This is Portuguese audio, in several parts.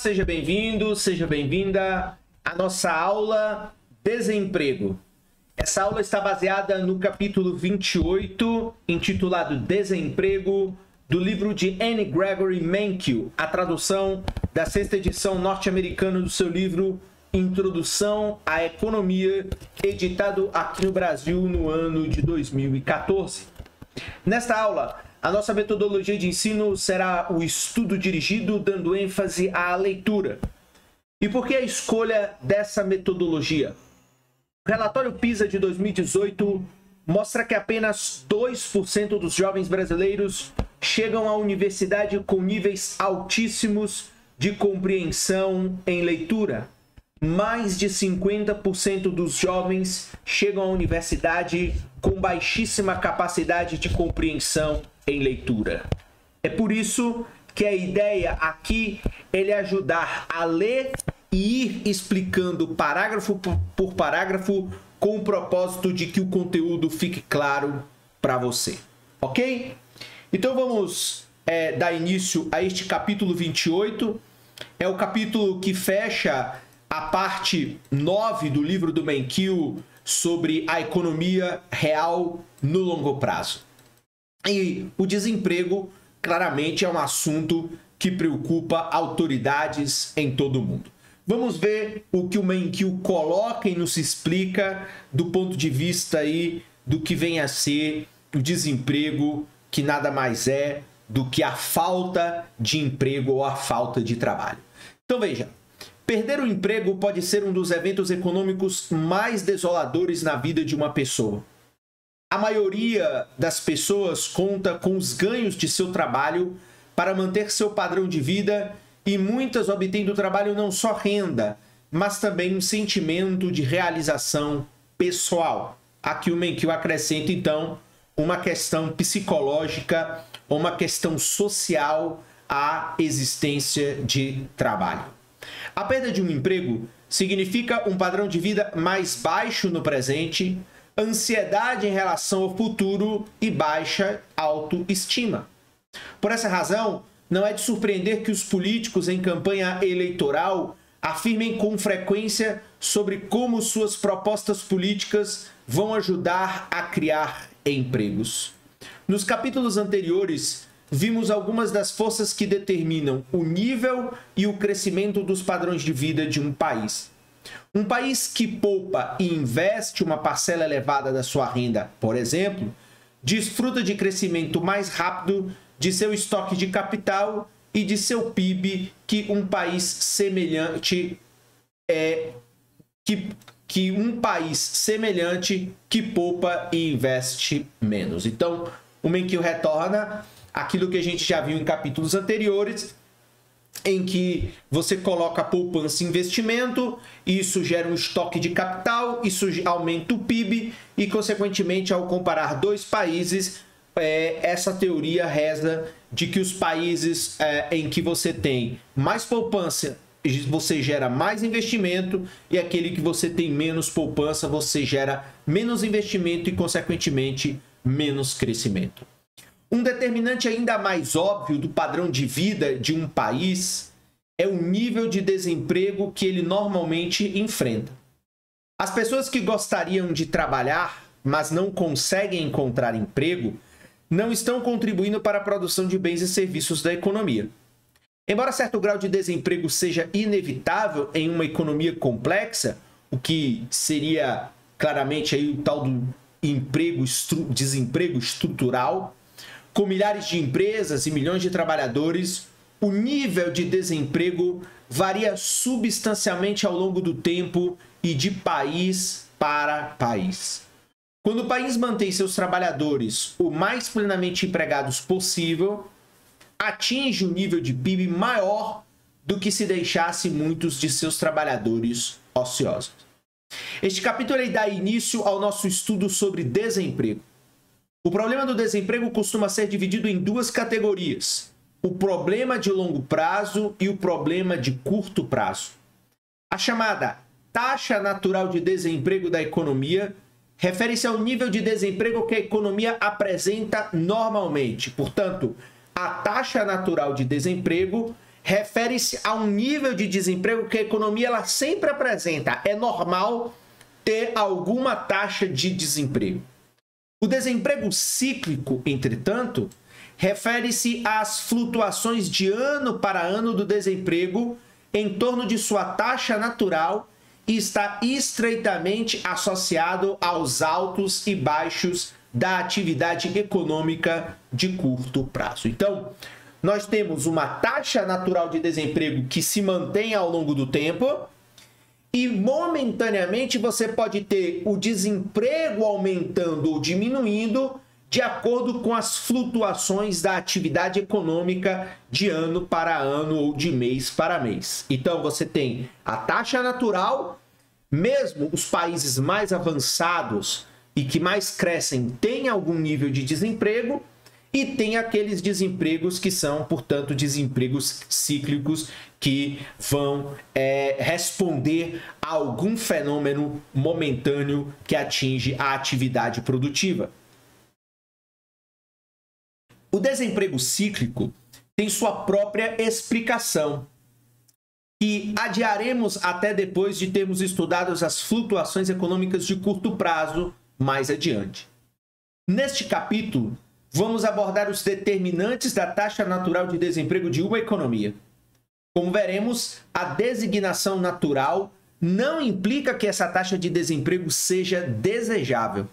seja bem-vindo, seja bem-vinda à nossa aula Desemprego. Essa aula está baseada no capítulo 28, intitulado Desemprego, do livro de Anne Gregory Mankiw, a tradução da sexta edição norte-americana do seu livro Introdução à Economia, editado aqui no Brasil no ano de 2014. Nesta aula, a nossa metodologia de ensino será o estudo dirigido, dando ênfase à leitura. E por que a escolha dessa metodologia? O relatório PISA de 2018 mostra que apenas 2% dos jovens brasileiros chegam à universidade com níveis altíssimos de compreensão em leitura. Mais de 50% dos jovens chegam à universidade com baixíssima capacidade de compreensão em leitura. É por isso que a ideia aqui é ajudar a ler e ir explicando parágrafo por parágrafo com o propósito de que o conteúdo fique claro para você. Ok? Então vamos é, dar início a este capítulo 28. É o capítulo que fecha a parte 9 do livro do Menkil sobre a economia real no longo prazo. E o desemprego claramente é um assunto que preocupa autoridades em todo o mundo. Vamos ver o que o Menkil coloca e nos explica do ponto de vista aí do que vem a ser o desemprego, que nada mais é do que a falta de emprego ou a falta de trabalho. Então veja, perder o emprego pode ser um dos eventos econômicos mais desoladores na vida de uma pessoa. A maioria das pessoas conta com os ganhos de seu trabalho para manter seu padrão de vida e muitas obtêm do trabalho não só renda, mas também um sentimento de realização pessoal. Aqui o Menkil acrescenta então uma questão psicológica uma questão social à existência de trabalho. A perda de um emprego significa um padrão de vida mais baixo no presente, ansiedade em relação ao futuro e baixa autoestima. Por essa razão, não é de surpreender que os políticos em campanha eleitoral afirmem com frequência sobre como suas propostas políticas vão ajudar a criar empregos. Nos capítulos anteriores, vimos algumas das forças que determinam o nível e o crescimento dos padrões de vida de um país. Um país que poupa e investe uma parcela elevada da sua renda, por exemplo, desfruta de crescimento mais rápido de seu estoque de capital e de seu PIB que um país semelhante é que, que um país semelhante que poupa e investe menos. Então, o Menkil retorna aquilo que a gente já viu em capítulos anteriores, em que você coloca poupança e investimento, isso gera um estoque de capital, isso aumenta o PIB e, consequentemente, ao comparar dois países, é, essa teoria reza de que os países é, em que você tem mais poupança, você gera mais investimento e aquele que você tem menos poupança, você gera menos investimento e, consequentemente, menos crescimento. Um determinante ainda mais óbvio do padrão de vida de um país é o nível de desemprego que ele normalmente enfrenta. As pessoas que gostariam de trabalhar, mas não conseguem encontrar emprego, não estão contribuindo para a produção de bens e serviços da economia. Embora certo grau de desemprego seja inevitável em uma economia complexa, o que seria claramente aí o tal do emprego, desemprego estrutural, com milhares de empresas e milhões de trabalhadores, o nível de desemprego varia substancialmente ao longo do tempo e de país para país. Quando o país mantém seus trabalhadores o mais plenamente empregados possível, atinge um nível de PIB maior do que se deixasse muitos de seus trabalhadores ociosos. Este capítulo dá início ao nosso estudo sobre desemprego. O problema do desemprego costuma ser dividido em duas categorias: o problema de longo prazo e o problema de curto prazo. A chamada taxa natural de desemprego da economia refere-se ao nível de desemprego que a economia apresenta normalmente. Portanto, a taxa natural de desemprego refere-se a um nível de desemprego que a economia ela sempre apresenta. É normal ter alguma taxa de desemprego. O desemprego cíclico, entretanto, refere-se às flutuações de ano para ano do desemprego em torno de sua taxa natural e está estreitamente associado aos altos e baixos da atividade econômica de curto prazo. Então, nós temos uma taxa natural de desemprego que se mantém ao longo do tempo e momentaneamente você pode ter o desemprego aumentando ou diminuindo de acordo com as flutuações da atividade econômica de ano para ano ou de mês para mês. Então você tem a taxa natural, mesmo os países mais avançados e que mais crescem têm algum nível de desemprego, e tem aqueles desempregos que são, portanto, desempregos cíclicos que vão é, responder a algum fenômeno momentâneo que atinge a atividade produtiva. O desemprego cíclico tem sua própria explicação. E adiaremos até depois de termos estudado as flutuações econômicas de curto prazo mais adiante. Neste capítulo, vamos abordar os determinantes da taxa natural de desemprego de uma economia. Como veremos, a designação natural não implica que essa taxa de desemprego seja desejável,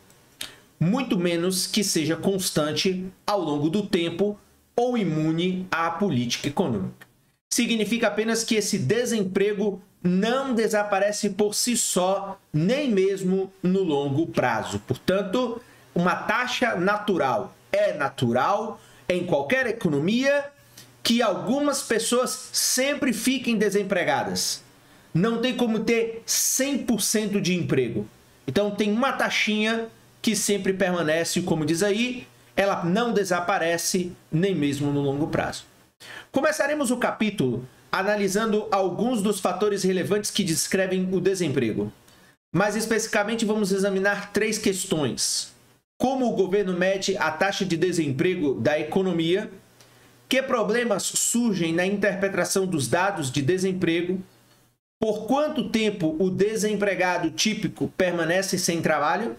muito menos que seja constante ao longo do tempo ou imune à política econômica. Significa apenas que esse desemprego não desaparece por si só, nem mesmo no longo prazo. Portanto, uma taxa natural é natural em qualquer economia que algumas pessoas sempre fiquem desempregadas. Não tem como ter 100% de emprego. Então tem uma taxinha que sempre permanece, como diz aí, ela não desaparece nem mesmo no longo prazo. Começaremos o capítulo analisando alguns dos fatores relevantes que descrevem o desemprego. Mais especificamente, vamos examinar três questões como o governo mede a taxa de desemprego da economia, que problemas surgem na interpretação dos dados de desemprego, por quanto tempo o desempregado típico permanece sem trabalho.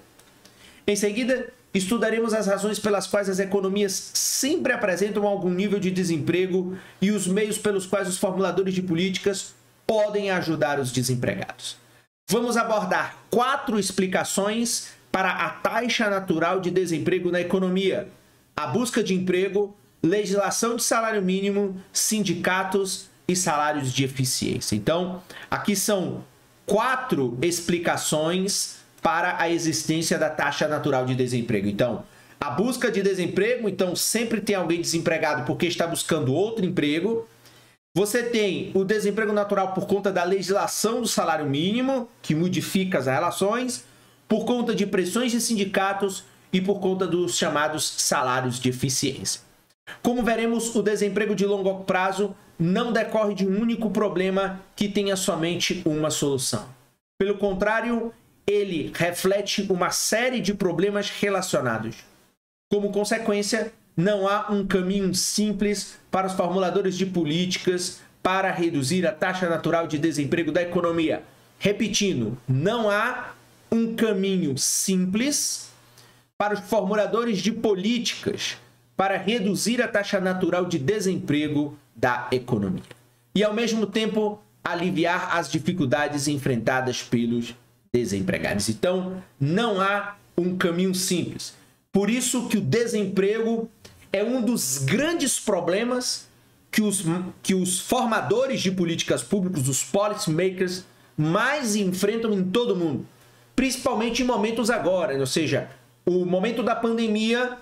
Em seguida, estudaremos as razões pelas quais as economias sempre apresentam algum nível de desemprego e os meios pelos quais os formuladores de políticas podem ajudar os desempregados. Vamos abordar quatro explicações para a taxa natural de desemprego na economia, a busca de emprego, legislação de salário mínimo, sindicatos e salários de eficiência. Então, aqui são quatro explicações para a existência da taxa natural de desemprego. Então, a busca de desemprego, então sempre tem alguém desempregado porque está buscando outro emprego. Você tem o desemprego natural por conta da legislação do salário mínimo, que modifica as relações por conta de pressões de sindicatos e por conta dos chamados salários de eficiência. Como veremos, o desemprego de longo prazo não decorre de um único problema que tenha somente uma solução. Pelo contrário, ele reflete uma série de problemas relacionados. Como consequência, não há um caminho simples para os formuladores de políticas para reduzir a taxa natural de desemprego da economia. Repetindo, não há um caminho simples para os formuladores de políticas para reduzir a taxa natural de desemprego da economia e, ao mesmo tempo, aliviar as dificuldades enfrentadas pelos desempregados. Então, não há um caminho simples. Por isso que o desemprego é um dos grandes problemas que os, que os formadores de políticas públicas, os policy makers, mais enfrentam em todo o mundo principalmente em momentos agora, ou seja, o momento da pandemia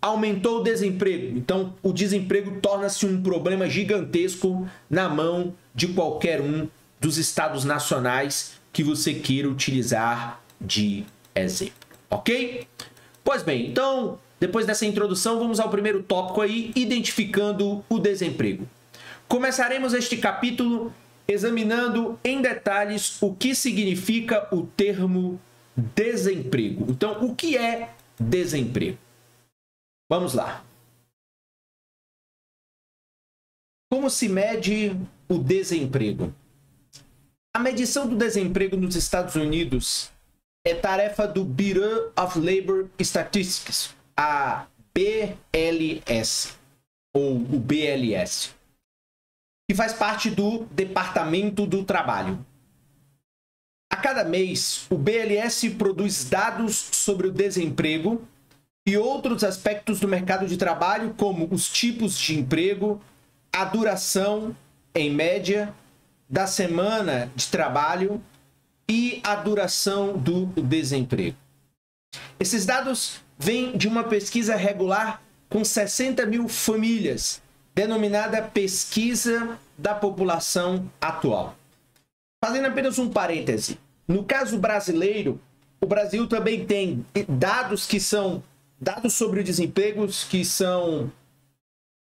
aumentou o desemprego. Então, o desemprego torna-se um problema gigantesco na mão de qualquer um dos estados nacionais que você queira utilizar de exemplo, ok? Pois bem, então, depois dessa introdução, vamos ao primeiro tópico aí, identificando o desemprego. Começaremos este capítulo examinando em detalhes o que significa o termo desemprego. Então, o que é desemprego? Vamos lá. Como se mede o desemprego? A medição do desemprego nos Estados Unidos é tarefa do Bureau of Labor Statistics, a BLS, ou o BLS, que faz parte do Departamento do Trabalho. A cada mês, o BLS produz dados sobre o desemprego e outros aspectos do mercado de trabalho, como os tipos de emprego, a duração, em média, da semana de trabalho e a duração do desemprego. Esses dados vêm de uma pesquisa regular com 60 mil famílias, denominada Pesquisa da População Atual. Fazendo apenas um parêntese, no caso brasileiro, o Brasil também tem dados que são dados sobre o desemprego que são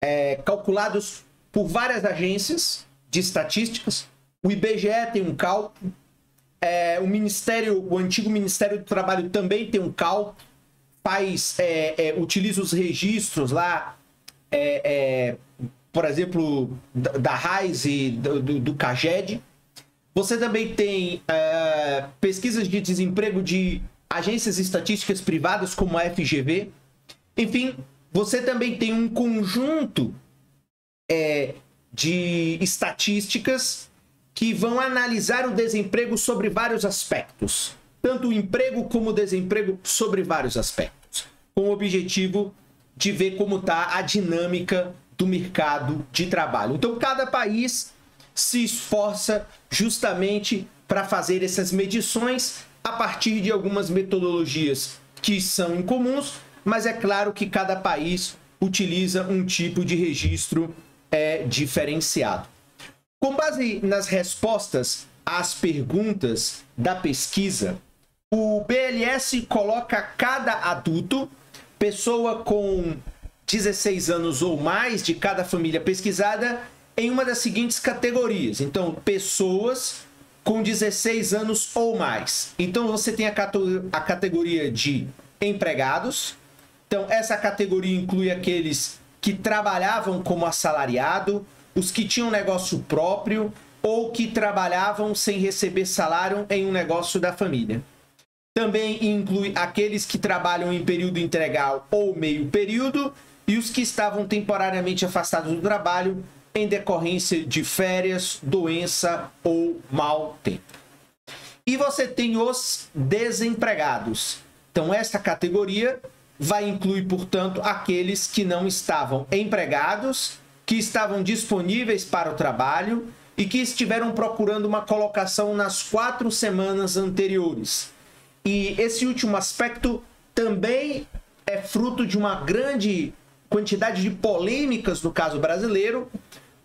é, calculados por várias agências de estatísticas. O IBGE tem um cálculo, é, o Ministério, o antigo Ministério do Trabalho também tem um cálculo, faz, é, é utiliza os registros lá, é, é, por exemplo, da, RAIS e do, do, do CAGED. Você também tem uh, pesquisas de desemprego de agências estatísticas privadas como a FGV. Enfim, você também tem um conjunto é, de estatísticas que vão analisar o desemprego sobre vários aspectos. Tanto o emprego como o desemprego sobre vários aspectos. Com o objetivo de ver como está a dinâmica do mercado de trabalho. Então, cada país se esforça justamente para fazer essas medições a partir de algumas metodologias que são incomuns, mas é claro que cada país utiliza um tipo de registro é, diferenciado. Com base nas respostas às perguntas da pesquisa, o BLS coloca cada adulto, pessoa com 16 anos ou mais de cada família pesquisada, em uma das seguintes categorias. Então, pessoas com 16 anos ou mais. Então, você tem a, a categoria de empregados. Então, essa categoria inclui aqueles que trabalhavam como assalariado, os que tinham negócio próprio ou que trabalhavam sem receber salário em um negócio da família. Também inclui aqueles que trabalham em período integral ou meio período e os que estavam temporariamente afastados do trabalho em decorrência de férias, doença ou mau tempo. E você tem os desempregados. Então, esta categoria vai incluir, portanto, aqueles que não estavam empregados, que estavam disponíveis para o trabalho e que estiveram procurando uma colocação nas quatro semanas anteriores. E esse último aspecto também é fruto de uma grande quantidade de polêmicas no caso brasileiro,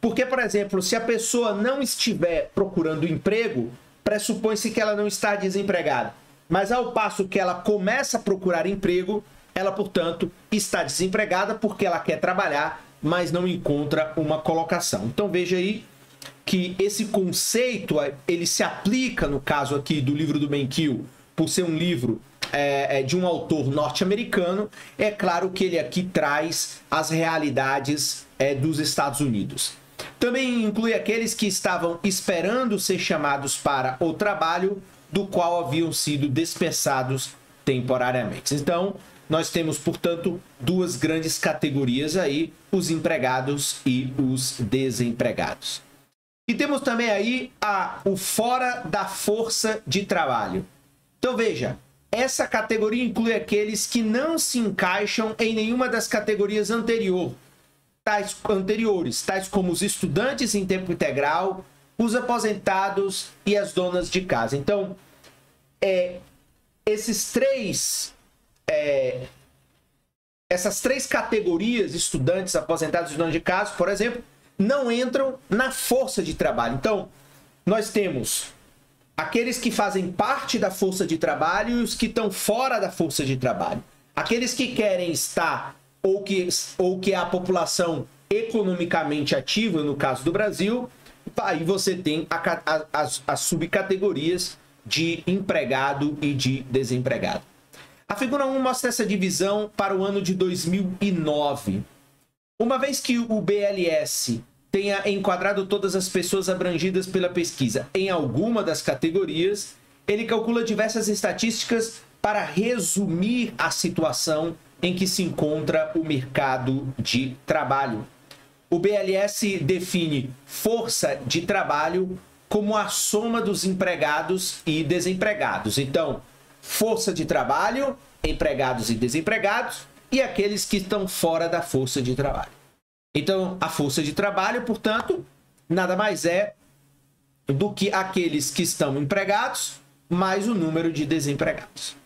porque, por exemplo, se a pessoa não estiver procurando emprego, pressupõe-se que ela não está desempregada. Mas ao passo que ela começa a procurar emprego, ela, portanto, está desempregada porque ela quer trabalhar, mas não encontra uma colocação. Então veja aí que esse conceito ele se aplica no caso aqui do livro do Benkill, por ser um livro é, é de um autor norte-americano, é claro que ele aqui traz as realidades é, dos Estados Unidos. Também inclui aqueles que estavam esperando ser chamados para o trabalho do qual haviam sido dispensados temporariamente. Então, nós temos, portanto, duas grandes categorias aí, os empregados e os desempregados. E temos também aí a, o fora da força de trabalho. Então veja, essa categoria inclui aqueles que não se encaixam em nenhuma das categorias anterior, tais anteriores, tais como os estudantes em tempo integral, os aposentados e as donas de casa. Então, é, esses três, é, essas três categorias, estudantes, aposentados e donas de casa, por exemplo, não entram na força de trabalho. Então, nós temos aqueles que fazem parte da força de trabalho e os que estão fora da força de trabalho. Aqueles que querem estar ou que, ou que a população economicamente ativa, no caso do Brasil, aí você tem a, a, as, as subcategorias de empregado e de desempregado. A figura 1 mostra essa divisão para o ano de 2009. Uma vez que o BLS tenha enquadrado todas as pessoas abrangidas pela pesquisa em alguma das categorias, ele calcula diversas estatísticas para resumir a situação em que se encontra o mercado de trabalho. O BLS define força de trabalho como a soma dos empregados e desempregados. Então, força de trabalho, empregados e desempregados, e aqueles que estão fora da força de trabalho. Então, a força de trabalho, portanto, nada mais é do que aqueles que estão empregados mais o número de desempregados.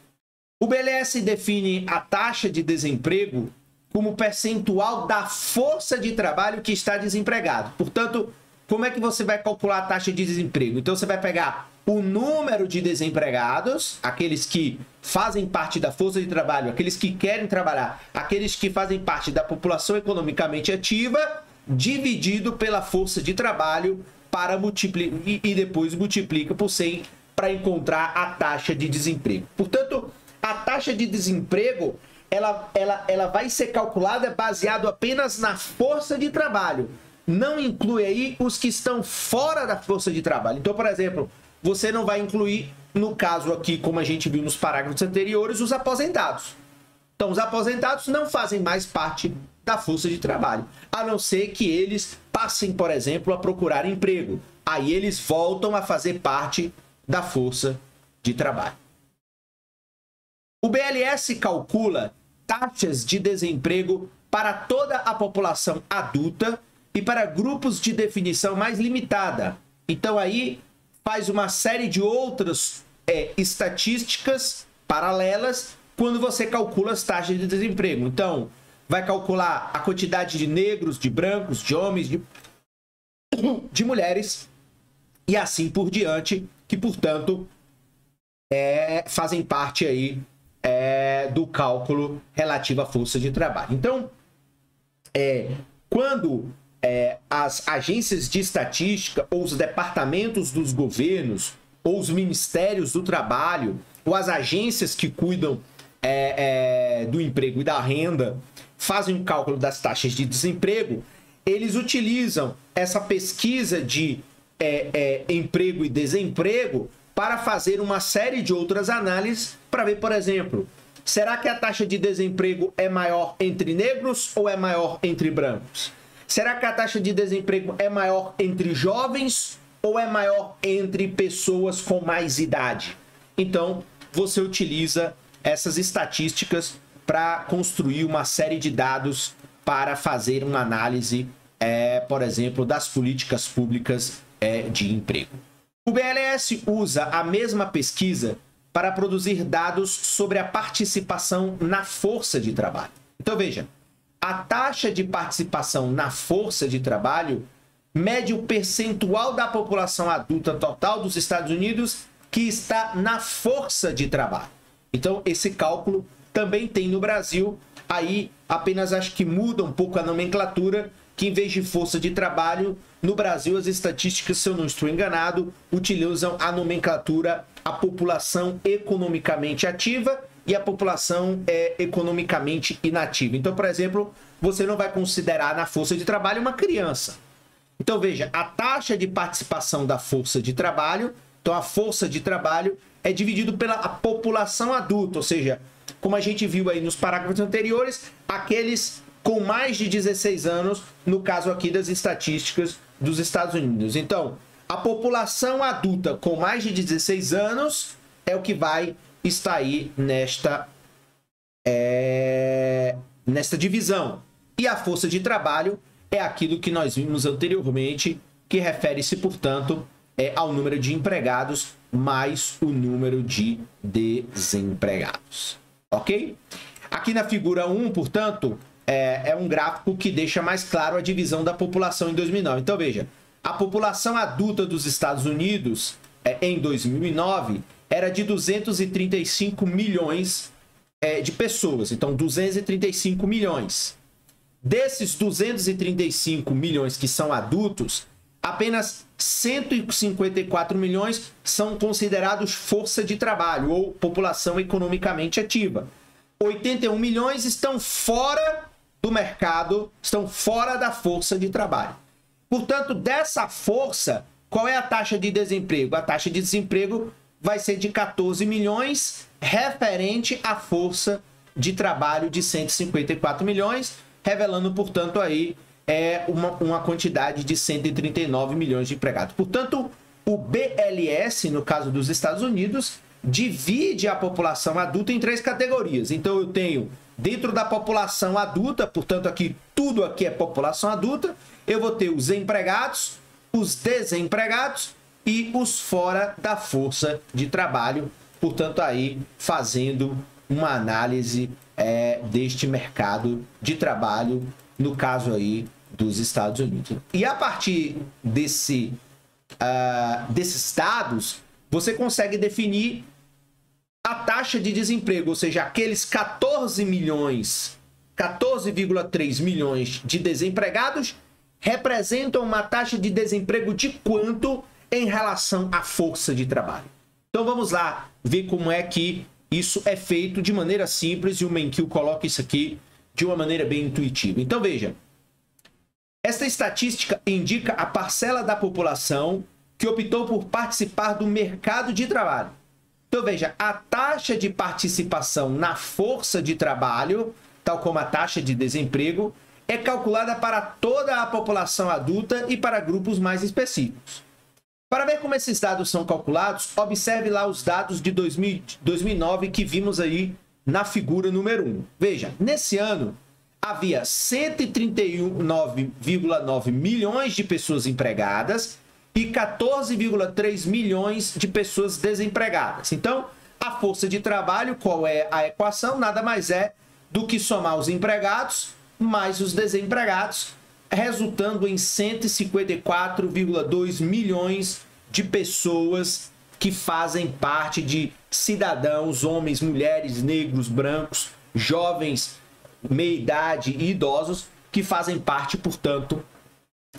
O BLS define a taxa de desemprego como percentual da força de trabalho que está desempregado. Portanto, como é que você vai calcular a taxa de desemprego? Então, você vai pegar o número de desempregados, aqueles que fazem parte da força de trabalho, aqueles que querem trabalhar, aqueles que fazem parte da população economicamente ativa, dividido pela força de trabalho para multiplicar e, depois multiplica por 100 para encontrar a taxa de desemprego. Portanto, a taxa de desemprego ela, ela, ela vai ser calculada baseado apenas na força de trabalho. Não inclui aí os que estão fora da força de trabalho. Então, por exemplo, você não vai incluir, no caso aqui, como a gente viu nos parágrafos anteriores, os aposentados. Então, os aposentados não fazem mais parte da força de trabalho, a não ser que eles passem, por exemplo, a procurar emprego. Aí eles voltam a fazer parte da força de trabalho. O BLS calcula taxas de desemprego para toda a população adulta e para grupos de definição mais limitada. Então aí faz uma série de outras é, estatísticas paralelas quando você calcula as taxas de desemprego. Então, vai calcular a quantidade de negros, de brancos, de homens, de, de mulheres e assim por diante, que portanto é, fazem parte aí é, do cálculo relativo à força de trabalho. Então, é, quando é, as agências de estatística ou os departamentos dos governos ou os ministérios do trabalho ou as agências que cuidam é, é, do emprego e da renda fazem um cálculo das taxas de desemprego, eles utilizam essa pesquisa de é, é, emprego e desemprego para fazer uma série de outras análises para ver, por exemplo, será que a taxa de desemprego é maior entre negros ou é maior entre brancos? Será que a taxa de desemprego é maior entre jovens ou é maior entre pessoas com mais idade? Então, você utiliza essas estatísticas para construir uma série de dados para fazer uma análise, é, por exemplo, das políticas públicas é, de emprego. O BLS usa a mesma pesquisa para produzir dados sobre a participação na força de trabalho. Então veja, a taxa de participação na força de trabalho mede o percentual da população adulta total dos Estados Unidos que está na força de trabalho. Então esse cálculo também tem no Brasil, aí apenas acho que muda um pouco a nomenclatura que em vez de força de trabalho, no Brasil as estatísticas, se eu não estou enganado, utilizam a nomenclatura a população economicamente ativa e a população é, economicamente inativa. Então, por exemplo, você não vai considerar na força de trabalho uma criança. Então, veja, a taxa de participação da força de trabalho, então a força de trabalho é dividido pela população adulta, ou seja, como a gente viu aí nos parágrafos anteriores, aqueles com mais de 16 anos, no caso aqui das estatísticas dos Estados Unidos. Então, a população adulta com mais de 16 anos é o que vai estar aí nesta, é, nesta divisão. E a força de trabalho é aquilo que nós vimos anteriormente, que refere-se, portanto, é, ao número de empregados mais o número de desempregados. Ok? Aqui na figura 1, portanto, é, é um gráfico que deixa mais claro a divisão da população em 2009. Então veja, a população adulta dos Estados Unidos é, em 2009 era de 235 milhões é, de pessoas. Então 235 milhões. Desses 235 milhões que são adultos, apenas 154 milhões são considerados força de trabalho ou população economicamente ativa. 81 milhões estão fora do mercado, estão fora da força de trabalho. Portanto, dessa força, qual é a taxa de desemprego? A taxa de desemprego vai ser de 14 milhões, referente à força de trabalho de 154 milhões, revelando, portanto, aí é uma, uma quantidade de 139 milhões de empregados. Portanto, o BLS, no caso dos Estados Unidos, divide a população adulta em três categorias. Então eu tenho dentro da população adulta, portanto aqui tudo aqui é população adulta, eu vou ter os empregados, os desempregados e os fora da força de trabalho, portanto aí fazendo uma análise é, deste mercado de trabalho no caso aí dos Estados Unidos. E a partir desse, uh, desses dados, você consegue definir a taxa de desemprego, ou seja, aqueles 14 milhões, 14,3 milhões de desempregados representam uma taxa de desemprego de quanto em relação à força de trabalho. Então vamos lá ver como é que isso é feito de maneira simples e o Menkil coloca isso aqui de uma maneira bem intuitiva. Então veja, esta estatística indica a parcela da população que optou por participar do mercado de trabalho então veja, a taxa de participação na força de trabalho, tal como a taxa de desemprego, é calculada para toda a população adulta e para grupos mais específicos. Para ver como esses dados são calculados, observe lá os dados de 2000, 2009 que vimos aí na figura número 1. Veja, nesse ano havia 139,9 milhões de pessoas empregadas e 14,3 milhões de pessoas desempregadas. Então, a força de trabalho, qual é a equação? Nada mais é do que somar os empregados mais os desempregados, resultando em 154,2 milhões de pessoas que fazem parte de cidadãos, homens, mulheres, negros, brancos, jovens, meia-idade e idosos que fazem parte, portanto,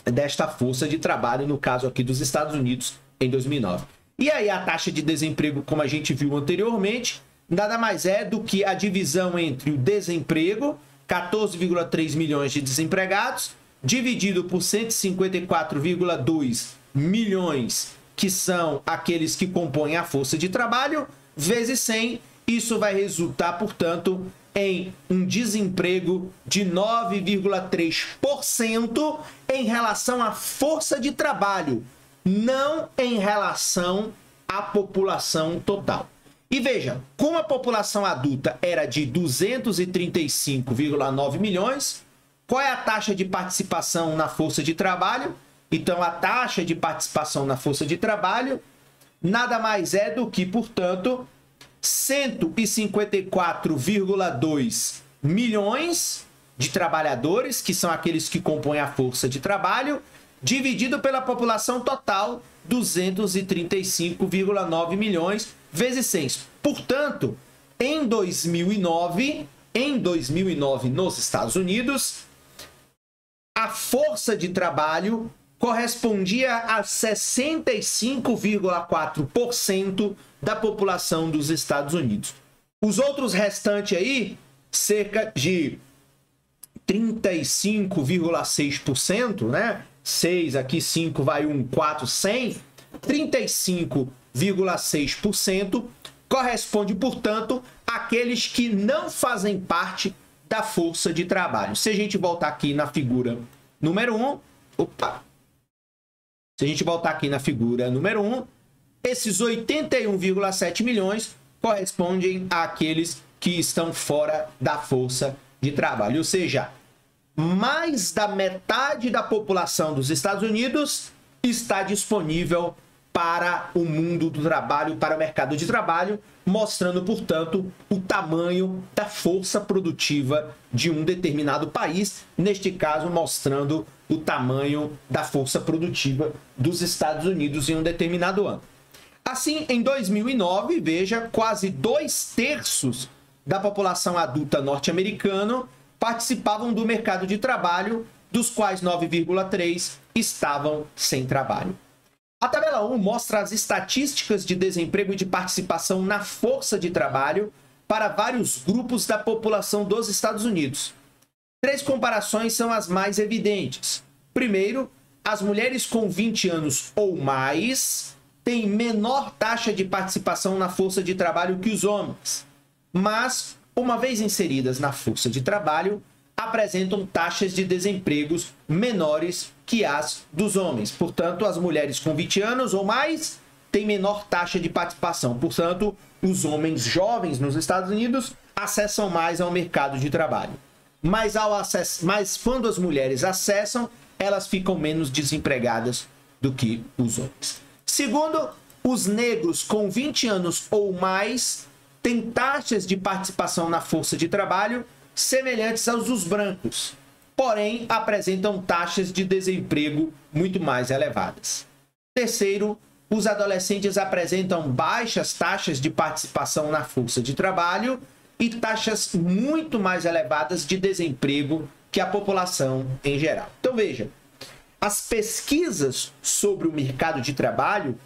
desta força de trabalho, no caso aqui dos Estados Unidos, em 2009. E aí a taxa de desemprego, como a gente viu anteriormente, nada mais é do que a divisão entre o desemprego, 14,3 milhões de desempregados, dividido por 154,2 milhões, que são aqueles que compõem a força de trabalho, vezes 100, isso vai resultar, portanto, em um desemprego de 9,3% em relação à força de trabalho, não em relação à população total. E veja, como a população adulta era de 235,9 milhões, qual é a taxa de participação na força de trabalho? Então, a taxa de participação na força de trabalho nada mais é do que, portanto, 154,2 milhões de trabalhadores, que são aqueles que compõem a força de trabalho, dividido pela população total, 235,9 milhões vezes 100. Portanto, em 2009, em 2009 nos Estados Unidos, a força de trabalho correspondia a 65,4% da população dos Estados Unidos. Os outros restantes aí, cerca de 35,6%, né? 6 aqui, 5 vai 1, 4, 100. 35,6% corresponde, portanto, àqueles que não fazem parte da força de trabalho. Se a gente voltar aqui na figura número 1, opa, se a gente voltar aqui na figura número 1, esses 81,7 milhões correspondem àqueles que estão fora da força de trabalho. Ou seja, mais da metade da população dos Estados Unidos está disponível para o mundo do trabalho, para o mercado de trabalho, mostrando, portanto, o tamanho da força produtiva de um determinado país, neste caso, mostrando o tamanho da força produtiva dos Estados Unidos em um determinado ano. Assim, em 2009, veja, quase dois terços da população adulta norte-americana participavam do mercado de trabalho, dos quais 9,3 estavam sem trabalho. A tabela 1 mostra as estatísticas de desemprego e de participação na força de trabalho para vários grupos da população dos Estados Unidos. Três comparações são as mais evidentes. Primeiro, as mulheres com 20 anos ou mais têm menor taxa de participação na força de trabalho que os homens, mas, uma vez inseridas na força de trabalho, apresentam taxas de desempregos menores que as dos homens. Portanto, as mulheres com 20 anos ou mais têm menor taxa de participação. Portanto, os homens jovens nos Estados Unidos acessam mais ao mercado de trabalho. Mas, ao acess... Mas quando as mulheres acessam, elas ficam menos desempregadas do que os homens. Segundo, os negros com 20 anos ou mais têm taxas de participação na força de trabalho semelhantes aos dos brancos, porém apresentam taxas de desemprego muito mais elevadas. Terceiro, os adolescentes apresentam baixas taxas de participação na força de trabalho e taxas muito mais elevadas de desemprego que a população em geral. Então veja, as pesquisas sobre o mercado de trabalho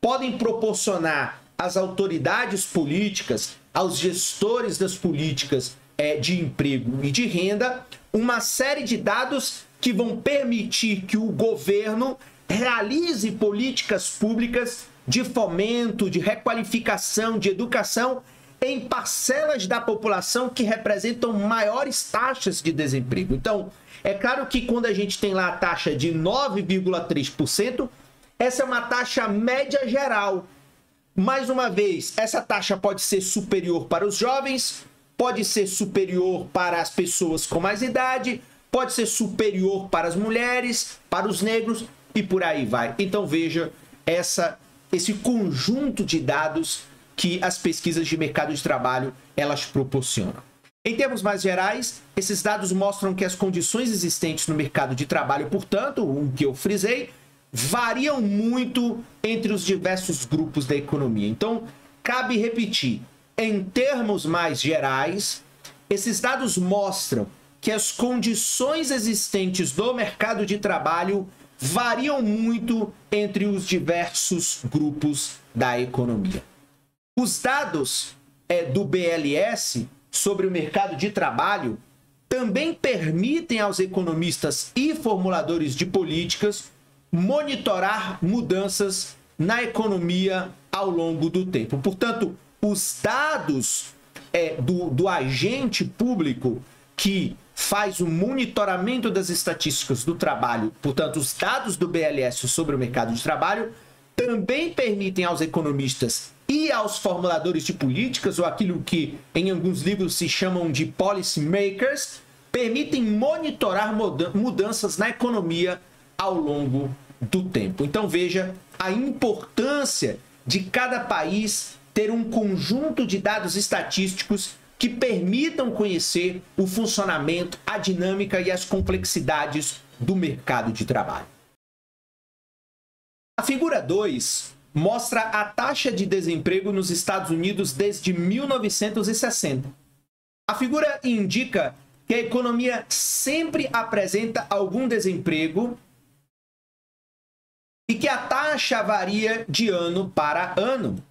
podem proporcionar às autoridades políticas, aos gestores das políticas é, de emprego e de renda, uma série de dados que vão permitir que o governo realize políticas públicas de fomento, de requalificação, de educação em parcelas da população que representam maiores taxas de desemprego. Então, é claro que quando a gente tem lá a taxa de 9,3%, essa é uma taxa média geral. Mais uma vez, essa taxa pode ser superior para os jovens, pode ser superior para as pessoas com mais idade, pode ser superior para as mulheres, para os negros e por aí vai. Então veja essa esse conjunto de dados que as pesquisas de mercado de trabalho elas proporcionam. Em termos mais gerais, esses dados mostram que as condições existentes no mercado de trabalho, portanto, o que eu frisei, variam muito entre os diversos grupos da economia. Então, cabe repetir, em termos mais gerais, esses dados mostram que as condições existentes do mercado de trabalho variam muito entre os diversos grupos da economia. Os dados é, do BLS sobre o mercado de trabalho também permitem aos economistas e formuladores de políticas monitorar mudanças na economia ao longo do tempo. Portanto, os dados é, do, do agente público que faz o monitoramento das estatísticas do trabalho, portanto, os dados do BLS sobre o mercado de trabalho, também permitem aos economistas e aos formuladores de políticas, ou aquilo que em alguns livros se chamam de policy makers, permitem monitorar mudanças na economia ao longo do tempo. Então veja a importância de cada país ter um conjunto de dados estatísticos que permitam conhecer o funcionamento, a dinâmica e as complexidades do mercado de trabalho. A figura 2 mostra a taxa de desemprego nos Estados Unidos desde 1960. A figura indica que a economia sempre apresenta algum desemprego e que a taxa varia de ano para ano.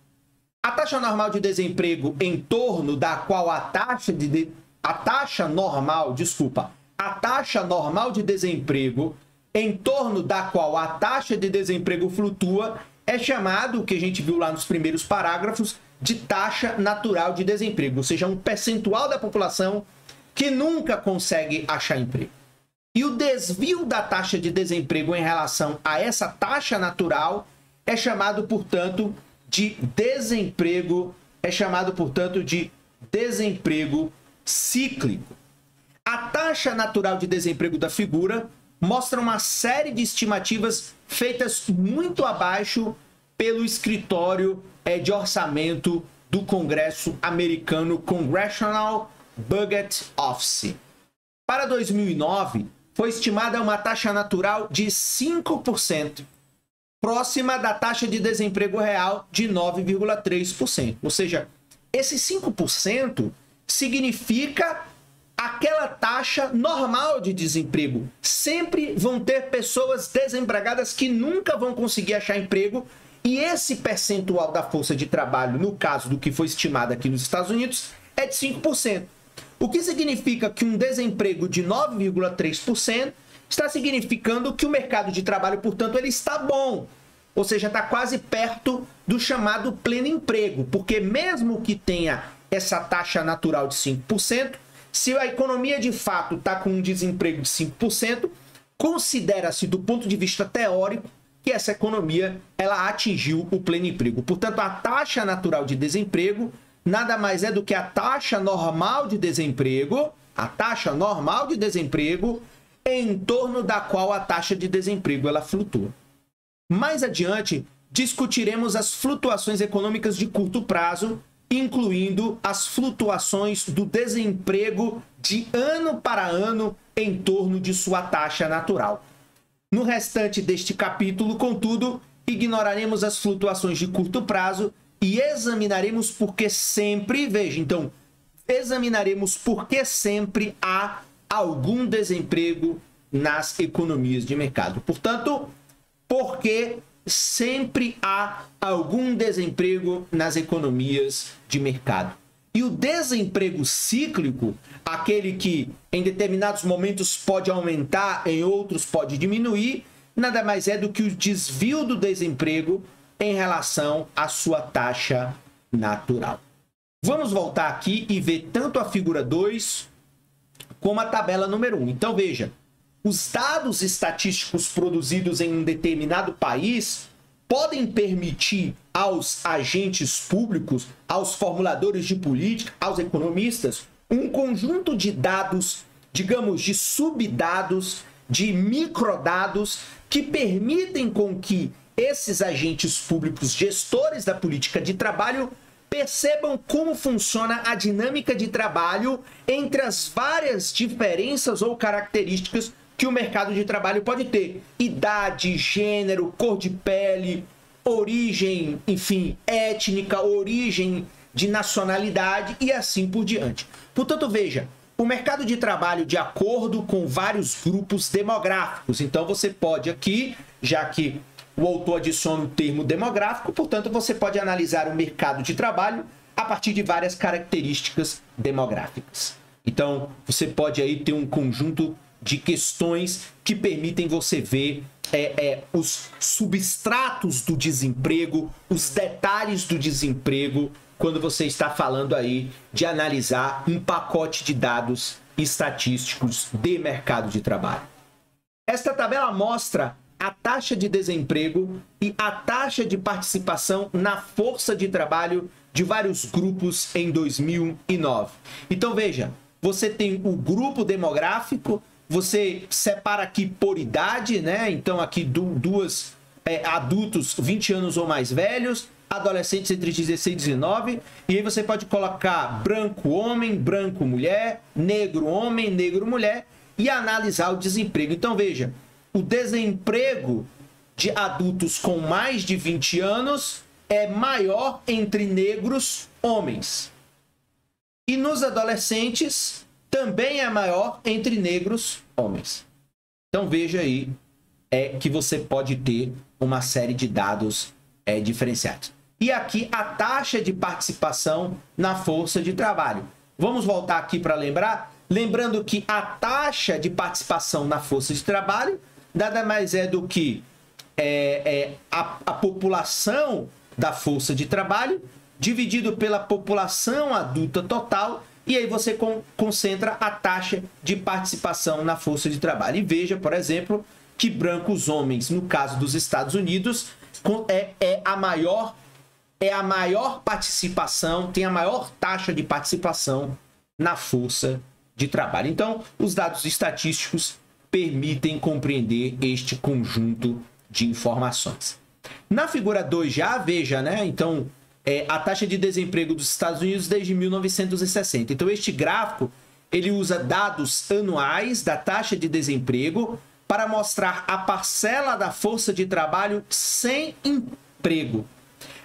A taxa normal de desemprego em torno da qual a taxa de, a taxa normal, desculpa, a taxa normal de desemprego em torno da qual a taxa de desemprego flutua é chamado, o que a gente viu lá nos primeiros parágrafos, de taxa natural de desemprego, ou seja, um percentual da população que nunca consegue achar emprego. E o desvio da taxa de desemprego em relação a essa taxa natural é chamado, portanto, de desemprego, é chamado, portanto, de desemprego cíclico. A taxa natural de desemprego da figura mostra uma série de estimativas feitas muito abaixo pelo escritório é, de orçamento do Congresso americano Congressional Budget Office. Para 2009, foi estimada uma taxa natural de 5%, próxima da taxa de desemprego real de 9,3%. Ou seja, esse 5% significa aquela taxa normal de desemprego. Sempre vão ter pessoas desempregadas que nunca vão conseguir achar emprego. E esse percentual da força de trabalho, no caso do que foi estimado aqui nos Estados Unidos, é de 5%. O que significa que um desemprego de 9,3% está significando que o mercado de trabalho, portanto, ele está bom. Ou seja, está quase perto do chamado pleno emprego, porque mesmo que tenha essa taxa natural de 5%, se a economia de fato está com um desemprego de 5%, considera-se do ponto de vista teórico que essa economia ela atingiu o pleno emprego. Portanto, a taxa natural de desemprego nada mais é do que a taxa normal de desemprego, a taxa normal de desemprego em torno da qual a taxa de desemprego ela flutua. Mais adiante, discutiremos as flutuações econômicas de curto prazo, incluindo as flutuações do desemprego de ano para ano em torno de sua taxa natural. No restante deste capítulo, contudo, ignoraremos as flutuações de curto prazo e examinaremos por que sempre, veja, então, examinaremos por que sempre há algum desemprego nas economias de mercado. Portanto, porque sempre há algum desemprego nas economias de mercado. E o desemprego cíclico, aquele que em determinados momentos pode aumentar, em outros pode diminuir, nada mais é do que o desvio do desemprego em relação à sua taxa natural. Vamos voltar aqui e ver tanto a figura 2 como a tabela número 1. Um. Então veja, os dados estatísticos produzidos em um determinado país podem permitir aos agentes públicos, aos formuladores de política, aos economistas, um conjunto de dados, digamos, de subdados, de microdados que permitem com que esses agentes públicos, gestores da política de trabalho, percebam como funciona a dinâmica de trabalho entre as várias diferenças ou características que o mercado de trabalho pode ter: idade, gênero, cor de pele, origem, enfim, étnica, origem de nacionalidade e assim por diante. Portanto, veja, o mercado de trabalho de acordo com vários grupos demográficos. Então você pode aqui, já que o autor adiciona o termo demográfico, portanto, você pode analisar o mercado de trabalho a partir de várias características demográficas. Então, você pode aí ter um conjunto de questões que permitem você ver é, é, os substratos do desemprego, os detalhes do desemprego, quando você está falando aí de analisar um pacote de dados estatísticos de mercado de trabalho. Esta tabela mostra a taxa de desemprego e a taxa de participação na força de trabalho de vários grupos em 2009. Então veja, você tem o grupo demográfico, você separa aqui por idade, né? Então aqui duas é, adultos 20 anos ou mais velhos, adolescentes entre 16 e 19, e aí você pode colocar branco homem, branco mulher, negro homem, negro mulher e analisar o desemprego. Então veja, o desemprego de adultos com mais de 20 anos é maior entre negros homens. E nos adolescentes também é maior entre negros homens. Então veja aí é que você pode ter uma série de dados é, diferenciados. E aqui a taxa de participação na força de trabalho. Vamos voltar aqui para lembrar? Lembrando que a taxa de participação na força de trabalho nada mais é do que é, é, a, a população da força de trabalho dividido pela população adulta total e aí você con concentra a taxa de participação na força de trabalho. E veja, por exemplo, que brancos homens, no caso dos Estados Unidos, é, é a maior é a maior participação, tem a maior taxa de participação na força de trabalho. Então, os dados estatísticos permitem compreender este conjunto de informações. Na figura 2 já, veja, né? Então, é, a taxa de desemprego dos Estados Unidos desde 1960. Então, este gráfico, ele usa dados anuais da taxa de desemprego para mostrar a parcela da força de trabalho sem emprego.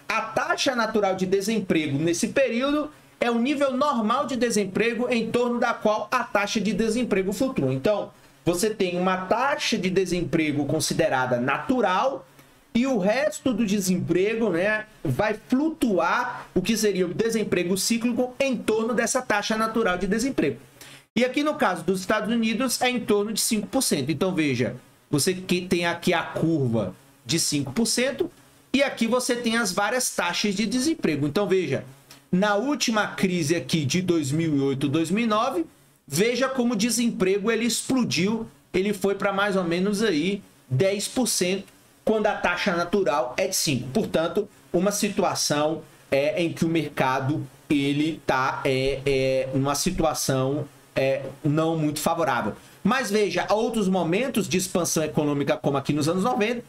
A taxa natural de desemprego nesse período é o nível normal de desemprego em torno da qual a taxa de desemprego flutua. Então, você tem uma taxa de desemprego considerada natural e o resto do desemprego né, vai flutuar o que seria o desemprego cíclico em torno dessa taxa natural de desemprego. E aqui no caso dos Estados Unidos é em torno de 5%. Então veja, você que tem aqui a curva de 5% e aqui você tem as várias taxas de desemprego. Então veja, na última crise aqui de 2008, 2009, veja como o desemprego ele explodiu, ele foi para mais ou menos aí 10%, quando a taxa natural é de 5. Portanto, uma situação é, em que o mercado ele está é, é, numa situação é, não muito favorável. Mas veja, há outros momentos de expansão econômica, como aqui nos anos 90,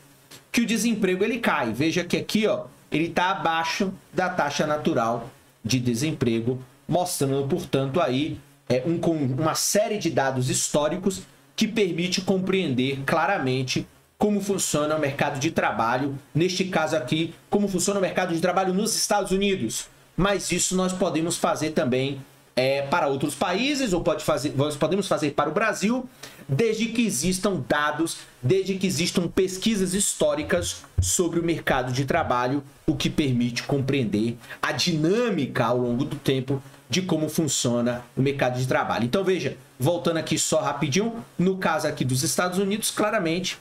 que o desemprego ele cai. Veja que aqui ó, ele está abaixo da taxa natural de desemprego, mostrando, portanto, aí é, um, uma série de dados históricos que permite compreender claramente como funciona o mercado de trabalho, neste caso aqui, como funciona o mercado de trabalho nos Estados Unidos. Mas isso nós podemos fazer também é, para outros países, ou pode fazer, nós podemos fazer para o Brasil, desde que existam dados, desde que existam pesquisas históricas sobre o mercado de trabalho, o que permite compreender a dinâmica ao longo do tempo de como funciona o mercado de trabalho. Então veja, voltando aqui só rapidinho, no caso aqui dos Estados Unidos, claramente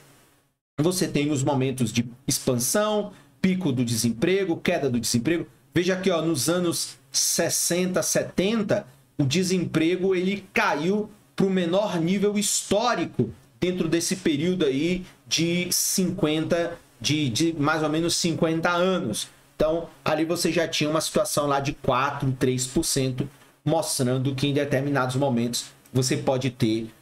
você tem os momentos de expansão, pico do desemprego, queda do desemprego. Veja aqui, ó, nos anos 60, 70, o desemprego ele caiu para o menor nível histórico dentro desse período aí de 50, de, de mais ou menos 50 anos. Então, ali você já tinha uma situação lá de 4, 3%, mostrando que em determinados momentos você pode ter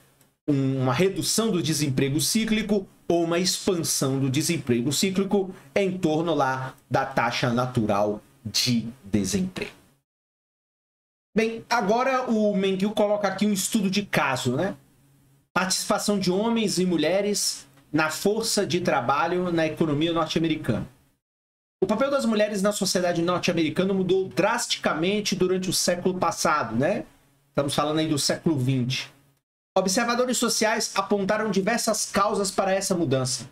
uma redução do desemprego cíclico ou uma expansão do desemprego cíclico em torno lá da taxa natural de desemprego. Bem, agora o Menguil coloca aqui um estudo de caso, né? Participação de homens e mulheres na força de trabalho na economia norte-americana. O papel das mulheres na sociedade norte-americana mudou drasticamente durante o século passado, né? Estamos falando aí do século XX. Observadores sociais apontaram diversas causas para essa mudança.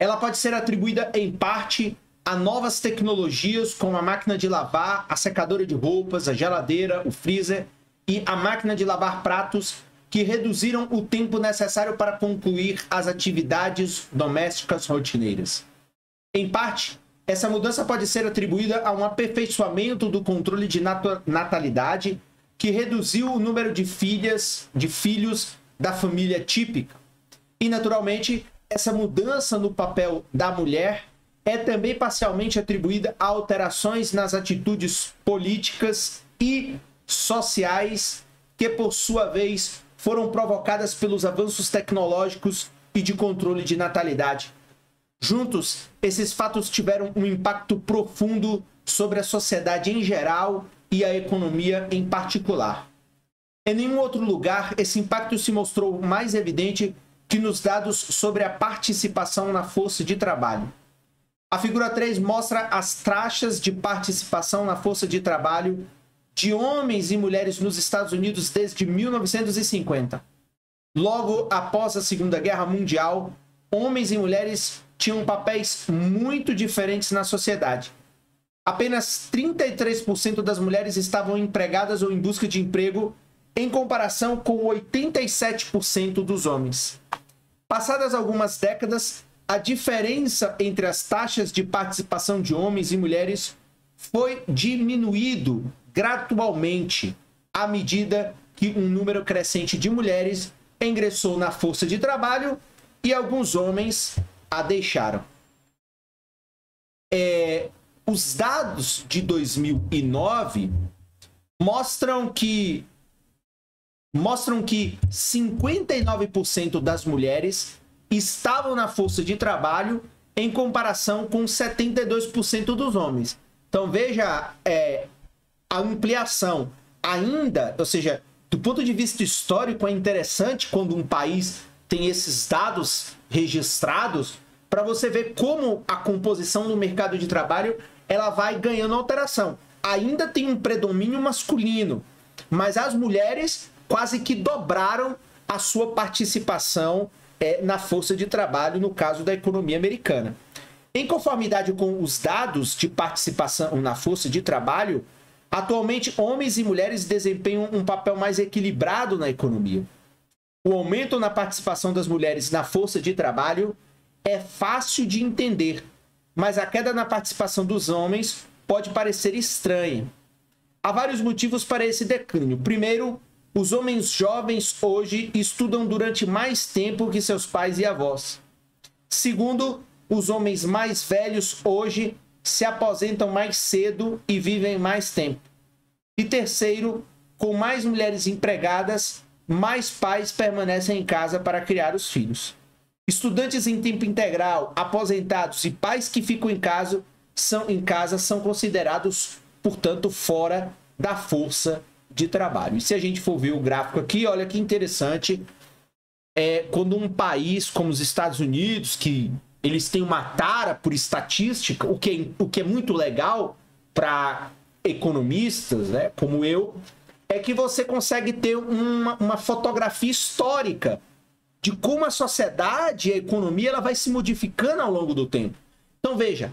Ela pode ser atribuída, em parte, a novas tecnologias como a máquina de lavar, a secadora de roupas, a geladeira, o freezer e a máquina de lavar pratos, que reduziram o tempo necessário para concluir as atividades domésticas rotineiras. Em parte, essa mudança pode ser atribuída a um aperfeiçoamento do controle de natalidade que reduziu o número de filhas, de filhos da família típica. E naturalmente, essa mudança no papel da mulher é também parcialmente atribuída a alterações nas atitudes políticas e sociais que, por sua vez, foram provocadas pelos avanços tecnológicos e de controle de natalidade. Juntos, esses fatos tiveram um impacto profundo sobre a sociedade em geral e a economia em particular. Em nenhum outro lugar, esse impacto se mostrou mais evidente que nos dados sobre a participação na força de trabalho. A figura 3 mostra as taxas de participação na força de trabalho de homens e mulheres nos Estados Unidos desde 1950. Logo após a Segunda Guerra Mundial, homens e mulheres tinham papéis muito diferentes na sociedade apenas 33% das mulheres estavam empregadas ou em busca de emprego, em comparação com 87% dos homens. Passadas algumas décadas, a diferença entre as taxas de participação de homens e mulheres foi diminuído gradualmente à medida que um número crescente de mulheres ingressou na força de trabalho e alguns homens a deixaram. É, os dados de 2009 mostram que mostram que 59% das mulheres estavam na força de trabalho em comparação com 72% dos homens. Então veja é, a ampliação ainda, ou seja, do ponto de vista histórico é interessante quando um país tem esses dados registrados para você ver como a composição do mercado de trabalho ela vai ganhando alteração. Ainda tem um predomínio masculino, mas as mulheres quase que dobraram a sua participação é, na força de trabalho no caso da economia americana. Em conformidade com os dados de participação na força de trabalho, Atualmente, homens e mulheres desempenham um papel mais equilibrado na economia. O aumento na participação das mulheres na força de trabalho é fácil de entender, mas a queda na participação dos homens pode parecer estranha. Há vários motivos para esse declínio. Primeiro, os homens jovens hoje estudam durante mais tempo que seus pais e avós. Segundo, os homens mais velhos hoje se aposentam mais cedo e vivem mais tempo. E terceiro, com mais mulheres empregadas, mais pais permanecem em casa para criar os filhos. Estudantes em tempo integral, aposentados e pais que ficam em casa são em casa são considerados, portanto, fora da força de trabalho. E se a gente for ver o gráfico aqui, olha que interessante, é quando um país como os Estados Unidos, que eles têm uma tara por estatística, o que é, o que é muito legal para economistas, né, como eu, é que você consegue ter uma, uma fotografia histórica de como a sociedade e a economia ela vai se modificando ao longo do tempo. Então veja,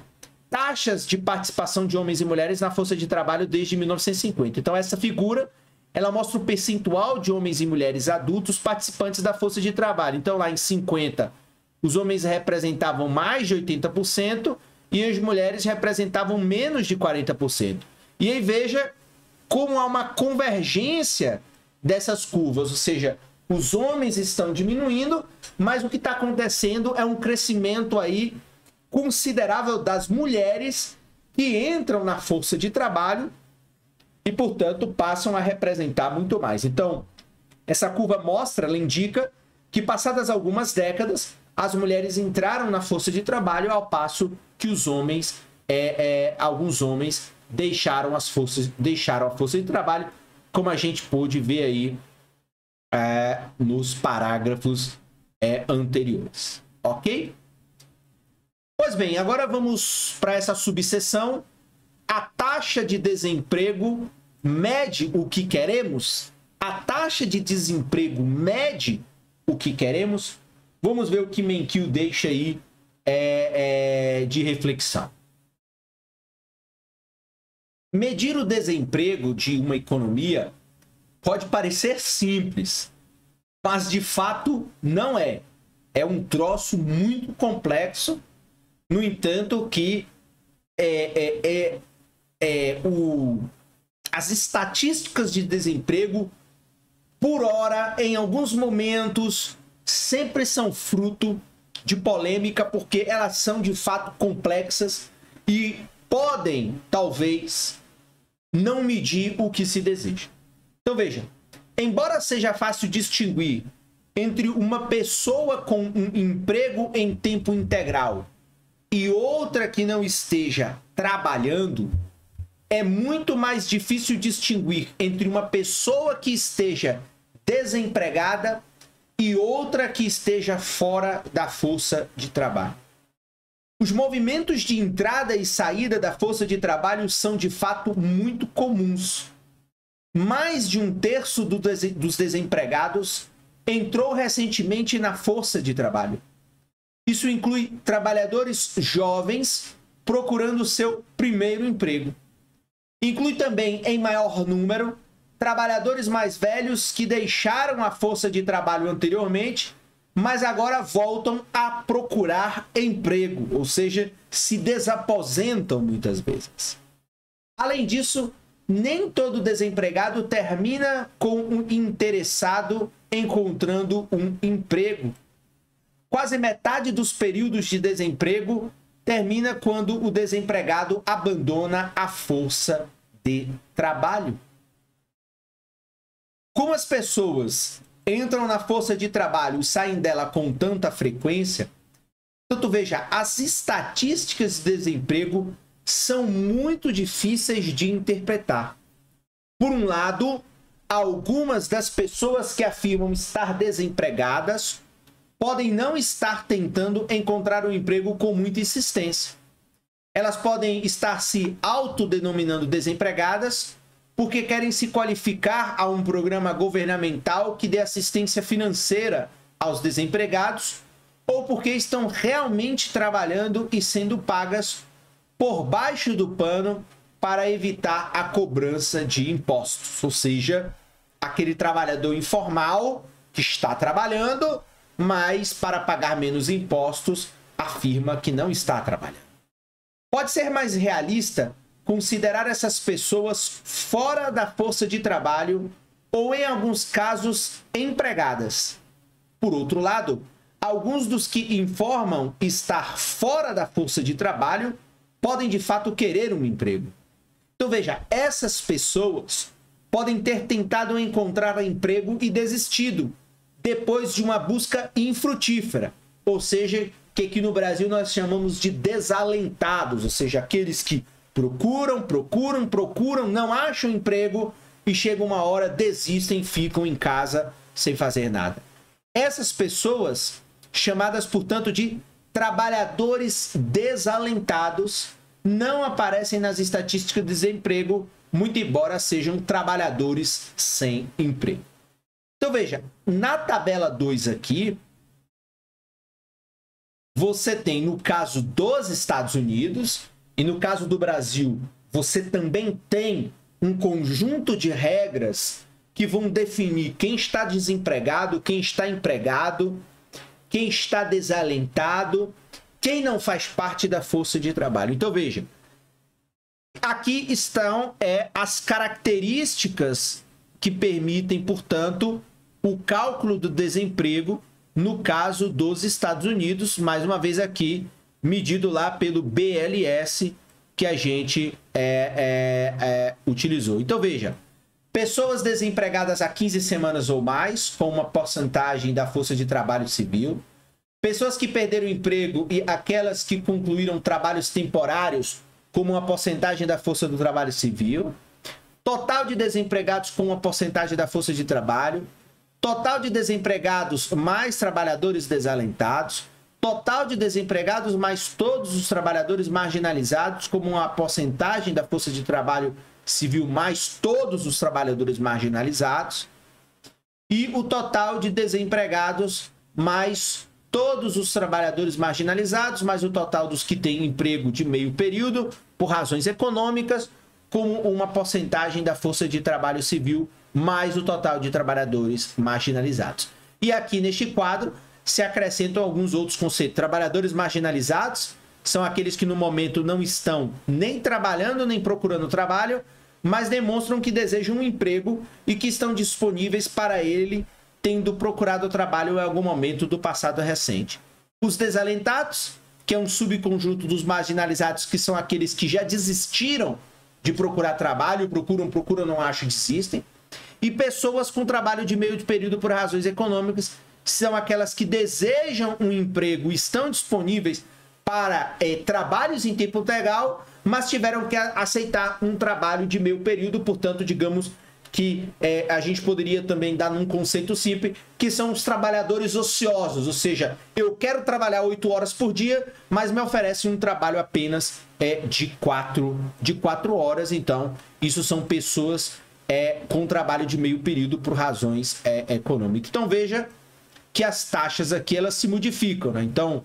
taxas de participação de homens e mulheres na força de trabalho desde 1950. Então essa figura ela mostra o percentual de homens e mulheres adultos participantes da força de trabalho. Então lá em 50, os homens representavam mais de 80% e as mulheres representavam menos de 40%. E aí veja como há uma convergência dessas curvas, ou seja, os homens estão diminuindo, mas o que está acontecendo é um crescimento aí considerável das mulheres que entram na força de trabalho e, portanto, passam a representar muito mais. Então, essa curva mostra, ela indica que passadas algumas décadas, as mulheres entraram na força de trabalho ao passo que os homens, é, é, alguns homens deixaram as forças, deixaram a força de trabalho, como a gente pôde ver aí é, nos parágrafos é, anteriores, ok? Pois bem, agora vamos para essa subseção. A taxa de desemprego mede o que queremos? A taxa de desemprego mede o que queremos? Vamos ver o que Menkil deixa aí é, é, de reflexão. Medir o desemprego de uma economia pode parecer simples, mas de fato não é. É um troço muito complexo, no entanto, que é, é, é, é o, as estatísticas de desemprego, por hora, em alguns momentos, sempre são fruto de polêmica, porque elas são de fato complexas e podem, talvez, não medir o que se deseja. Então veja, embora seja fácil distinguir entre uma pessoa com um emprego em tempo integral e outra que não esteja trabalhando, é muito mais difícil distinguir entre uma pessoa que esteja desempregada e outra que esteja fora da força de trabalho. Os movimentos de entrada e saída da força de trabalho são de fato muito comuns. Mais de um terço do des dos desempregados entrou recentemente na força de trabalho. Isso inclui trabalhadores jovens procurando seu primeiro emprego. Inclui também, em maior número, trabalhadores mais velhos que deixaram a força de trabalho anteriormente mas agora voltam a procurar emprego, ou seja, se desaposentam muitas vezes. Além disso, nem todo desempregado termina com um interessado encontrando um emprego. Quase metade dos períodos de desemprego termina quando o desempregado abandona a força de trabalho. Como as pessoas entram na força de trabalho e saem dela com tanta frequência, tanto veja, as estatísticas de desemprego são muito difíceis de interpretar. Por um lado, algumas das pessoas que afirmam estar desempregadas podem não estar tentando encontrar um emprego com muita insistência. Elas podem estar se autodenominando desempregadas porque querem se qualificar a um programa governamental que dê assistência financeira aos desempregados, ou porque estão realmente trabalhando e sendo pagas por baixo do pano para evitar a cobrança de impostos, ou seja, aquele trabalhador informal que está trabalhando, mas para pagar menos impostos afirma que não está trabalhando. Pode ser mais realista considerar essas pessoas fora da força de trabalho ou, em alguns casos, empregadas. Por outro lado, alguns dos que informam estar fora da força de trabalho podem de fato querer um emprego. Então veja, essas pessoas podem ter tentado encontrar emprego e desistido depois de uma busca infrutífera, ou seja, que aqui no Brasil nós chamamos de desalentados, ou seja, aqueles que procuram, procuram, procuram, não acham emprego e chega uma hora desistem, ficam em casa sem fazer nada. Essas pessoas, chamadas portanto de trabalhadores desalentados, não aparecem nas estatísticas de desemprego, muito embora sejam trabalhadores sem emprego. Então veja, na tabela 2 aqui, você tem no caso dos Estados Unidos e no caso do Brasil, você também tem um conjunto de regras que vão definir quem está desempregado, quem está empregado, quem está desalentado quem não faz parte da força de trabalho. Então veja, aqui estão é, as características que permitem, portanto, o cálculo do desemprego no caso dos Estados Unidos, mais uma vez aqui medido lá pelo BLS que a gente é, é, é, utilizou. Então veja, pessoas desempregadas há 15 semanas ou mais, com uma porcentagem da força de trabalho civil, Pessoas que perderam o emprego e aquelas que concluíram trabalhos temporários, como uma porcentagem da força do trabalho civil. Total de desempregados com uma porcentagem da força de trabalho. Total de desempregados mais trabalhadores desalentados. Total de desempregados mais todos os trabalhadores marginalizados, como uma porcentagem da força de trabalho civil mais todos os trabalhadores marginalizados. E o total de desempregados mais todos os trabalhadores marginalizados, mais o total dos que têm emprego de meio período, por razões econômicas, com uma porcentagem da força de trabalho civil, mais o total de trabalhadores marginalizados. E aqui neste quadro se acrescentam alguns outros conceitos. Trabalhadores marginalizados são aqueles que no momento não estão nem trabalhando nem procurando trabalho, mas demonstram que desejam um emprego e que estão disponíveis para ele tendo procurado trabalho em algum momento do passado recente. Os desalentados, que é um subconjunto dos marginalizados, que são aqueles que já desistiram de procurar trabalho, procuram, procuram, não acham, desistem. E pessoas com trabalho de meio de período por razões econômicas, são aquelas que desejam um emprego, estão disponíveis para é, trabalhos em tempo integral, mas tiveram que aceitar um trabalho de meio período, portanto, digamos, que é, a gente poderia também dar num conceito simples, que são os trabalhadores ociosos, ou seja, eu quero trabalhar oito horas por dia, mas me oferecem um trabalho apenas é, de quatro de quatro horas. Então, isso são pessoas é, com trabalho de meio período por razões é, econômicas. Então, veja que as taxas aqui elas se modificam. Né? Então,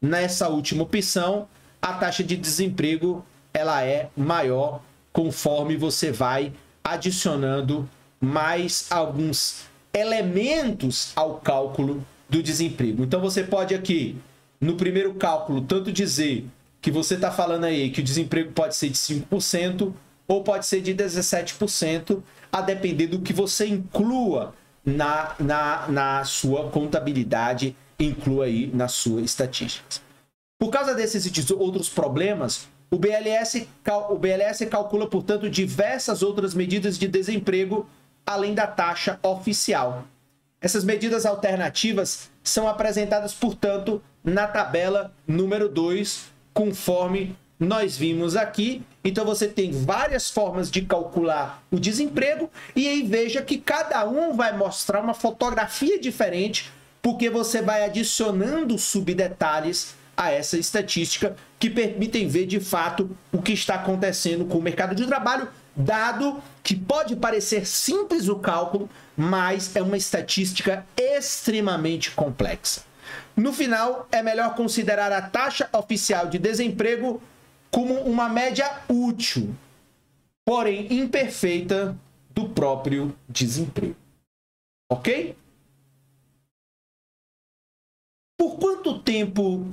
nessa última opção, a taxa de desemprego ela é maior conforme você vai adicionando mais alguns elementos ao cálculo do desemprego. Então você pode aqui, no primeiro cálculo, tanto dizer que você está falando aí que o desemprego pode ser de 5% ou pode ser de 17%, a depender do que você inclua na, na, na sua contabilidade, inclua aí na sua estatística. Por causa desses outros problemas, o BLS, o BLS calcula, portanto, diversas outras medidas de desemprego além da taxa oficial. Essas medidas alternativas são apresentadas, portanto, na tabela número 2, conforme nós vimos aqui. Então você tem várias formas de calcular o desemprego e aí veja que cada um vai mostrar uma fotografia diferente, porque você vai adicionando subdetalhes a essa estatística que permitem ver de fato o que está acontecendo com o mercado de trabalho, dado que pode parecer simples o cálculo, mas é uma estatística extremamente complexa. No final, é melhor considerar a taxa oficial de desemprego como uma média útil, porém imperfeita, do próprio desemprego. Ok? Por quanto tempo,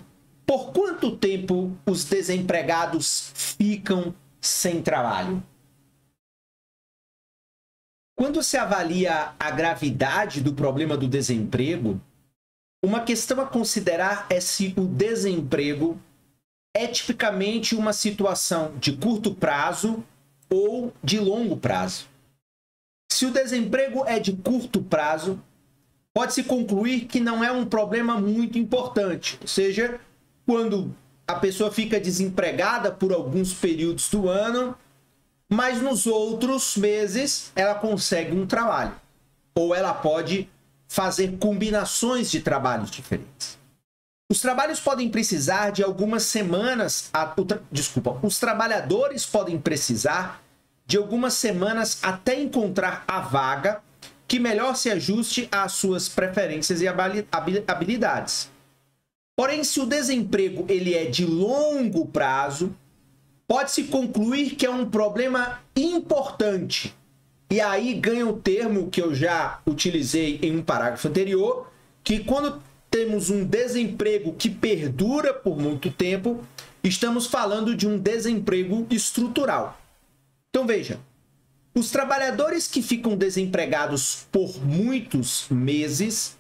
por quanto tempo os desempregados ficam sem trabalho? Quando se avalia a gravidade do problema do desemprego, uma questão a considerar é se o desemprego é tipicamente uma situação de curto prazo ou de longo prazo. Se o desemprego é de curto prazo, pode-se concluir que não é um problema muito importante, ou seja, quando a pessoa fica desempregada por alguns períodos do ano, mas nos outros meses ela consegue um trabalho. Ou ela pode fazer combinações de trabalhos diferentes. Os trabalhos podem precisar de algumas semanas. A, desculpa, os trabalhadores podem precisar de algumas semanas até encontrar a vaga que melhor se ajuste às suas preferências e habilidades. Porém, se o desemprego ele é de longo prazo, pode-se concluir que é um problema importante. E aí ganha o termo que eu já utilizei em um parágrafo anterior, que quando temos um desemprego que perdura por muito tempo, estamos falando de um desemprego estrutural. Então veja, os trabalhadores que ficam desempregados por muitos meses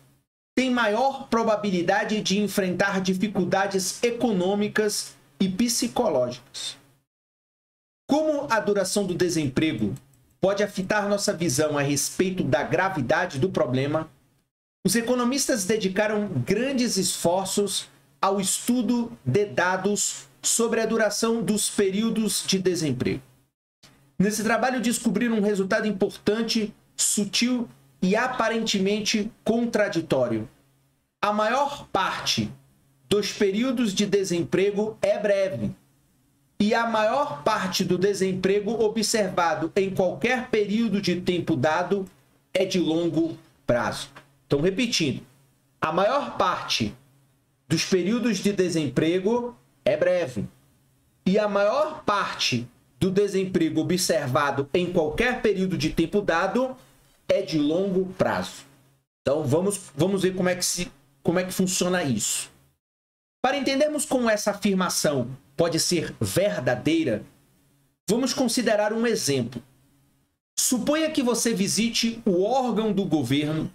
têm maior probabilidade de enfrentar dificuldades econômicas e psicológicas. Como a duração do desemprego pode afetar nossa visão a respeito da gravidade do problema, os economistas dedicaram grandes esforços ao estudo de dados sobre a duração dos períodos de desemprego. Nesse trabalho descobriram um resultado importante, sutil e aparentemente contraditório. A maior parte dos períodos de desemprego é breve, e a maior parte do desemprego observado em qualquer período de tempo dado é de longo prazo. Então, repetindo, a maior parte dos períodos de desemprego é breve. E a maior parte do desemprego observado em qualquer período de tempo dado é de longo prazo. Então vamos, vamos ver como é, que se, como é que funciona isso. Para entendermos como essa afirmação pode ser verdadeira, vamos considerar um exemplo. Suponha que você visite o órgão do governo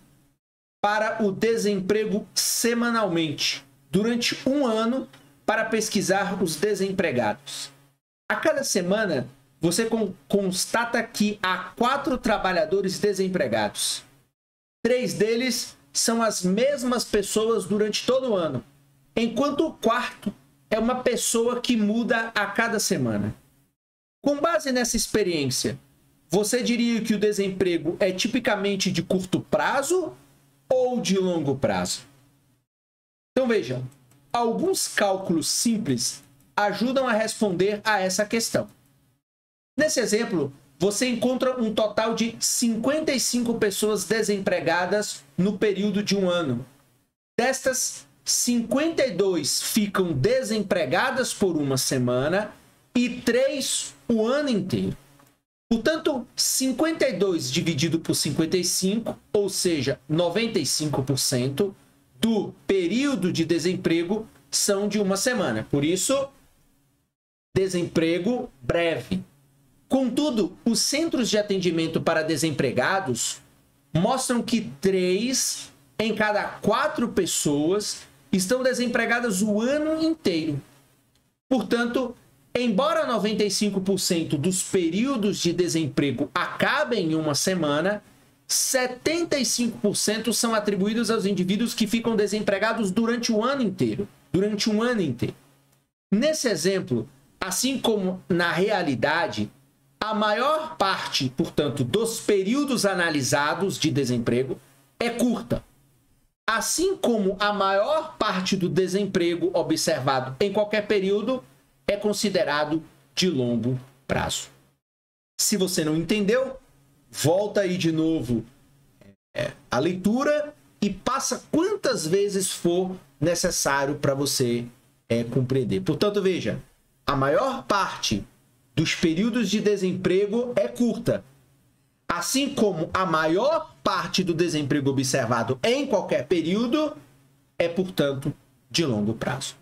para o desemprego semanalmente, durante um ano, para pesquisar os desempregados. A cada semana, você con constata que há quatro trabalhadores desempregados. Três deles são as mesmas pessoas durante todo o ano, enquanto o quarto é uma pessoa que muda a cada semana. Com base nessa experiência, você diria que o desemprego é tipicamente de curto prazo ou de longo prazo? Então veja, alguns cálculos simples ajudam a responder a essa questão. Nesse exemplo, você encontra um total de 55 pessoas desempregadas no período de um ano. Destas, 52 ficam desempregadas por uma semana e 3 o ano inteiro. Portanto, 52 dividido por 55, ou seja, 95% do período de desemprego são de uma semana. Por isso, desemprego breve. Contudo, os centros de atendimento para desempregados mostram que três em cada quatro pessoas estão desempregadas o ano inteiro. Portanto, Embora 95% dos períodos de desemprego acabem em uma semana, 75% são atribuídos aos indivíduos que ficam desempregados durante o ano inteiro. Durante um ano inteiro. Nesse exemplo, assim como na realidade, a maior parte, portanto, dos períodos analisados de desemprego é curta. Assim como a maior parte do desemprego observado em qualquer período é considerado de longo prazo. Se você não entendeu, volta aí de novo é, a leitura e passa quantas vezes for necessário para você é, compreender. Portanto, veja, a maior parte dos períodos de desemprego é curta. Assim como a maior parte do desemprego observado em qualquer período é, portanto, de longo prazo.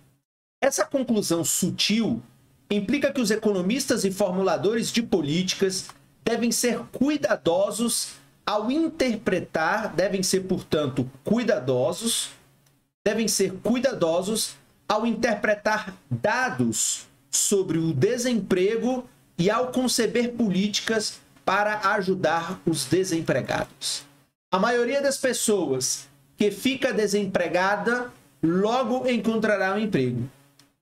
Essa conclusão sutil implica que os economistas e formuladores de políticas devem ser cuidadosos ao interpretar, devem ser, portanto, cuidadosos, devem ser cuidadosos ao interpretar dados sobre o desemprego e ao conceber políticas para ajudar os desempregados. A maioria das pessoas que fica desempregada logo encontrará um emprego.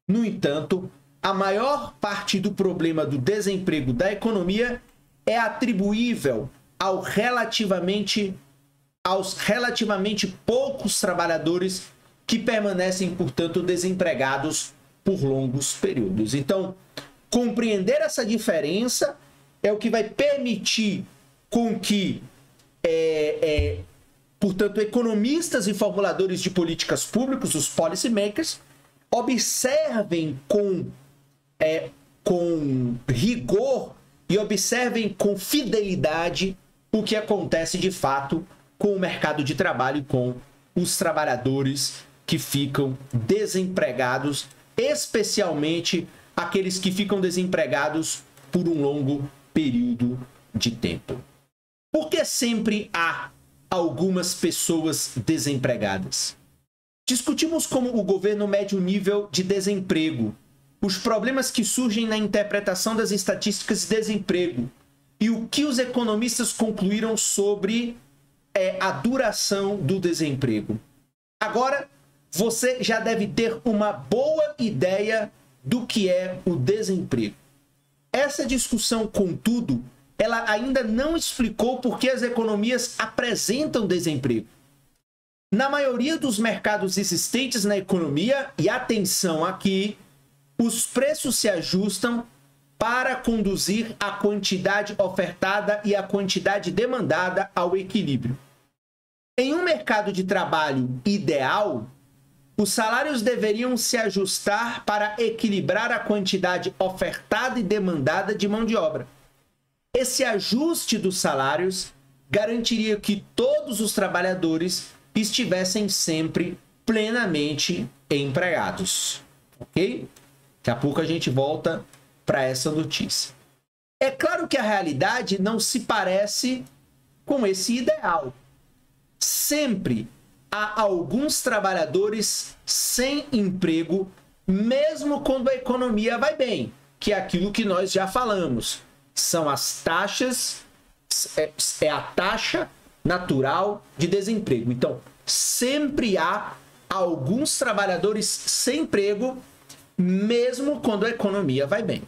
No entanto, a maior parte do problema do desemprego da economia é atribuível ao relativamente aos relativamente poucos trabalhadores que permanecem, portanto, desempregados por longos períodos. Então, compreender essa diferença é o que vai permitir com que, é, é, portanto, economistas e formuladores de políticas públicas, os policymakers, observem com, é, com rigor e observem com fidelidade o que acontece de fato com o mercado de trabalho e com os trabalhadores que ficam desempregados, especialmente aqueles que ficam desempregados por um longo período de tempo. Por que sempre há algumas pessoas desempregadas? Discutimos como o governo mede o nível de desemprego, os problemas que surgem na interpretação das estatísticas de desemprego e o que os economistas concluíram sobre é, a duração do desemprego. Agora, você já deve ter uma boa ideia do que é o desemprego. Essa discussão, contudo, ela ainda não explicou por que as economias apresentam desemprego. Na maioria dos mercados existentes na economia, e atenção aqui, os preços se ajustam para conduzir a quantidade ofertada e a quantidade demandada ao equilíbrio. Em um mercado de trabalho ideal, os salários deveriam se ajustar para equilibrar a quantidade ofertada e demandada de mão de obra. Esse ajuste dos salários garantiria que todos os trabalhadores estivessem sempre plenamente empregados. Ok? Daqui a pouco a gente volta para essa notícia. É claro que a realidade não se parece com esse ideal. Sempre há alguns trabalhadores sem emprego, mesmo quando a economia vai bem, que é aquilo que nós já falamos. São as taxas, é, é a taxa natural de desemprego. Então, sempre há alguns trabalhadores sem emprego, mesmo quando a economia vai bem.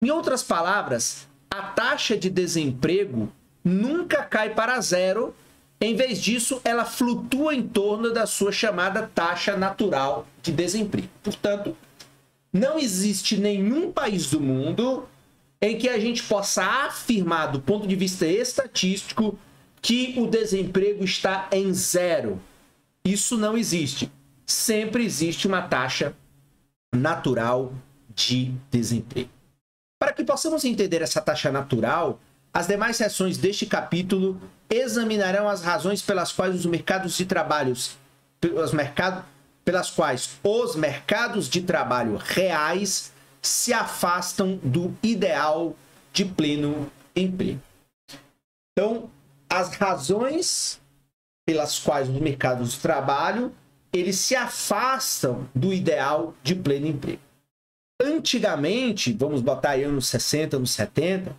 Em outras palavras, a taxa de desemprego nunca cai para zero em vez disso, ela flutua em torno da sua chamada taxa natural de desemprego. Portanto, não existe nenhum país do mundo em que a gente possa afirmar, do ponto de vista estatístico, que o desemprego está em zero. Isso não existe. Sempre existe uma taxa natural de desemprego. Para que possamos entender essa taxa natural, as demais seções deste capítulo examinarão as razões pelas quais os mercados de trabalhos, pelos mercados, pelas quais os mercados de trabalho reais se afastam do ideal de pleno emprego. Então, as razões pelas quais os mercados de trabalho eles se afastam do ideal de pleno emprego. Antigamente, vamos botar aí anos 60, anos 70,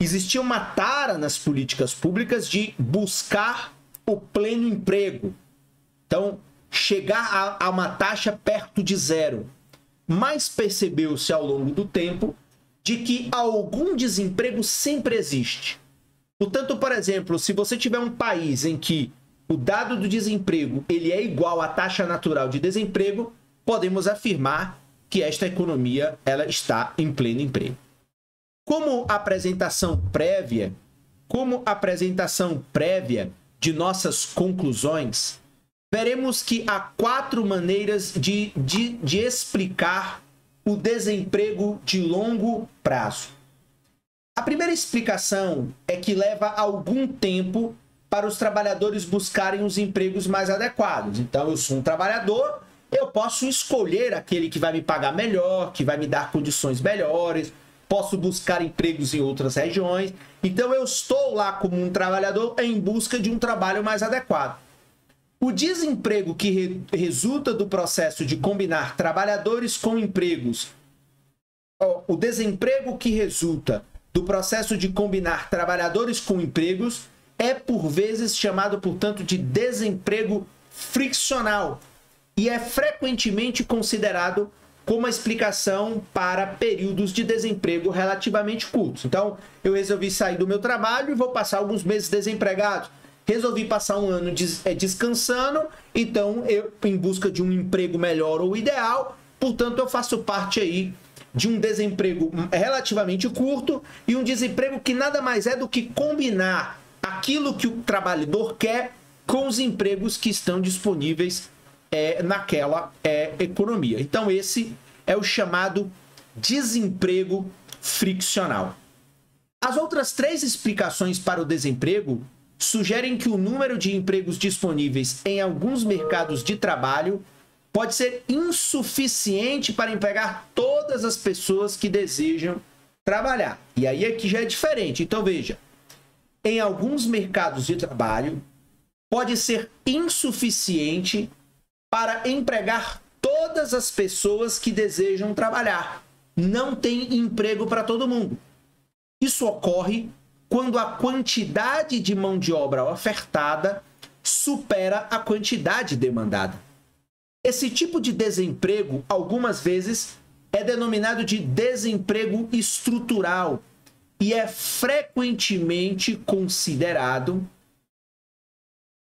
existia uma tara nas políticas públicas de buscar o pleno emprego. Então, chegar a, a uma taxa perto de zero. Mas percebeu-se ao longo do tempo de que algum desemprego sempre existe. Portanto, por exemplo, se você tiver um país em que o dado do desemprego ele é igual à taxa natural de desemprego, podemos afirmar que esta economia ela está em pleno emprego. Como apresentação prévia, como apresentação prévia de nossas conclusões, veremos que há quatro maneiras de, de, de explicar o desemprego de longo prazo. A primeira explicação é que leva algum tempo para os trabalhadores buscarem os empregos mais adequados. Então, eu sou um trabalhador, eu posso escolher aquele que vai me pagar melhor, que vai me dar condições melhores, posso buscar empregos em outras regiões. Então, eu estou lá como um trabalhador em busca de um trabalho mais adequado. O desemprego que re resulta do processo de combinar trabalhadores com empregos, o desemprego que resulta do processo de combinar trabalhadores com empregos é por vezes chamado, portanto, de desemprego friccional e é frequentemente considerado como uma explicação para períodos de desemprego relativamente curtos. Então, eu resolvi sair do meu trabalho e vou passar alguns meses desempregado. Resolvi passar um ano des é, descansando, então eu em busca de um emprego melhor ou ideal, portanto eu faço parte aí de um desemprego relativamente curto e um desemprego que nada mais é do que combinar aquilo que o trabalhador quer com os empregos que estão disponíveis é, naquela é, economia. Então, esse é o chamado desemprego friccional. As outras três explicações para o desemprego sugerem que o número de empregos disponíveis em alguns mercados de trabalho pode ser insuficiente para empregar todas as pessoas que desejam trabalhar. E aí é que já é diferente. Então veja, em alguns mercados de trabalho pode ser insuficiente para empregar todas as pessoas que desejam trabalhar. Não tem emprego para todo mundo. Isso ocorre quando a quantidade de mão de obra ofertada supera a quantidade demandada. Esse tipo de desemprego, algumas vezes, é denominado de desemprego estrutural e é frequentemente considerado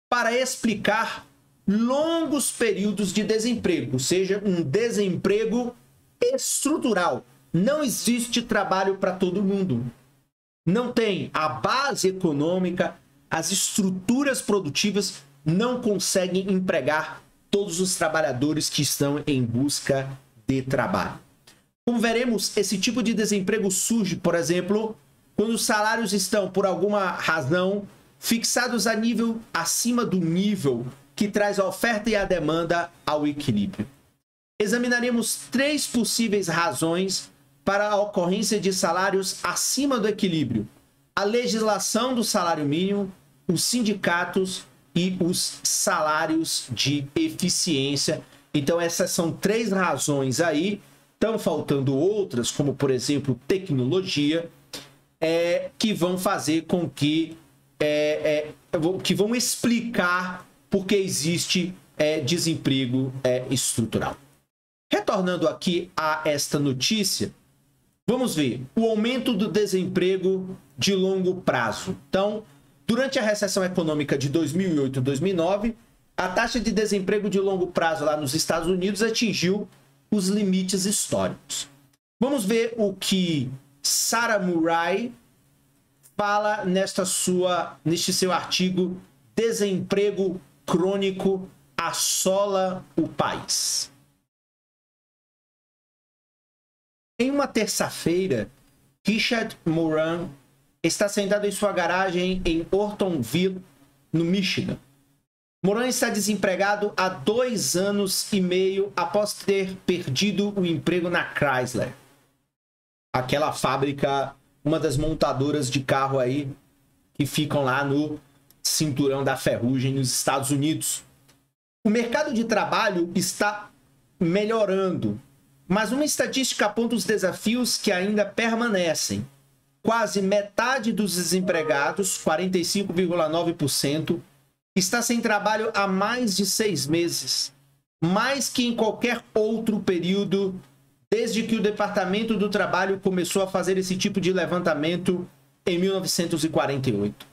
para explicar longos períodos de desemprego, ou seja, um desemprego estrutural. Não existe trabalho para todo mundo. Não tem a base econômica, as estruturas produtivas não conseguem empregar todos os trabalhadores que estão em busca de trabalho. Como veremos, esse tipo de desemprego surge, por exemplo, quando os salários estão, por alguma razão, fixados a nível acima do nível que traz a oferta e a demanda ao equilíbrio. Examinaremos três possíveis razões para a ocorrência de salários acima do equilíbrio: a legislação do salário mínimo, os sindicatos e os salários de eficiência. Então, essas são três razões aí. Estão faltando outras, como por exemplo tecnologia, é, que vão fazer com que é, é, que vão explicar por que existe é, desemprego é, estrutural. Retornando aqui a esta notícia, vamos ver o aumento do desemprego de longo prazo. Então, Durante a recessão econômica de 2008 e 2009, a taxa de desemprego de longo prazo lá nos Estados Unidos atingiu os limites históricos. Vamos ver o que Sarah Murray fala nesta sua, neste seu artigo Desemprego crônico assola o país. Em uma terça-feira, Richard Moran está sentado em sua garagem em Ortonville, no Michigan. Moran está desempregado há dois anos e meio após ter perdido o emprego na Chrysler. Aquela fábrica, uma das montadoras de carro aí que ficam lá no cinturão da ferrugem nos Estados Unidos. O mercado de trabalho está melhorando, mas uma estatística aponta os desafios que ainda permanecem quase metade dos desempregados, 45,9%, está sem trabalho há mais de seis meses, mais que em qualquer outro período desde que o Departamento do Trabalho começou a fazer esse tipo de levantamento em 1948.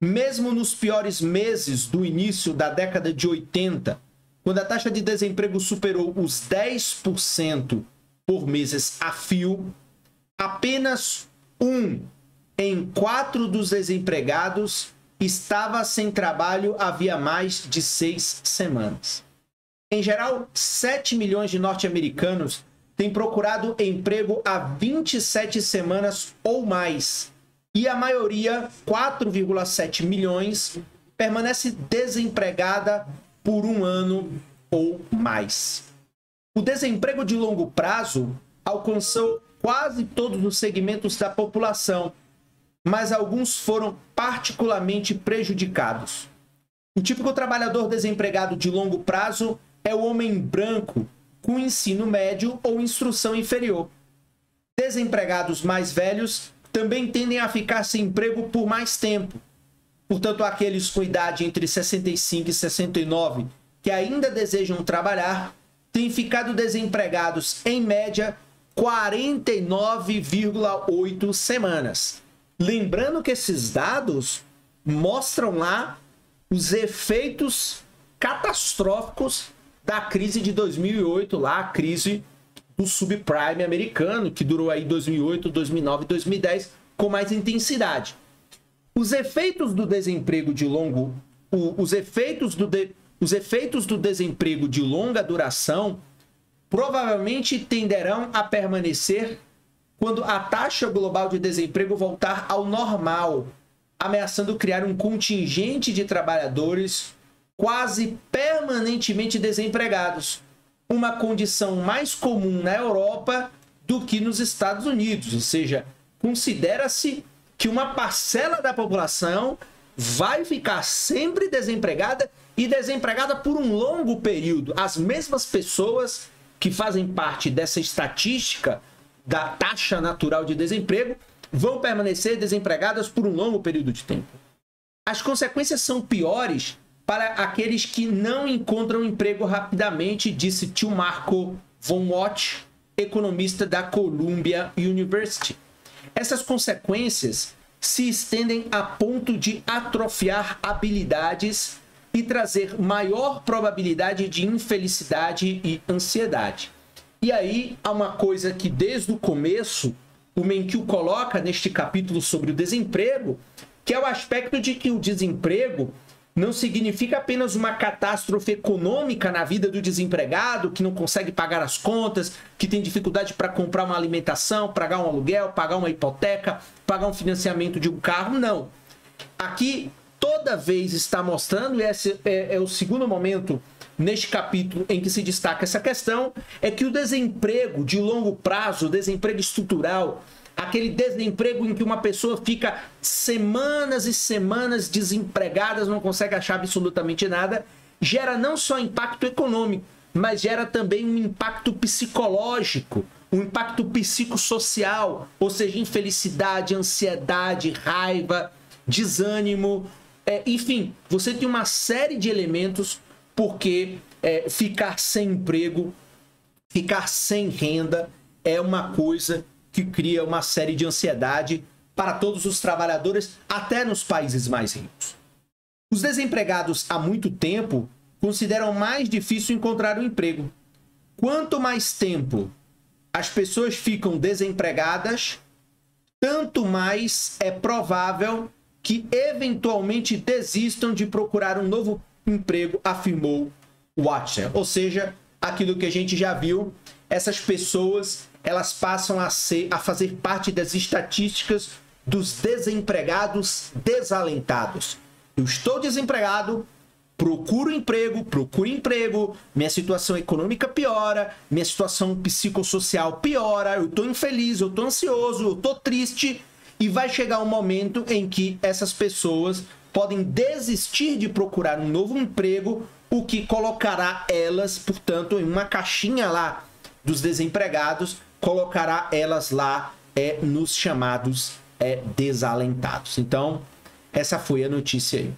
Mesmo nos piores meses do início da década de 80, quando a taxa de desemprego superou os 10% por meses a fio, apenas um em quatro dos desempregados estava sem trabalho havia mais de seis semanas. Em geral, 7 milhões de norte-americanos tem procurado emprego há 27 semanas ou mais. E a maioria, 4,7 milhões, permanece desempregada por um ano ou mais. O desemprego de longo prazo alcançou quase todos os segmentos da população, mas alguns foram particularmente prejudicados. O típico trabalhador desempregado de longo prazo é o homem branco com ensino médio ou instrução inferior. Desempregados mais velhos também tendem a ficar sem emprego por mais tempo. Portanto, aqueles com idade entre 65 e 69 que ainda desejam trabalhar têm ficado desempregados, em média, 49,8 semanas. Lembrando que esses dados mostram lá os efeitos catastróficos da crise de 2008, lá a crise do subprime americano, que durou aí 2008, 2009 e 2010 com mais intensidade. Os efeitos do desemprego de longo, os efeitos do, de, os efeitos do desemprego de longa duração provavelmente tenderão a permanecer quando a taxa global de desemprego voltar ao normal, ameaçando criar um contingente de trabalhadores quase permanentemente desempregados, uma condição mais comum na Europa do que nos Estados Unidos, ou seja, considera-se que uma parcela da população vai ficar sempre desempregada e desempregada por um longo período. As mesmas pessoas que fazem parte dessa estatística da taxa natural de desemprego vão permanecer desempregadas por um longo período de tempo. As consequências são piores para aqueles que não encontram emprego rapidamente, disse tio Marco von Watt, economista da Columbia University. Essas consequências se estendem a ponto de atrofiar habilidades e trazer maior probabilidade de infelicidade e ansiedade. E aí há uma coisa que desde o começo o Menkyu coloca neste capítulo sobre o desemprego, que é o aspecto de que o desemprego não significa apenas uma catástrofe econômica na vida do desempregado que não consegue pagar as contas, que tem dificuldade para comprar uma alimentação, pagar um aluguel, pagar uma hipoteca, pagar um financiamento de um carro. Não. Aqui toda vez está mostrando, e esse é, é o segundo momento neste capítulo em que se destaca essa questão, é que o desemprego de longo prazo, o desemprego estrutural, aquele desemprego em que uma pessoa fica semanas e semanas desempregadas, não consegue achar absolutamente nada, gera não só impacto econômico, mas gera também um impacto psicológico, um impacto psicossocial, ou seja, infelicidade, ansiedade, raiva, desânimo, é, enfim, você tem uma série de elementos porque é, ficar sem emprego, ficar sem renda é uma coisa que cria uma série de ansiedade para todos os trabalhadores, até nos países mais ricos. Os desempregados há muito tempo consideram mais difícil encontrar um emprego. Quanto mais tempo as pessoas ficam desempregadas, tanto mais é provável que eventualmente desistam de procurar um novo emprego, afirmou Watcher. Ou seja, aquilo que a gente já viu, essas pessoas elas passam a ser a fazer parte das estatísticas dos desempregados desalentados. Eu estou desempregado, procuro emprego, procuro emprego, minha situação econômica piora, minha situação psicossocial piora, eu estou infeliz, eu estou ansioso, eu estou triste e vai chegar um momento em que essas pessoas podem desistir de procurar um novo emprego, o que colocará elas, portanto, em uma caixinha lá dos desempregados, colocará elas lá é, nos chamados é, desalentados. Então, essa foi a notícia aí.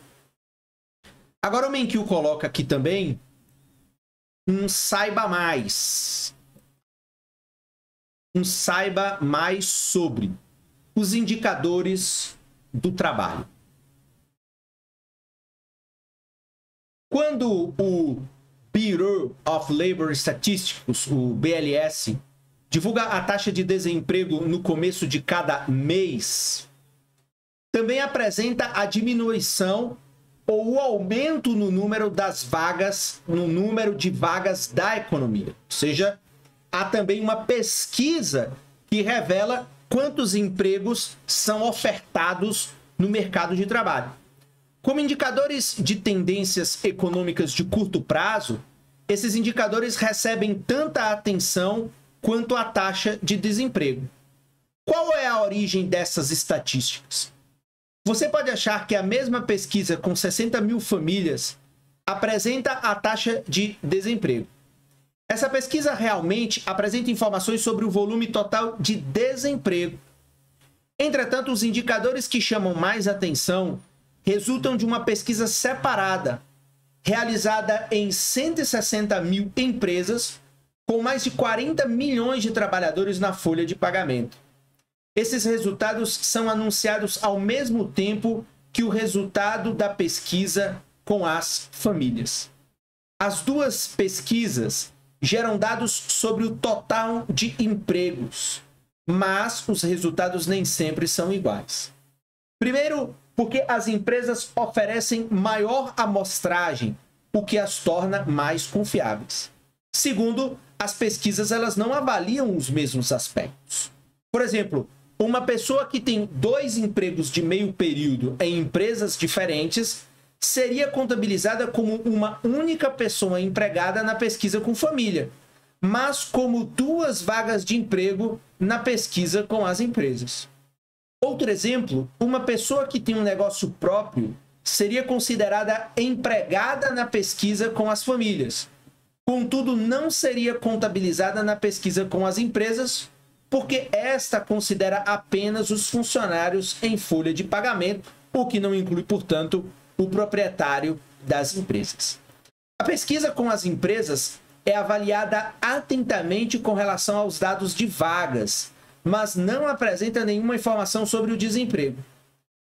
Agora o Menkyu coloca aqui também um saiba mais. Um saiba mais sobre os indicadores do trabalho. Quando o Bureau of Labor Statistics, o BLS, divulga a taxa de desemprego no começo de cada mês, também apresenta a diminuição ou o aumento no número das vagas, no número de vagas da economia. Ou seja, há também uma pesquisa que revela quantos empregos são ofertados no mercado de trabalho. Como indicadores de tendências econômicas de curto prazo, esses indicadores recebem tanta atenção quanto a taxa de desemprego. Qual é a origem dessas estatísticas? Você pode achar que a mesma pesquisa com 60 mil famílias apresenta a taxa de desemprego. Essa pesquisa realmente apresenta informações sobre o volume total de desemprego. Entretanto, os indicadores que chamam mais atenção resultam de uma pesquisa separada, realizada em 160 mil empresas, com mais de 40 milhões de trabalhadores na folha de pagamento. Esses resultados são anunciados ao mesmo tempo que o resultado da pesquisa com as famílias. As duas pesquisas geram dados sobre o total de empregos, mas os resultados nem sempre são iguais. Primeiro, porque as empresas oferecem maior amostragem, o que as torna mais confiáveis. Segundo, as pesquisas elas não avaliam os mesmos aspectos. Por exemplo, uma pessoa que tem dois empregos de meio período em empresas diferentes seria contabilizada como uma única pessoa empregada na pesquisa com família, mas como duas vagas de emprego na pesquisa com as empresas. Outro exemplo, uma pessoa que tem um negócio próprio seria considerada empregada na pesquisa com as famílias. Contudo, não seria contabilizada na pesquisa com as empresas, porque esta considera apenas os funcionários em folha de pagamento, o que não inclui, portanto, o proprietário das empresas. A pesquisa com as empresas é avaliada atentamente com relação aos dados de vagas, mas não apresenta nenhuma informação sobre o desemprego.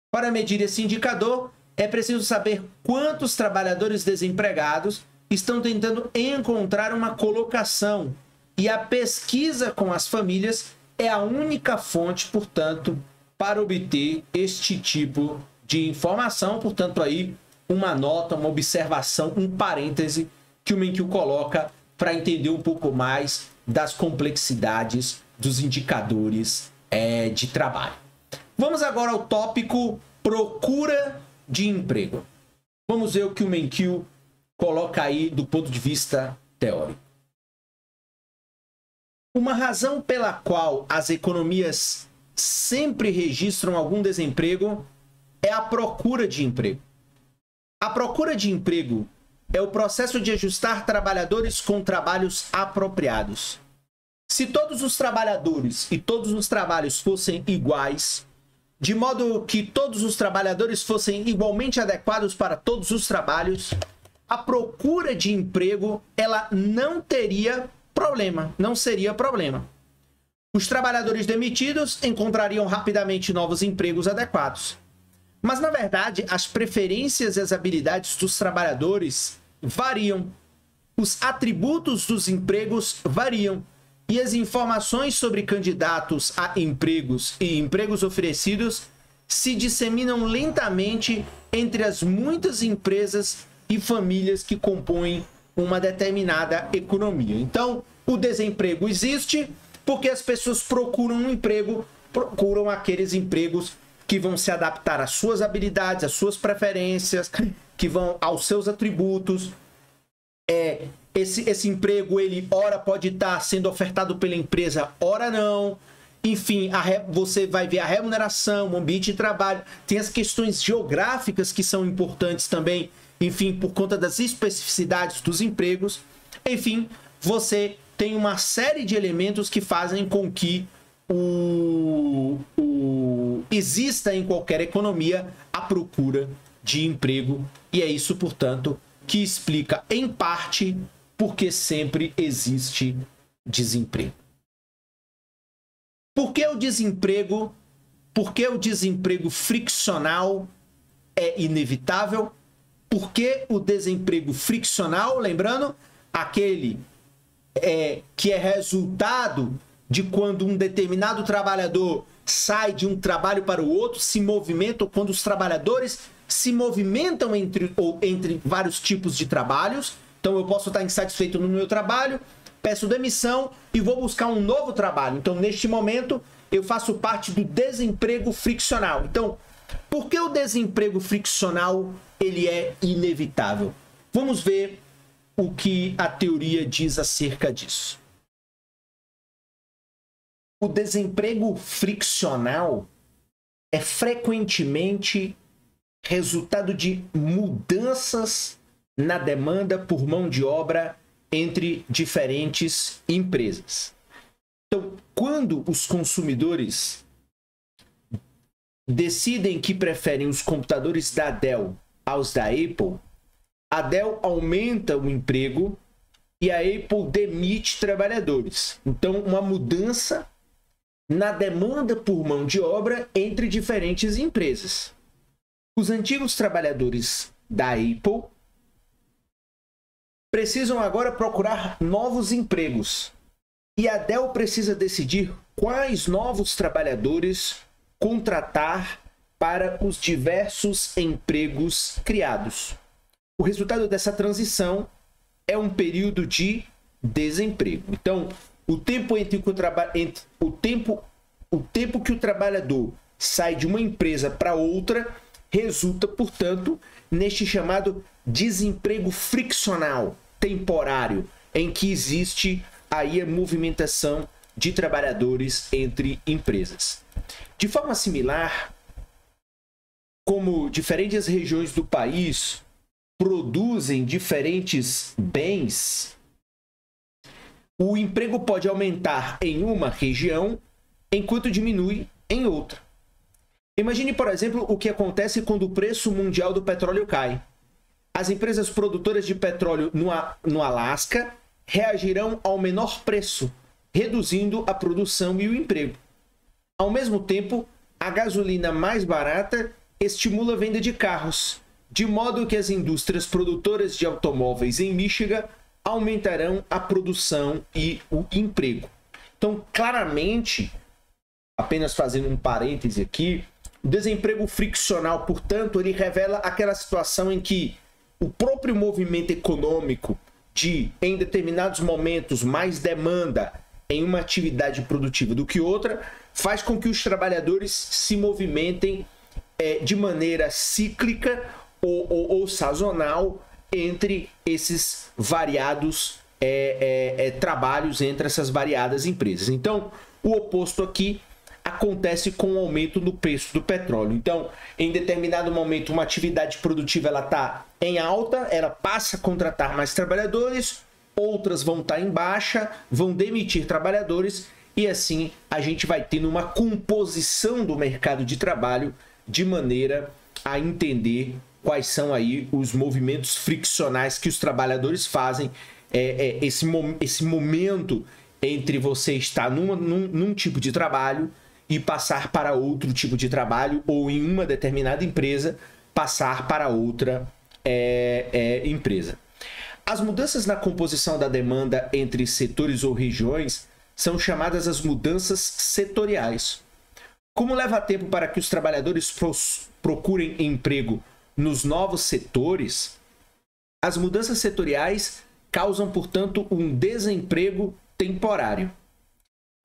Para medir esse indicador, é preciso saber quantos trabalhadores desempregados estão tentando encontrar uma colocação, e a pesquisa com as famílias é a única fonte, portanto, para obter este tipo de informação, portanto aí uma nota, uma observação, um parêntese que o Menkyu coloca para entender um pouco mais das complexidades dos indicadores é, de trabalho. Vamos agora ao tópico procura de emprego. Vamos ver o que o Menkyu coloca aí do ponto de vista teórico. Uma razão pela qual as economias sempre registram algum desemprego é a procura de emprego. A procura de emprego é o processo de ajustar trabalhadores com trabalhos apropriados. Se todos os trabalhadores e todos os trabalhos fossem iguais, de modo que todos os trabalhadores fossem igualmente adequados para todos os trabalhos, a procura de emprego ela não teria problema, não seria problema. Os trabalhadores demitidos encontrariam rapidamente novos empregos adequados. Mas, na verdade, as preferências e as habilidades dos trabalhadores variam. Os atributos dos empregos variam. E as informações sobre candidatos a empregos e empregos oferecidos se disseminam lentamente entre as muitas empresas e famílias que compõem uma determinada economia. Então, o desemprego existe porque as pessoas procuram um emprego, procuram aqueles empregos que vão se adaptar às suas habilidades, às suas preferências, que vão aos seus atributos. É, esse, esse emprego, ele ora pode estar sendo ofertado pela empresa, ora não. Enfim, re, você vai ver a remuneração, o ambiente de trabalho. Tem as questões geográficas que são importantes também, enfim, por conta das especificidades dos empregos. Enfim, você tem uma série de elementos que fazem com que o, o, exista em qualquer economia a procura de emprego. E é isso, portanto, que explica, em parte, porque sempre existe desemprego. Por que o desemprego? Por que o desemprego friccional é inevitável? Por que o desemprego friccional, lembrando, aquele é, que é resultado de quando um determinado trabalhador sai de um trabalho para o outro, se movimenta, ou quando os trabalhadores se movimentam entre, ou entre vários tipos de trabalhos. Então eu posso estar insatisfeito no meu trabalho, peço demissão e vou buscar um novo trabalho. Então, neste momento, eu faço parte do desemprego friccional. Então, por que o desemprego friccional ele é inevitável? Vamos ver o que a teoria diz acerca disso. O desemprego friccional é frequentemente resultado de mudanças na demanda por mão de obra entre diferentes empresas. Então, quando os consumidores decidem que preferem os computadores da Dell aos da Apple, a Dell aumenta o emprego e a Apple demite trabalhadores. Então, uma mudança na demanda por mão de obra entre diferentes empresas. Os antigos trabalhadores da Apple precisam agora procurar novos empregos. E a Dell precisa decidir quais novos trabalhadores contratar para os diversos empregos criados. O resultado dessa transição é um período de desemprego. Então, o tempo entre, o, entre o tempo o tempo que o trabalhador sai de uma empresa para outra resulta, portanto, neste chamado desemprego friccional temporário, em que existe aí a movimentação de trabalhadores entre empresas. De forma similar, como diferentes regiões do país produzem diferentes bens, o emprego pode aumentar em uma região enquanto diminui em outra. Imagine, por exemplo, o que acontece quando o preço mundial do petróleo cai. As empresas produtoras de petróleo no, no Alasca reagirão ao menor preço, reduzindo a produção e o emprego. Ao mesmo tempo, a gasolina mais barata estimula a venda de carros, de modo que as indústrias produtoras de automóveis em Michigan aumentarão a produção e o emprego. Então, claramente, apenas fazendo um parêntese aqui, o desemprego friccional, portanto, ele revela aquela situação em que o próprio movimento econômico de, em determinados momentos, mais demanda em uma atividade produtiva do que outra, faz com que os trabalhadores se movimentem é, de maneira cíclica ou, ou, ou, sazonal entre esses variados é, é, é trabalhos entre essas variadas empresas. Então, o oposto aqui acontece com o aumento do preço do petróleo. Então, em determinado momento, uma atividade produtiva ela está em alta, ela passa a contratar mais trabalhadores, outras vão estar tá em baixa, vão demitir trabalhadores e assim a gente vai tendo uma composição do mercado de trabalho de maneira a entender quais são aí os movimentos friccionais que os trabalhadores fazem, é, é esse, esse momento entre você estar num, num, num tipo de trabalho e passar para outro tipo de trabalho ou em uma determinada empresa passar para outra é, é, empresa. As mudanças na composição da demanda entre setores ou regiões são chamadas as mudanças setoriais. Como leva tempo para que os trabalhadores procurem emprego nos novos setores, as mudanças setoriais causam, portanto, um desemprego temporário.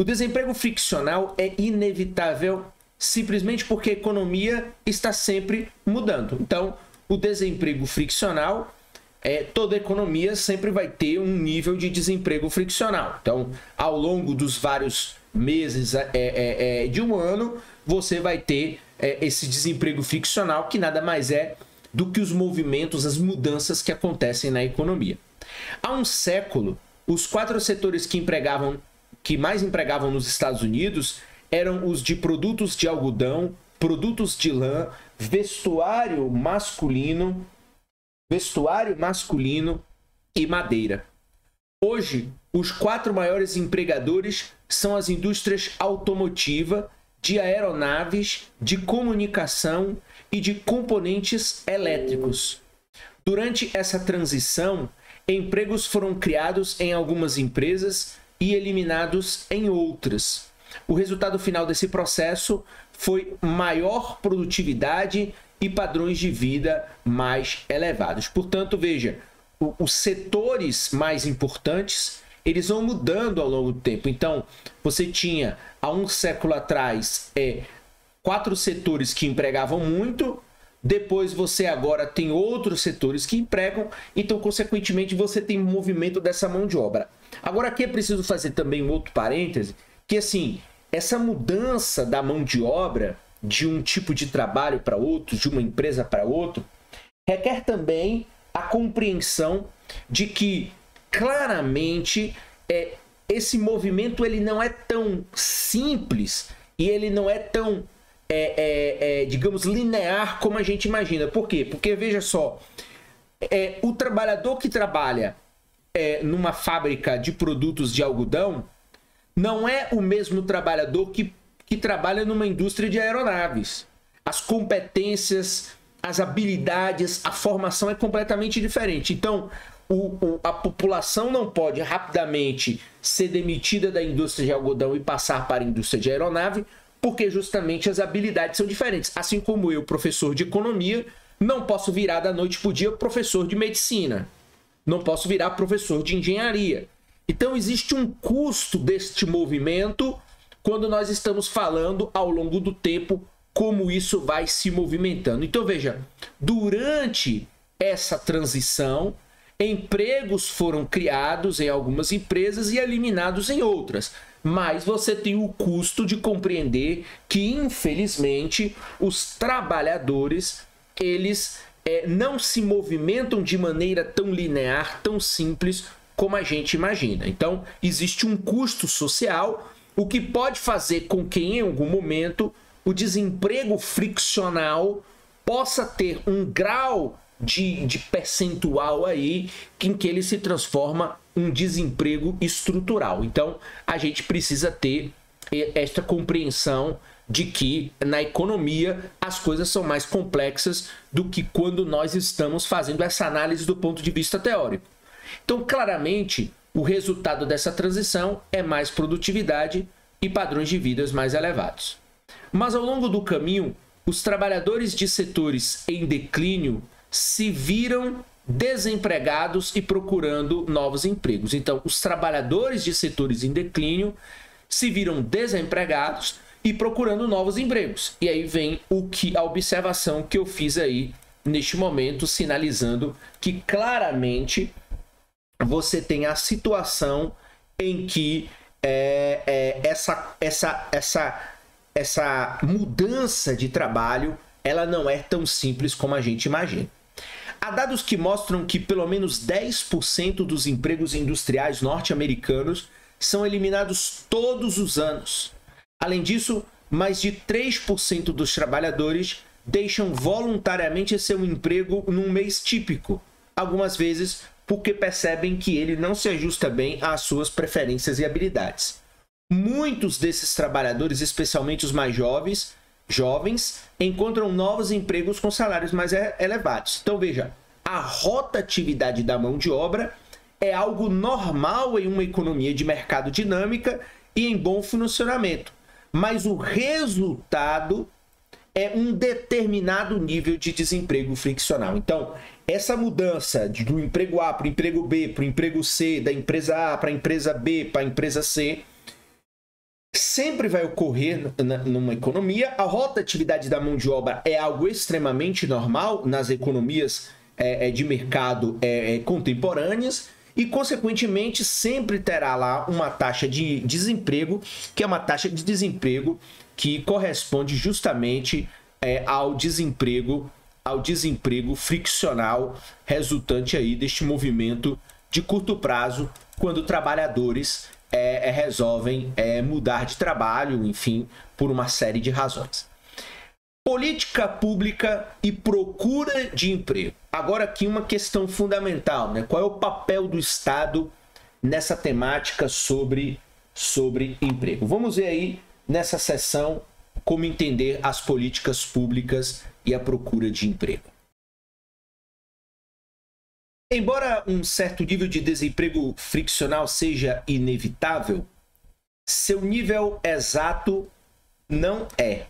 O desemprego friccional é inevitável simplesmente porque a economia está sempre mudando. Então, o desemprego friccional é toda economia sempre vai ter um nível de desemprego friccional. Então, ao longo dos vários meses é, é, é, de um ano, você vai ter é, esse desemprego friccional que nada mais é do que os movimentos, as mudanças que acontecem na economia. Há um século, os quatro setores que empregavam que mais empregavam nos Estados Unidos eram os de produtos de algodão, produtos de lã, vestuário masculino, vestuário masculino e madeira. Hoje, os quatro maiores empregadores são as indústrias automotiva, de aeronaves, de comunicação e de componentes elétricos. Durante essa transição, empregos foram criados em algumas empresas e eliminados em outras. O resultado final desse processo foi maior produtividade e padrões de vida mais elevados. Portanto, veja, os setores mais importantes eles vão mudando ao longo do tempo. Então, você tinha há um século atrás é, quatro setores que empregavam muito, depois você agora tem outros setores que empregam, então, consequentemente, você tem movimento dessa mão de obra. Agora, aqui é preciso fazer também um outro parêntese, que assim, essa mudança da mão de obra de um tipo de trabalho para outro, de uma empresa para outro, requer também a compreensão de que claramente é, esse movimento ele não é tão simples e ele não é tão, é, é, é, digamos, linear como a gente imagina. Por quê? Porque veja só, é, o trabalhador que trabalha é, numa fábrica de produtos de algodão não é o mesmo trabalhador que, que trabalha numa indústria de aeronaves. As competências, as habilidades, a formação é completamente diferente. Então, o, o, a população não pode rapidamente ser demitida da indústria de algodão e passar para a indústria de aeronave, porque justamente as habilidades são diferentes. Assim como eu, professor de economia, não posso virar da noite para o dia professor de medicina. Não posso virar professor de engenharia. Então existe um custo deste movimento quando nós estamos falando ao longo do tempo como isso vai se movimentando. Então veja, durante essa transição, empregos foram criados em algumas empresas e eliminados em outras. Mas você tem o custo de compreender que, infelizmente, os trabalhadores eles é, não se movimentam de maneira tão linear, tão simples como a gente imagina. Então, existe um custo social, o que pode fazer com que em algum momento o desemprego friccional possa ter um grau de, de percentual aí em que ele se transforma um desemprego estrutural. Então, a gente precisa ter esta compreensão de que na economia as coisas são mais complexas do que quando nós estamos fazendo essa análise do ponto de vista teórico. Então, claramente, o resultado dessa transição é mais produtividade e padrões de vidas mais elevados. Mas ao longo do caminho, os trabalhadores de setores em declínio se viram desempregados e procurando novos empregos. Então, os trabalhadores de setores em declínio se viram desempregados e procurando novos empregos. E aí vem o que a observação que eu fiz aí neste momento, sinalizando que claramente você tem a situação em que é, é, essa, essa, essa, essa mudança de trabalho ela não é tão simples como a gente imagina. Há dados que mostram que pelo menos 10% dos empregos industriais norte-americanos são eliminados todos os anos. Além disso, mais de 3% dos trabalhadores deixam voluntariamente seu emprego num mês típico, algumas vezes porque percebem que ele não se ajusta bem às suas preferências e habilidades. Muitos desses trabalhadores, especialmente os mais jovens, jovens encontram novos empregos com salários mais elevados. Então veja, a rotatividade da mão de obra é algo normal em uma economia de mercado dinâmica e em bom funcionamento, mas o resultado é um determinado nível de desemprego friccional. Então, essa mudança do emprego A para o emprego B, para o emprego C, da empresa A para a empresa B, para a empresa C, sempre vai ocorrer numa economia. A rotatividade da mão de obra é algo extremamente normal nas economias é, é, de mercado é, é, contemporâneas e, consequentemente, sempre terá lá uma taxa de desemprego, que é uma taxa de desemprego que corresponde justamente é, ao desemprego ao desemprego friccional resultante aí deste movimento de curto prazo, quando trabalhadores é, é, resolvem é, mudar de trabalho, enfim, por uma série de razões. Política pública e procura de emprego. Agora aqui uma questão fundamental, né? Qual é o papel do Estado nessa temática sobre, sobre emprego? Vamos ver aí nessa sessão como entender as políticas públicas e a procura de emprego. Embora um certo nível de desemprego friccional seja inevitável, seu nível exato não é.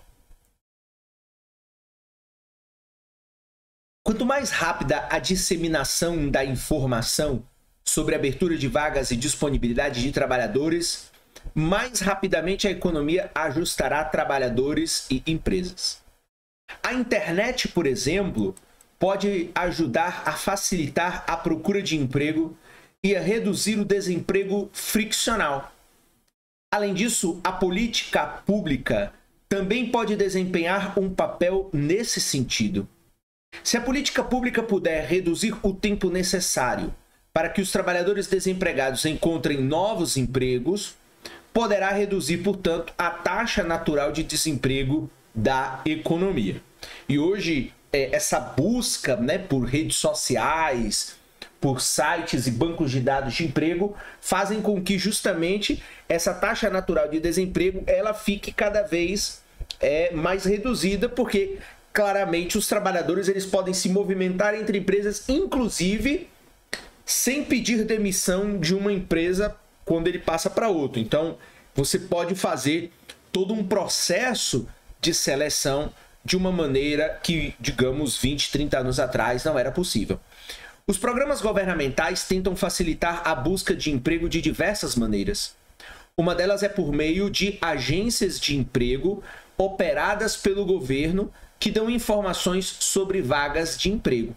Quanto mais rápida a disseminação da informação sobre abertura de vagas e disponibilidade de trabalhadores, mais rapidamente a economia ajustará trabalhadores e empresas. A internet, por exemplo, pode ajudar a facilitar a procura de emprego e a reduzir o desemprego friccional. Além disso, a política pública também pode desempenhar um papel nesse sentido. Se a política pública puder reduzir o tempo necessário para que os trabalhadores desempregados encontrem novos empregos, poderá reduzir, portanto, a taxa natural de desemprego da economia. E hoje, é, essa busca né, por redes sociais, por sites e bancos de dados de emprego, fazem com que justamente essa taxa natural de desemprego ela fique cada vez é, mais reduzida, porque claramente os trabalhadores eles podem se movimentar entre empresas, inclusive sem pedir demissão de uma empresa quando ele passa para outra. Então, você pode fazer todo um processo de seleção de uma maneira que, digamos, 20, 30 anos atrás não era possível. Os programas governamentais tentam facilitar a busca de emprego de diversas maneiras. Uma delas é por meio de agências de emprego operadas pelo governo que dão informações sobre vagas de emprego.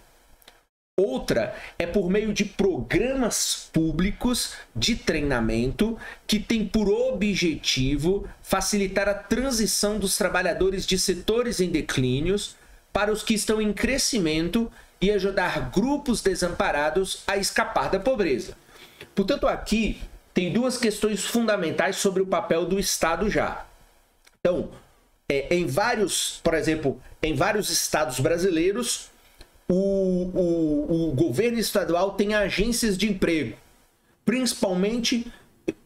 Outra é por meio de programas públicos de treinamento que tem por objetivo facilitar a transição dos trabalhadores de setores em declínios para os que estão em crescimento e ajudar grupos desamparados a escapar da pobreza. Portanto, aqui tem duas questões fundamentais sobre o papel do Estado já. Então, é, em vários, por exemplo, em vários estados brasileiros, o, o, o governo estadual tem agências de emprego, principalmente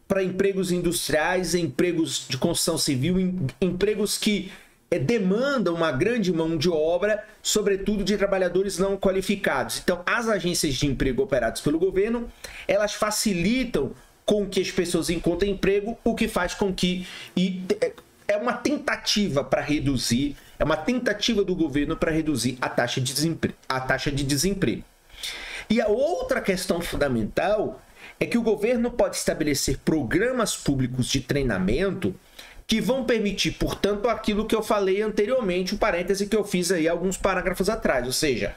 para empregos industriais, empregos de construção civil, em, empregos que é, demandam uma grande mão de obra, sobretudo de trabalhadores não qualificados. Então, as agências de emprego operadas pelo governo, elas facilitam com que as pessoas encontrem emprego, o que faz com que e, é uma tentativa para reduzir é uma tentativa do governo para reduzir a taxa, de desemprego, a taxa de desemprego. E a outra questão fundamental é que o governo pode estabelecer programas públicos de treinamento que vão permitir, portanto, aquilo que eu falei anteriormente, o parêntese que eu fiz aí alguns parágrafos atrás. Ou seja,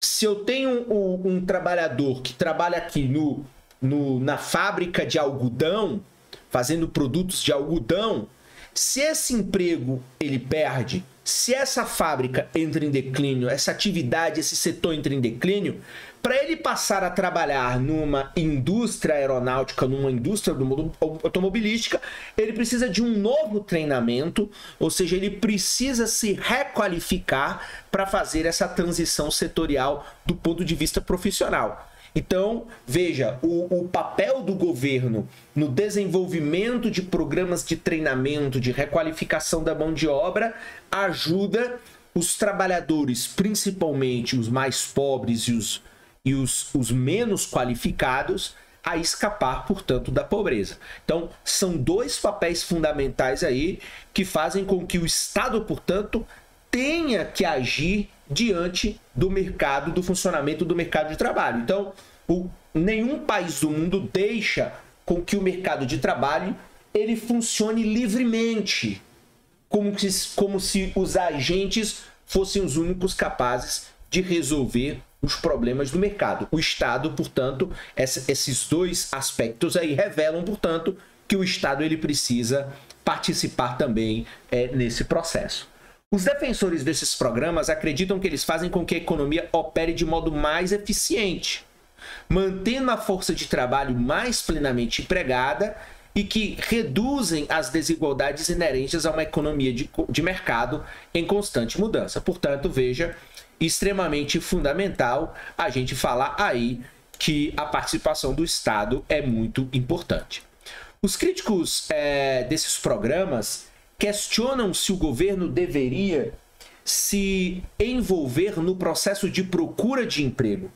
se eu tenho um, um trabalhador que trabalha aqui no, no, na fábrica de algodão, fazendo produtos de algodão, se esse emprego ele perde, se essa fábrica entra em declínio, essa atividade, esse setor entra em declínio, para ele passar a trabalhar numa indústria aeronáutica, numa indústria automobilística, ele precisa de um novo treinamento, ou seja, ele precisa se requalificar para fazer essa transição setorial do ponto de vista profissional. Então, veja, o, o, papel do governo no desenvolvimento de programas de treinamento, de requalificação da mão de obra, ajuda os trabalhadores, principalmente os mais pobres e os, e os, os menos qualificados, a escapar, portanto, da pobreza. Então, são dois papéis fundamentais aí que fazem com que o Estado, portanto, tenha que agir diante do mercado, do funcionamento do mercado de trabalho. Então, o, nenhum país do mundo deixa com que o mercado de trabalho ele funcione livremente, como, se, como se os agentes fossem os únicos capazes de resolver os problemas do mercado. O Estado, portanto, essa, esses dois aspectos aí revelam, portanto, que o Estado ele precisa participar também é, nesse processo. Os defensores desses programas acreditam que eles fazem com que a economia opere de modo mais eficiente, mantendo a força de trabalho mais plenamente empregada e que reduzem as desigualdades inerentes a uma economia de, de mercado em constante mudança. Portanto, veja, extremamente fundamental a gente falar aí que a participação do Estado é muito importante. Os críticos é, desses programas questionam se o governo deveria se envolver no processo de procura de emprego.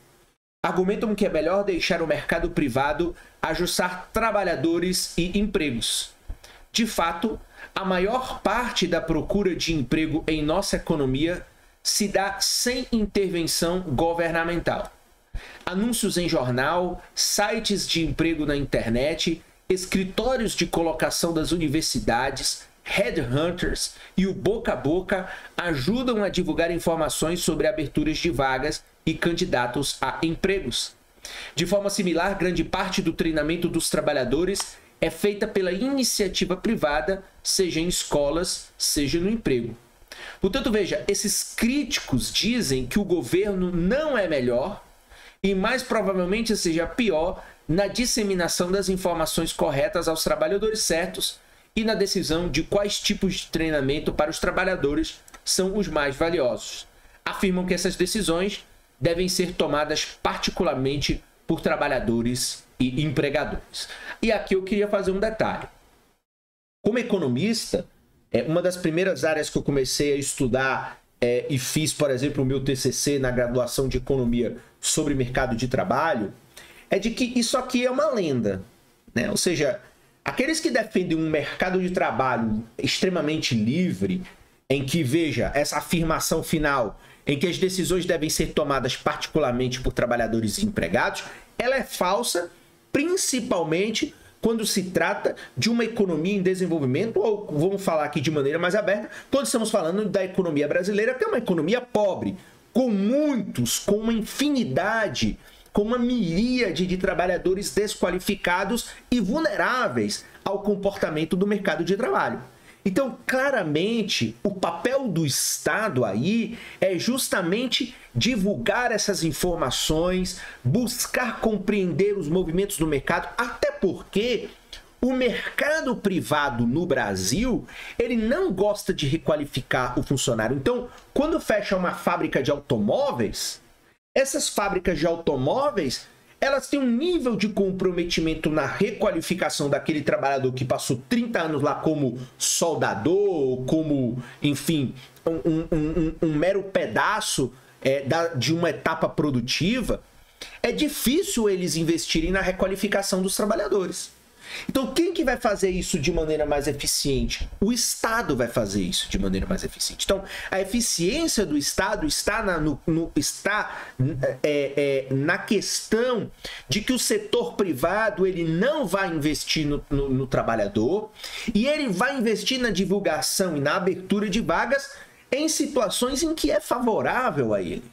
Argumentam que é melhor deixar o mercado privado ajustar trabalhadores e empregos. De fato, a maior parte da procura de emprego em nossa economia se dá sem intervenção governamental. anúncios em jornal, sites de emprego na internet, escritórios de colocação das universidades, headhunters e o boca a boca ajudam a divulgar informações sobre aberturas de vagas e candidatos a empregos. De forma similar, grande parte do treinamento dos trabalhadores é feita pela iniciativa privada, seja em escolas, seja no emprego. Portanto, veja, esses críticos dizem que o governo não é melhor e mais provavelmente seja pior na disseminação das informações corretas aos trabalhadores certos e na decisão de quais tipos de treinamento para os trabalhadores são os mais valiosos. Afirmam que essas decisões devem ser tomadas particularmente por trabalhadores e empregadores. E aqui eu queria fazer um detalhe. Como economista, é uma das primeiras áreas que eu comecei a estudar é, e fiz, por exemplo, o meu TCC na graduação de economia sobre mercado de trabalho, é de que isso aqui é uma lenda, né? Ou seja, aqueles que defendem um mercado de trabalho extremamente livre, em que veja essa afirmação final, em que as decisões devem ser tomadas particularmente por trabalhadores e empregados, ela é falsa, principalmente quando se trata de uma economia em desenvolvimento, ou vamos falar aqui de maneira mais aberta, quando estamos falando da economia brasileira, que é uma economia pobre, com muitos, com uma infinidade, com uma miríade de trabalhadores desqualificados e vulneráveis ao comportamento do mercado de trabalho. Então, claramente, o papel do Estado aí é justamente divulgar essas informações, buscar compreender os movimentos do mercado, até porque o mercado privado no Brasil, ele não gosta de requalificar o funcionário. Então, quando fecha uma fábrica de automóveis, essas fábricas de automóveis, elas têm um nível de comprometimento na requalificação daquele trabalhador que passou 30 anos lá como soldador, como, enfim, um, um, um, um mero pedaço é, da, de uma etapa produtiva. É difícil eles investirem na requalificação dos trabalhadores. Então, quem que vai fazer isso de maneira mais eficiente? O Estado vai fazer isso de maneira mais eficiente. Então, a eficiência do Estado está na, no, no, está, é, é, na questão de que o setor privado ele não vai investir no, no, no trabalhador e ele vai investir na divulgação e na abertura de vagas em situações em que é favorável a ele.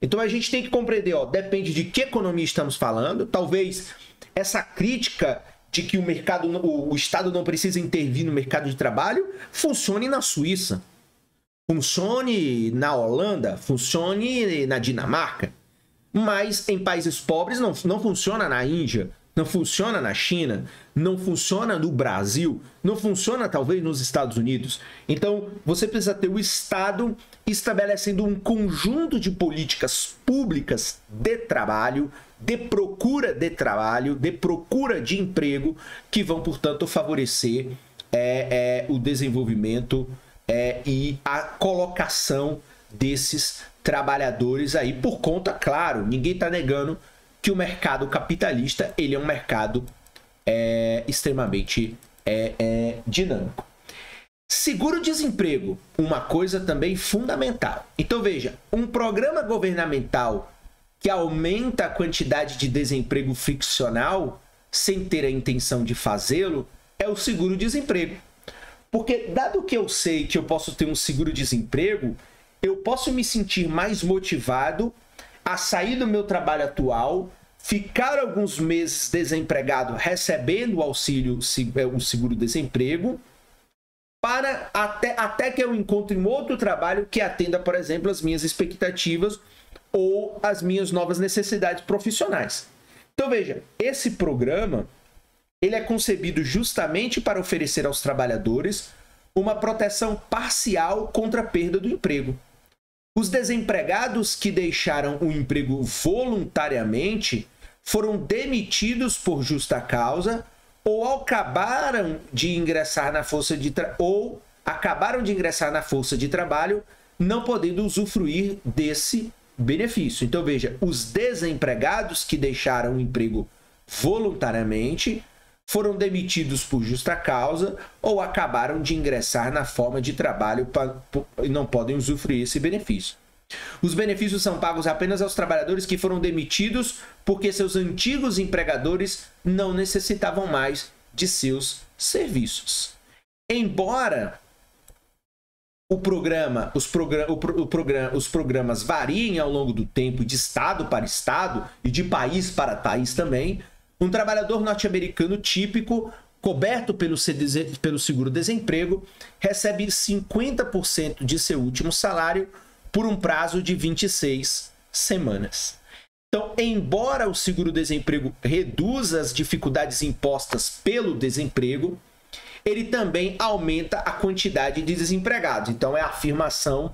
Então a gente tem que compreender, ó, depende de que economia estamos falando. Talvez essa crítica de que o mercado, o, o Estado não precisa intervir no mercado de trabalho, funcione na Suíça, funcione na Holanda, funcione na Dinamarca. Mas em países pobres não, não funciona na Índia, não funciona na China, não funciona no Brasil, não funciona talvez nos Estados Unidos. Então você precisa ter o Estado estabelecendo um conjunto de políticas públicas de trabalho de procura de trabalho, de procura de emprego, que vão, portanto, favorecer é, é, o desenvolvimento é, e a colocação desses trabalhadores aí, por conta, claro, ninguém está negando que o mercado capitalista ele é um mercado é, extremamente é, é, dinâmico. Seguro-desemprego, uma coisa também fundamental. Então veja, um programa governamental que aumenta a quantidade de desemprego ficcional sem ter a intenção de fazê-lo é o seguro-desemprego. Porque, dado que eu sei que eu posso ter um seguro-desemprego, eu posso me sentir mais motivado a sair do meu trabalho atual, ficar alguns meses desempregado recebendo o auxílio, é, o seguro-desemprego, para até, até que eu encontre um outro trabalho que atenda, por exemplo, as minhas expectativas ou as minhas novas necessidades profissionais. Então veja, esse programa ele é concebido justamente para oferecer aos trabalhadores uma proteção parcial contra a perda do emprego. Os desempregados que deixaram o emprego voluntariamente foram demitidos por justa causa ou acabaram de ingressar na força de ou acabaram de ingressar na força de trabalho, não podendo usufruir desse benefício. Então veja, os desempregados que deixaram o emprego voluntariamente foram demitidos por justa causa ou acabaram de ingressar na forma de trabalho e não podem usufruir esse benefício. Os benefícios são pagos apenas aos trabalhadores que foram demitidos porque seus antigos empregadores não necessitavam mais de seus serviços. Embora o programa, os, program, o, o programa, os programas variem ao longo do tempo de estado para estado e de país para país também, um trabalhador norte-americano típico, coberto pelo, pelo seguro-desemprego, recebe 50% de seu último salário por um prazo de 26 semanas. Então, embora o seguro-desemprego reduza as dificuldades impostas pelo desemprego, ele também aumenta a quantidade de desempregados. Então, é a afirmação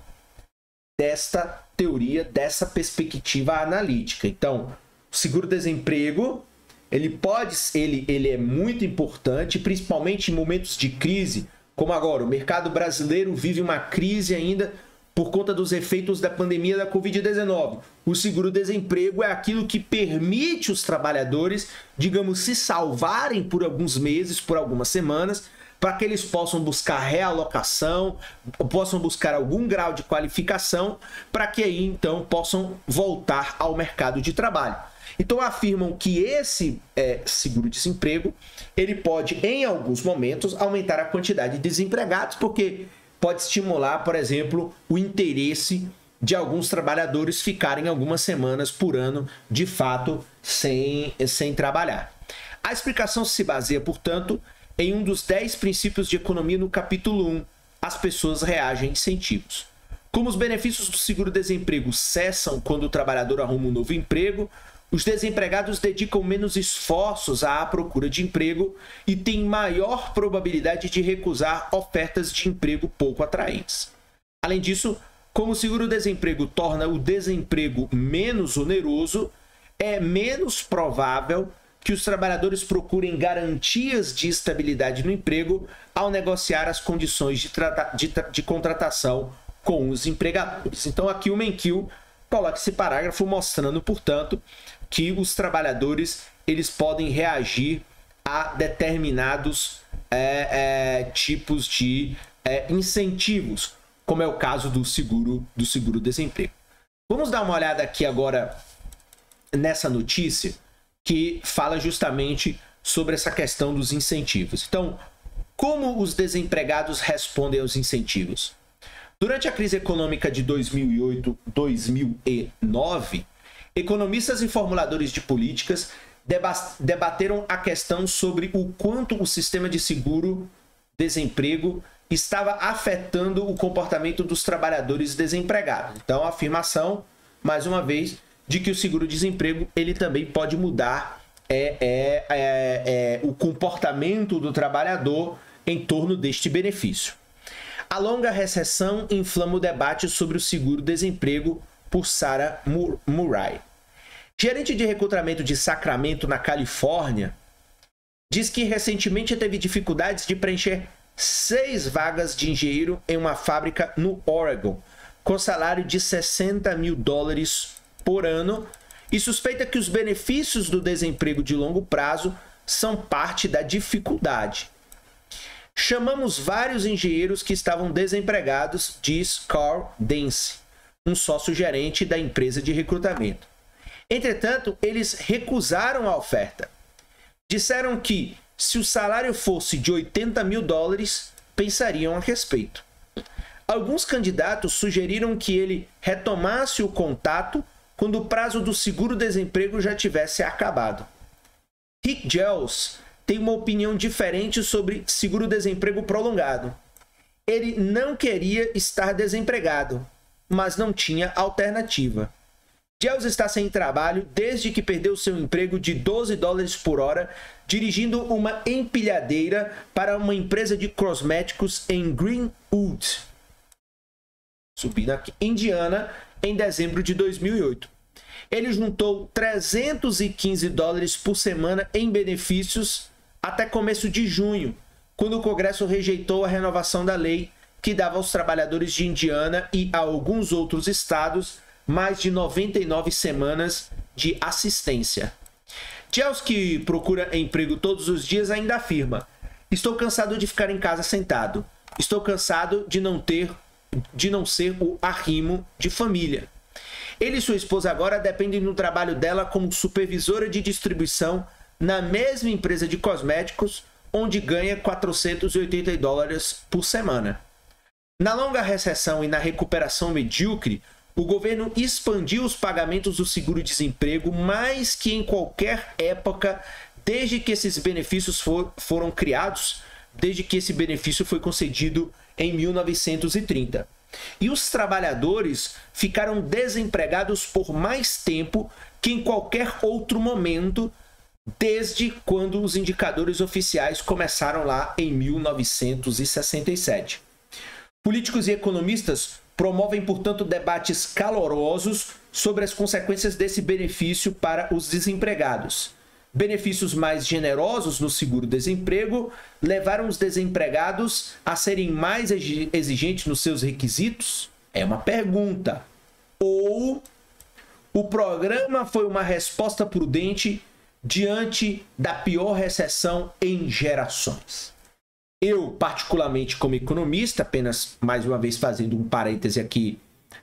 desta teoria, dessa perspectiva analítica. Então, o seguro-desemprego ele pode, ele, ele é muito importante, principalmente em momentos de crise, como agora. O mercado brasileiro vive uma crise ainda por conta dos efeitos da pandemia da Covid-19. O seguro-desemprego é aquilo que permite os trabalhadores, digamos, se salvarem por alguns meses, por algumas semanas, para que eles possam buscar realocação, possam buscar algum grau de qualificação, para que aí então possam voltar ao mercado de trabalho. Então afirmam que esse é, seguro-desemprego ele pode, em alguns momentos, aumentar a quantidade de desempregados, porque pode estimular, por exemplo, o interesse de alguns trabalhadores ficarem algumas semanas por ano, de fato, sem, sem trabalhar. A explicação se baseia, portanto, em um dos 10 princípios de economia no capítulo 1. As pessoas reagem a incentivos. Como os benefícios do seguro-desemprego cessam quando o trabalhador arruma um novo emprego, os desempregados dedicam menos esforços à procura de emprego e têm maior probabilidade de recusar ofertas de emprego pouco atraentes. Além disso, como o seguro-desemprego torna o desemprego menos oneroso, é menos provável que os trabalhadores procurem garantias de estabilidade no emprego ao negociar as condições de, de, de contratação com os empregadores. Então, aqui o Menkil coloca esse parágrafo mostrando, portanto, que os trabalhadores eles podem reagir a determinados é, é, tipos de é, incentivos, como é o caso do seguro do seguro desemprego. Vamos dar uma olhada aqui agora nessa notícia que fala justamente sobre essa questão dos incentivos. Então, como os desempregados respondem aos incentivos? Durante a crise econômica de 2008-2009, Economistas e formuladores de políticas debateram a questão sobre o quanto o sistema de seguro-desemprego estava afetando o comportamento dos trabalhadores desempregados. Então, a afirmação, mais uma vez, de que o seguro-desemprego ele também pode mudar é, é, é, é, o comportamento do trabalhador em torno deste benefício. A longa recessão inflama o debate sobre o seguro-desemprego por Sarah Murray. Gerente de recrutamento de Sacramento, na Califórnia, diz que recentemente teve dificuldades de preencher seis vagas de engenheiro em uma fábrica no Oregon, com salário de 60 mil dólares por ano, e suspeita que os benefícios do desemprego de longo prazo são parte da dificuldade. Chamamos vários engenheiros que estavam desempregados, diz Carl Dance um sócio-gerente da empresa de recrutamento. Entretanto, eles recusaram a oferta. Disseram que, se o salário fosse de 80 mil dólares, pensariam a respeito. Alguns candidatos sugeriram que ele retomasse o contato quando o prazo do seguro-desemprego já tivesse acabado. Rick Gels tem uma opinião diferente sobre seguro-desemprego prolongado. Ele não queria estar desempregado, mas não tinha alternativa. Gels está sem trabalho desde que perdeu seu emprego de 12 dólares por hora dirigindo uma empilhadeira para uma empresa de cosméticos em Greenwood, subindo aqui, Indiana, em dezembro de 2008. Ele juntou 315 dólares por semana em benefícios até começo de junho, quando o Congresso rejeitou a renovação da lei que dava aos trabalhadores de Indiana e a alguns outros estados mais de 99 semanas de assistência. Giles, que procura emprego todos os dias, ainda afirma: Estou cansado de ficar em casa sentado. Estou cansado de não ter de não ser o arrimo de família. Ele e sua esposa agora dependem do trabalho dela como supervisora de distribuição na mesma empresa de cosméticos, onde ganha 480 dólares por semana. Na longa recessão e na recuperação medíocre, o governo expandiu os pagamentos do seguro-desemprego mais que em qualquer época desde que esses benefícios for, foram criados, desde que esse benefício foi concedido em 1930. E os trabalhadores ficaram desempregados por mais tempo que em qualquer outro momento, desde quando os indicadores oficiais começaram lá em 1967. Políticos e economistas promovem, portanto, debates calorosos sobre as consequências desse benefício para os desempregados. Benefícios mais generosos no seguro-desemprego levaram os desempregados a serem mais exigentes nos seus requisitos? É uma pergunta. Ou o programa foi uma resposta prudente diante da pior recessão em gerações? Eu, particularmente como economista, apenas mais uma vez fazendo um parêntese aqui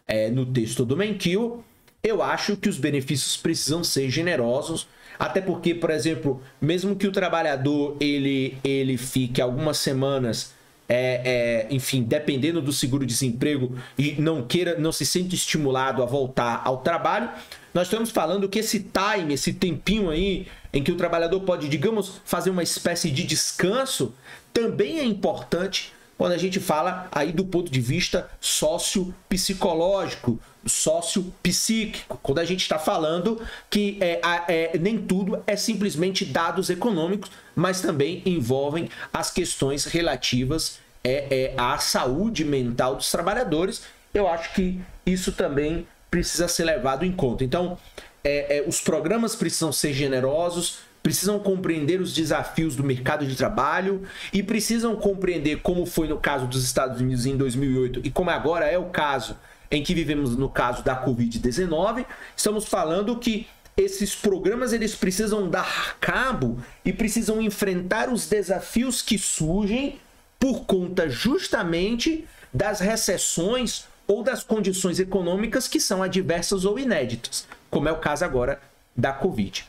é, no texto do Menkil, eu acho que os benefícios precisam ser generosos até porque, por exemplo, mesmo que o trabalhador ele, ele fique algumas semanas é, é, enfim, dependendo do seguro-desemprego e não queira, não se sente estimulado a voltar ao trabalho, nós estamos falando que esse time, esse tempinho aí em que o trabalhador pode, digamos, fazer uma espécie de descanso, também é importante quando a gente fala aí do ponto de vista sócio-psicológico, sócio-psíquico, quando a gente está falando que é, é, nem tudo é simplesmente dados econômicos, mas também envolvem as questões relativas é, é, à saúde mental dos trabalhadores. Eu acho que isso também precisa ser levado em conta. Então, é, é, os programas precisam ser generosos, precisam compreender os desafios do mercado de trabalho e precisam compreender como foi no caso dos Estados Unidos em 2008 e como agora é o caso em que vivemos no caso da Covid-19, estamos falando que esses programas eles precisam dar cabo e precisam enfrentar os desafios que surgem por conta justamente das recessões ou das condições econômicas que são adversas ou inéditas, como é o caso agora da Covid.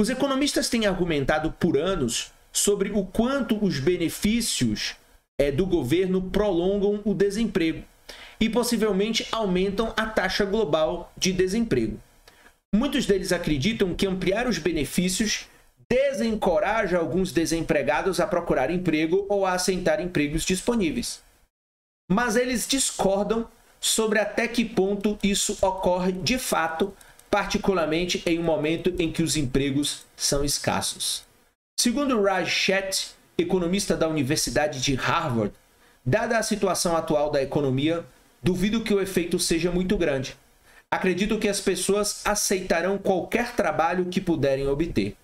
Os economistas têm argumentado por anos sobre o quanto os benefícios é, do governo prolongam o desemprego e possivelmente aumentam a taxa global de desemprego. Muitos deles acreditam que ampliar os benefícios desencoraja alguns desempregados a procurar emprego ou a aceitar empregos disponíveis. Mas eles discordam sobre até que ponto isso ocorre de fato, particularmente em um momento em que os empregos são escassos. Segundo Raj Chet, economista da Universidade de Harvard, dada a situação atual da economia, duvido que o efeito seja muito grande. Acredito que as pessoas aceitarão qualquer trabalho que puderem obter.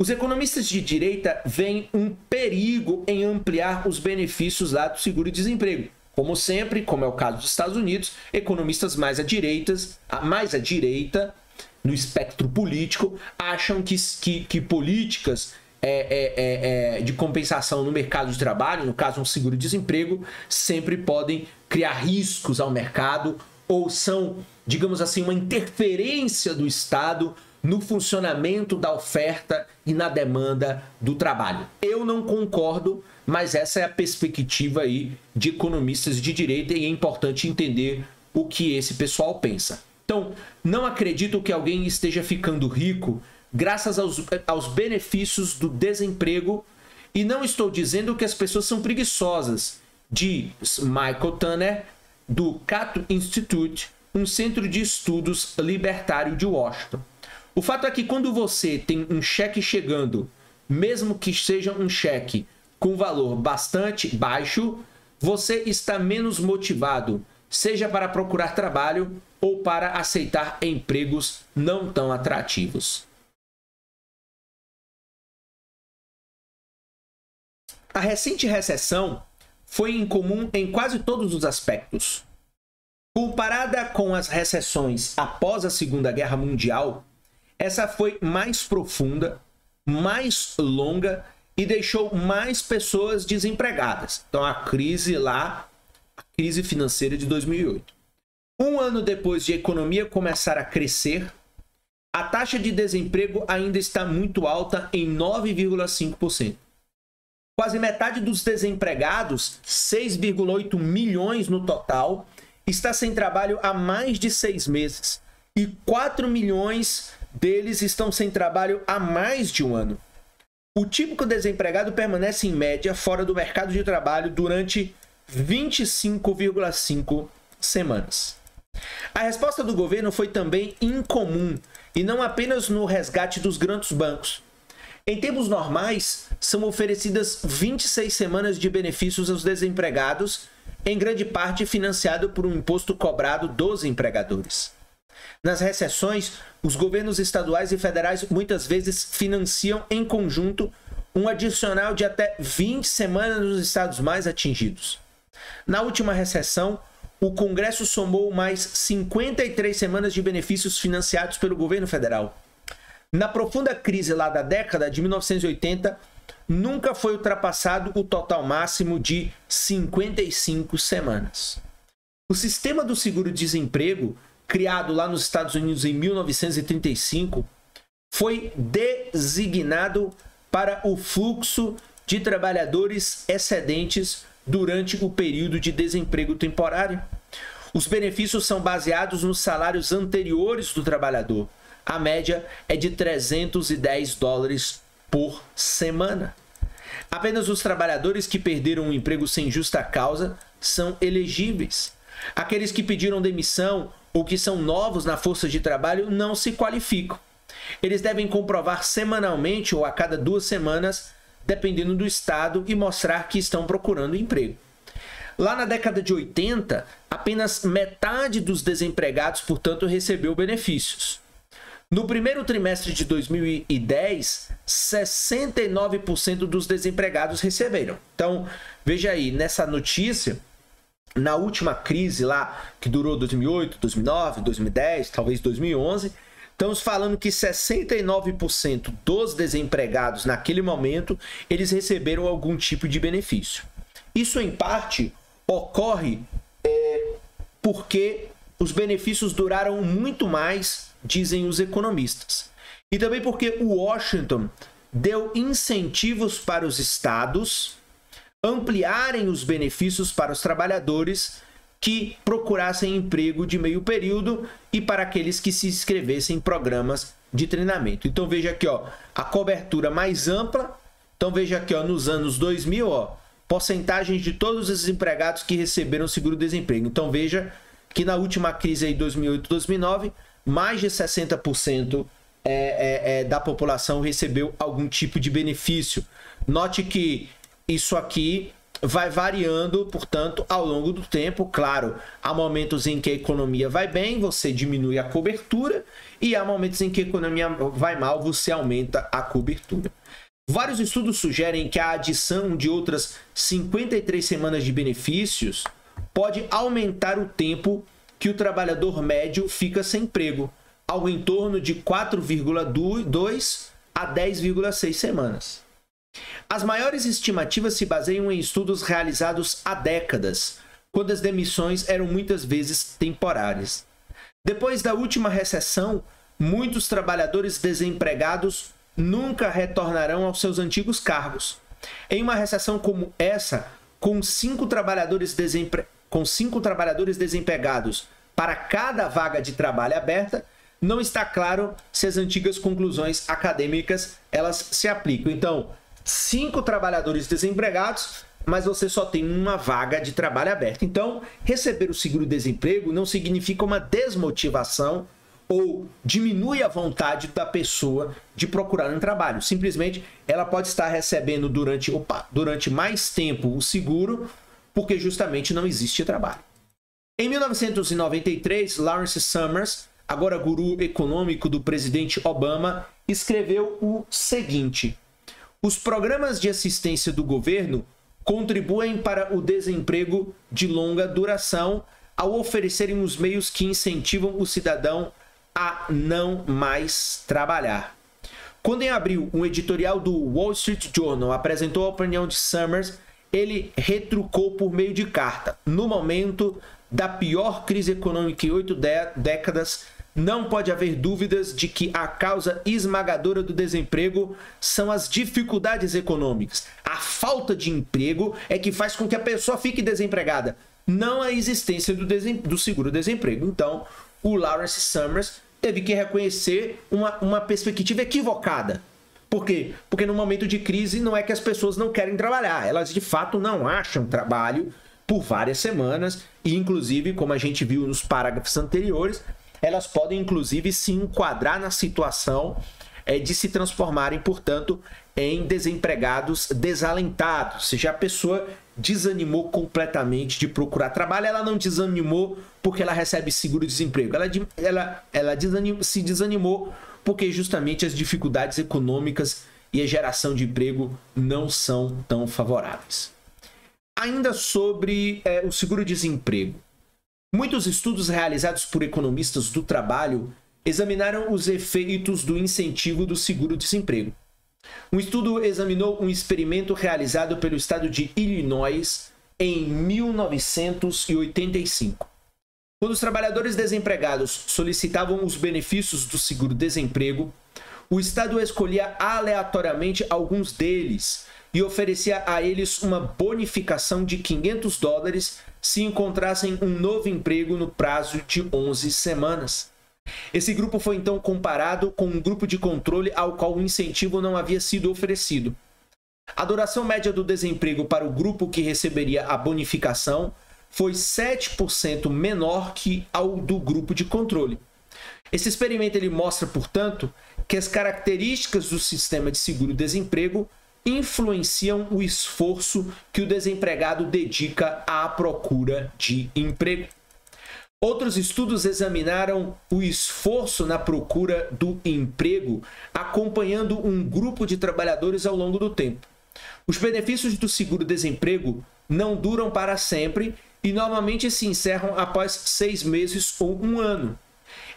Os economistas de direita veem um perigo em ampliar os benefícios lá do seguro-desemprego. Como sempre, como é o caso dos Estados Unidos, economistas mais à direita, mais à direita no espectro político, acham que, que, que políticas é, é, é, é, de compensação no mercado de trabalho, no caso um seguro-desemprego, sempre podem criar riscos ao mercado ou são, digamos assim, uma interferência do Estado no funcionamento da oferta e na demanda do trabalho. Eu não concordo, mas essa é a perspectiva aí de economistas de direita e é importante entender o que esse pessoal pensa. Então, não acredito que alguém esteja ficando rico graças aos, aos benefícios do desemprego. E não estou dizendo que as pessoas são preguiçosas, diz Michael Tanner, do Cato Institute, um centro de estudos libertário de Washington. O fato é que quando você tem um cheque chegando, mesmo que seja um cheque com valor bastante baixo, você está menos motivado, seja para procurar trabalho ou para aceitar empregos não tão atrativos. A recente recessão foi incomum em quase todos os aspectos. Comparada com as recessões após a Segunda Guerra Mundial, essa foi mais profunda, mais longa e deixou mais pessoas desempregadas. Então a crise lá, a crise financeira de 2008. Um ano depois de a economia começar a crescer, a taxa de desemprego ainda está muito alta em 9,5%. Quase metade dos desempregados, 6,8 milhões no total, está sem trabalho há mais de seis meses e 4 milhões deles estão sem trabalho há mais de um ano. O típico desempregado permanece em média fora do mercado de trabalho durante 25,5 semanas. A resposta do governo foi também incomum e não apenas no resgate dos grandes bancos. Em tempos normais, são oferecidas 26 semanas de benefícios aos desempregados, em grande parte financiado por um imposto cobrado dos empregadores. Nas recessões, os governos estaduais e federais muitas vezes financiam em conjunto um adicional de até 20 semanas nos estados mais atingidos. Na última recessão, o Congresso somou mais 53 semanas de benefícios financiados pelo governo federal. Na profunda crise lá da década de 1980, nunca foi ultrapassado o total máximo de 55 semanas. O sistema do seguro-desemprego, criado lá nos Estados Unidos em 1935, foi designado para o fluxo de trabalhadores excedentes durante o período de desemprego temporário. Os benefícios são baseados nos salários anteriores do trabalhador, a média é de 310 dólares por semana. Apenas os trabalhadores que perderam o emprego sem justa causa são elegíveis. Aqueles que pediram demissão ou que são novos na força de trabalho não se qualificam. Eles devem comprovar semanalmente ou a cada duas semanas, dependendo do estado, e mostrar que estão procurando emprego. Lá na década de 80, apenas metade dos desempregados, portanto, recebeu benefícios. No primeiro trimestre de 2010, 69% dos desempregados receberam. Então, veja aí, nessa notícia, na última crise lá, que durou 2008, 2009, 2010, talvez 2011, estamos falando que 69% dos desempregados naquele momento, eles receberam algum tipo de benefício. Isso, em parte, ocorre é, porque os benefícios duraram muito mais dizem os economistas. E também porque o Washington deu incentivos para os estados ampliarem os benefícios para os trabalhadores que procurassem emprego de meio período e para aqueles que se inscrevessem em programas de treinamento. Então veja aqui, ó, a cobertura mais ampla. Então veja aqui, ó, nos anos 2000, ó, porcentagens de todos os empregados que receberam seguro-desemprego. Então veja que na última crise aí 2008, 2009, mais de 60% é, é, é, da população recebeu algum tipo de benefício. Note que isso aqui vai variando, portanto, ao longo do tempo. Claro, há momentos em que a economia vai bem, você diminui a cobertura, e há momentos em que a economia vai mal, você aumenta a cobertura. Vários estudos sugerem que a adição de outras 53 semanas de benefícios pode aumentar o tempo que o trabalhador médio fica sem emprego, algo em torno de 4,2 a 10,6 semanas. As maiores estimativas se baseiam em estudos realizados há décadas, quando as demissões eram muitas vezes temporárias. Depois da última recessão, muitos trabalhadores desempregados nunca retornarão aos seus antigos cargos. Em uma recessão como essa, com cinco trabalhadores, desempre... com cinco trabalhadores desempregados para cada vaga de trabalho aberta, não está claro se as antigas conclusões acadêmicas elas se aplicam. Então, cinco trabalhadores desempregados, mas você só tem uma vaga de trabalho aberta. Então, receber o seguro-desemprego não significa uma desmotivação ou diminui a vontade da pessoa de procurar um trabalho. Simplesmente ela pode estar recebendo durante, opa, durante mais tempo o seguro, porque justamente não existe trabalho. Em 1993, Lawrence Summers, agora guru econômico do presidente Obama, escreveu o seguinte: Os programas de assistência do governo contribuem para o desemprego de longa duração ao oferecerem os meios que incentivam o cidadão a não mais trabalhar. Quando em abril um editorial do Wall Street Journal apresentou a opinião de Summers, ele retrucou por meio de carta. No momento da pior crise econômica em oito décadas, não pode haver dúvidas de que a causa esmagadora do desemprego são as dificuldades econômicas. A falta de emprego é que faz com que a pessoa fique desempregada, não a existência do, do seguro-desemprego. Então, o Lawrence Summers teve que reconhecer uma, uma perspectiva equivocada. Por quê? Porque no momento de crise não é que as pessoas não querem trabalhar, elas de fato não acham trabalho por várias semanas, e inclusive, como a gente viu nos parágrafos anteriores, elas podem inclusive se enquadrar na situação é, de se transformarem, portanto, em desempregados desalentados. Ou seja, a pessoa desanimou completamente de procurar trabalho, ela não desanimou porque ela recebe seguro-desemprego, ela, ela, ela desanim, se desanimou porque justamente as dificuldades econômicas e a geração de emprego não são tão favoráveis. Ainda sobre é, o seguro-desemprego. Muitos estudos realizados por economistas do trabalho examinaram os efeitos do incentivo do seguro-desemprego. Um estudo examinou um experimento realizado pelo estado de Illinois em 1985. Quando os trabalhadores desempregados solicitavam os benefícios do seguro-desemprego, o estado escolhia aleatoriamente alguns deles e oferecia a eles uma bonificação de 500 dólares se encontrassem um novo emprego no prazo de 11 semanas. Esse grupo foi então comparado com um grupo de controle ao qual o incentivo não havia sido oferecido. A duração média do desemprego para o grupo que receberia a bonificação foi 7% menor que ao do grupo de controle. Esse experimento ele mostra, portanto, que as características do sistema de seguro-desemprego influenciam o esforço que o desempregado dedica à procura de emprego. Outros estudos examinaram o esforço na procura do emprego, acompanhando um grupo de trabalhadores ao longo do tempo. Os benefícios do seguro-desemprego não duram para sempre e normalmente se encerram após seis meses ou um ano.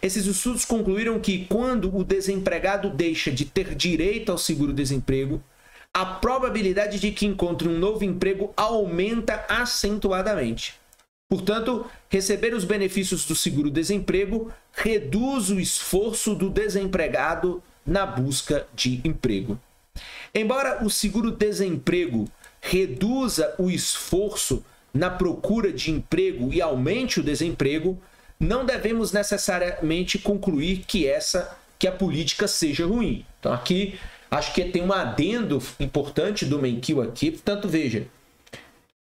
Esses estudos concluíram que quando o desempregado deixa de ter direito ao seguro-desemprego, a probabilidade de que encontre um novo emprego aumenta acentuadamente. Portanto, receber os benefícios do seguro-desemprego reduz o esforço do desempregado na busca de emprego. Embora o seguro-desemprego reduza o esforço na procura de emprego e aumente o desemprego, não devemos necessariamente concluir que essa que a política seja ruim. Então aqui Acho que tem um adendo importante do Menkil aqui. Portanto, veja,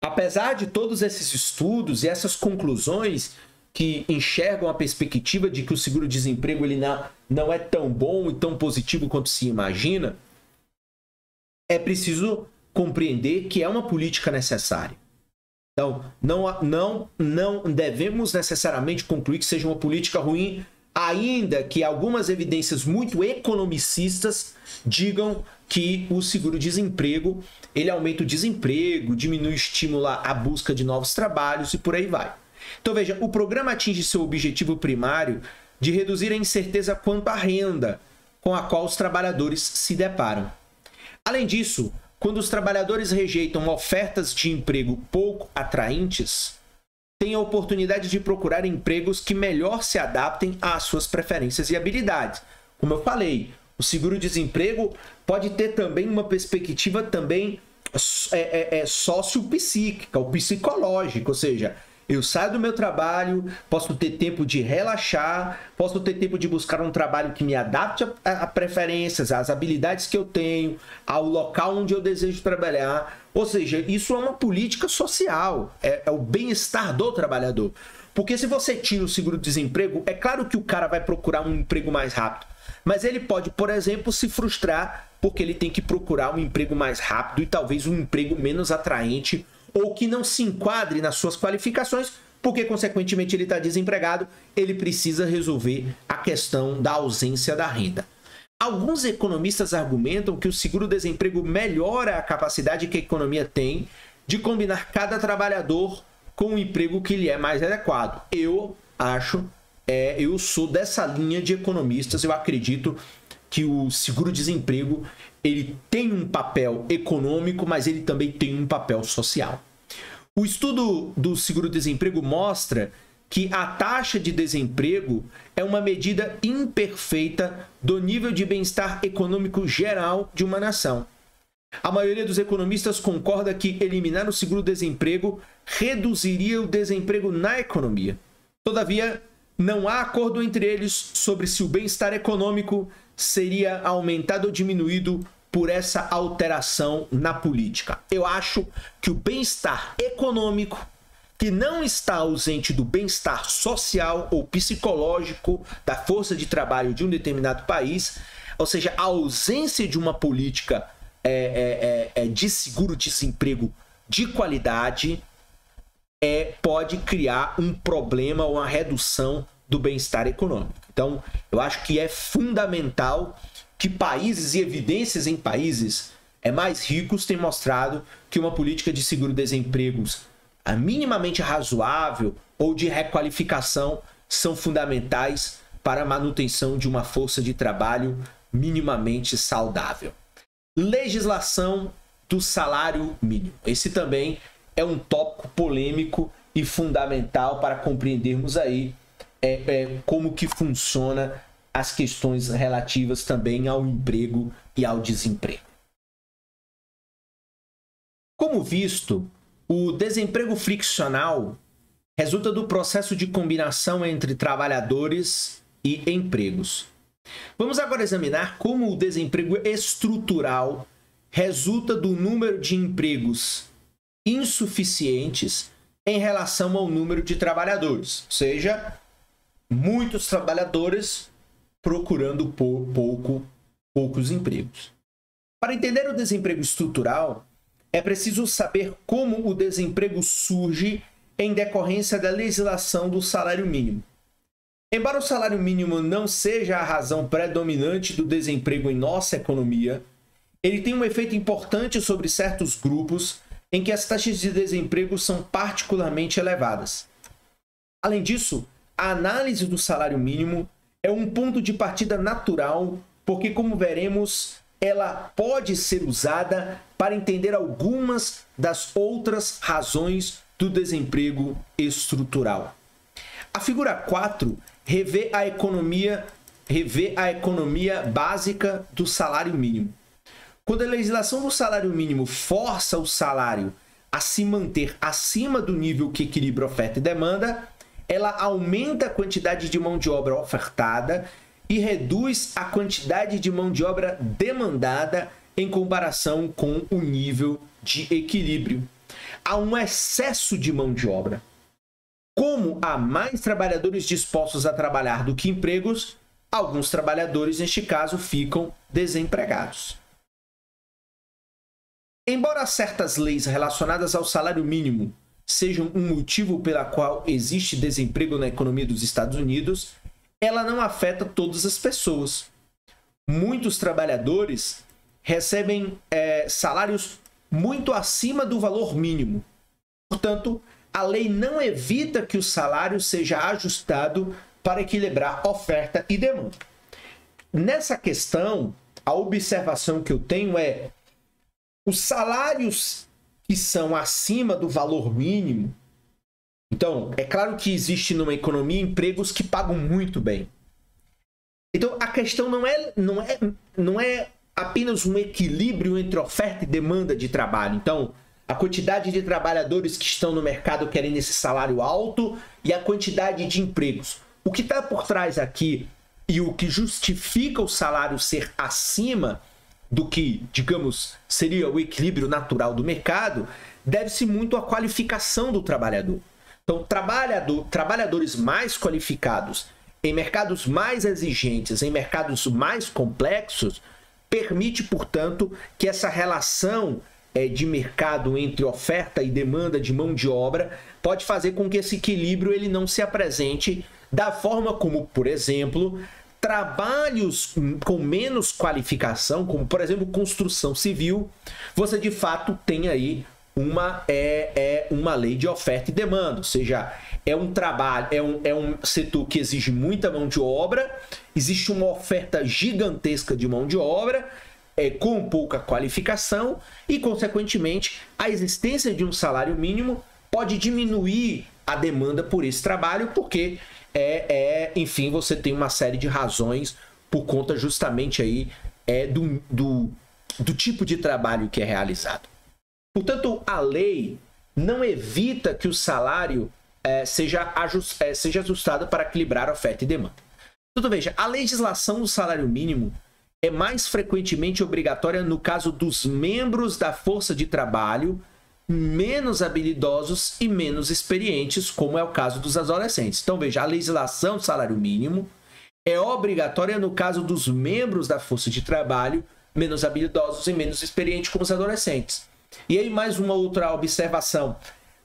apesar de todos esses estudos e essas conclusões que enxergam a perspectiva de que o seguro-desemprego ele não, não é tão bom e tão positivo quanto se imagina, é preciso compreender que é uma política necessária. Então, não, não, não devemos necessariamente concluir que seja uma política ruim ainda que algumas evidências muito economicistas digam que o seguro-desemprego ele aumenta o desemprego, diminui o estímulo à busca de novos trabalhos e por aí vai. Então veja, o programa atinge seu objetivo primário de reduzir a incerteza quanto à renda com a qual os trabalhadores se deparam. Além disso, quando os trabalhadores rejeitam ofertas de emprego pouco atraentes, tem a oportunidade de procurar empregos que melhor se adaptem às suas preferências e habilidades. Como eu falei, o seguro-desemprego pode ter também uma perspectiva também é, é, é sociopsíquica, ou psicológica, ou seja, eu saio do meu trabalho, posso ter tempo de relaxar, posso ter tempo de buscar um trabalho que me adapte a, a preferências, às habilidades que eu tenho, ao local onde eu desejo trabalhar. Ou seja, isso é uma política social, é, é o bem-estar do trabalhador. Porque se você tira o seguro-desemprego, é claro que o cara vai procurar um emprego mais rápido. Mas ele pode, por exemplo, se frustrar porque ele tem que procurar um emprego mais rápido e talvez um emprego menos atraente ou que não se enquadre nas suas qualificações, porque consequentemente ele está desempregado, ele precisa resolver a questão da ausência da renda. Alguns economistas argumentam que o seguro-desemprego melhora a capacidade que a economia tem de combinar cada trabalhador com o emprego que lhe é mais adequado. Eu acho, é, eu sou dessa linha de economistas, eu acredito que o seguro-desemprego ele tem um papel econômico, mas ele também tem um papel social. O estudo do seguro-desemprego mostra que a taxa de desemprego é uma medida imperfeita do nível de bem-estar econômico geral de uma nação. A maioria dos economistas concorda que eliminar o seguro-desemprego reduziria o desemprego na economia. Todavia, não há acordo entre eles sobre se o bem-estar econômico seria aumentado ou diminuído por essa alteração na política. Eu acho que o bem-estar econômico, que não está ausente do bem-estar social ou psicológico da força de trabalho de um determinado país, ou seja, a ausência de uma política é, é, é, é de seguro-desemprego de qualidade é, pode criar um problema ou uma redução do bem-estar econômico. Então, eu acho que é fundamental que países e evidências em países é mais ricos têm mostrado que uma política de seguro-desempregos minimamente razoável ou de requalificação são fundamentais para a manutenção de uma força de trabalho minimamente saudável. Legislação do salário mínimo. Esse também é um tópico polêmico e fundamental para compreendermos aí é, é, como que funciona as questões relativas também ao emprego e ao desemprego. Como visto, o desemprego friccional resulta do processo de combinação entre trabalhadores e empregos. Vamos agora examinar como o desemprego estrutural resulta do número de empregos insuficientes em relação ao número de trabalhadores, ou seja, muitos trabalhadores procurando pouco, poucos empregos. Para entender o desemprego estrutural, é preciso saber como o desemprego surge em decorrência da legislação do salário mínimo. Embora o salário mínimo não seja a razão predominante do desemprego em nossa economia, ele tem um efeito importante sobre certos grupos em que as taxas de desemprego são particularmente elevadas. Além disso, a análise do salário mínimo é um ponto de partida natural, porque, como veremos, ela pode ser usada para entender algumas das outras razões do desemprego estrutural. A figura 4 revê a economia, revê a economia básica do salário mínimo. Quando a legislação do salário mínimo força o salário a se manter acima do nível que equilibra oferta e demanda, ela aumenta a quantidade de mão de obra ofertada e reduz a quantidade de mão de obra demandada em comparação com o nível de equilíbrio. Há um excesso de mão de obra. Como há mais trabalhadores dispostos a trabalhar do que empregos, alguns trabalhadores, neste caso, ficam desempregados. Embora certas leis relacionadas ao salário mínimo sejam um motivo pela qual existe desemprego na economia dos Estados Unidos, ela não afeta todas as pessoas. Muitos trabalhadores recebem é, salários muito acima do valor mínimo. Portanto, a lei não evita que o salário seja ajustado para equilibrar oferta e demanda. Nessa questão, a observação que eu tenho é os salários que são acima do valor mínimo. Então, é claro que existe numa economia empregos que pagam muito bem. Então, a questão não é, não é, não é apenas um equilíbrio entre oferta e demanda de trabalho. Então, a quantidade de trabalhadores que estão no mercado querendo esse salário alto e a quantidade de empregos. O que está por trás aqui e o que justifica o salário ser acima do que, digamos, seria o equilíbrio natural do mercado, deve-se muito à qualificação do trabalhador. Então, trabalhador, trabalhadores mais qualificados em mercados mais exigentes, em mercados mais complexos, permite, portanto, que essa relação é, de mercado entre oferta e demanda de mão de obra pode fazer com que esse equilíbrio ele não se apresente da forma como, por exemplo, trabalhos com menos qualificação, como por exemplo construção civil, você de fato tem aí uma é, é uma lei de oferta e demanda, ou seja, é um trabalho, é um, é um setor que exige muita mão de obra, existe uma oferta gigantesca de mão de obra, é, com pouca qualificação, e, consequentemente, a existência de um salário mínimo pode diminuir a demanda por esse trabalho, porque é, é enfim, você tem uma série de razões por conta justamente aí é, do, do, do tipo de trabalho que é realizado. Portanto, a lei não evita que o salário é, seja, ajust, é, seja ajustado para equilibrar oferta e demanda. Então, veja, a legislação do salário mínimo é mais frequentemente obrigatória no caso dos membros da força de trabalho menos habilidosos e menos experientes, como é o caso dos adolescentes. Então, veja, a legislação do salário mínimo é obrigatória no caso dos membros da força de trabalho menos habilidosos e menos experientes, como os adolescentes. E aí, mais uma outra observação.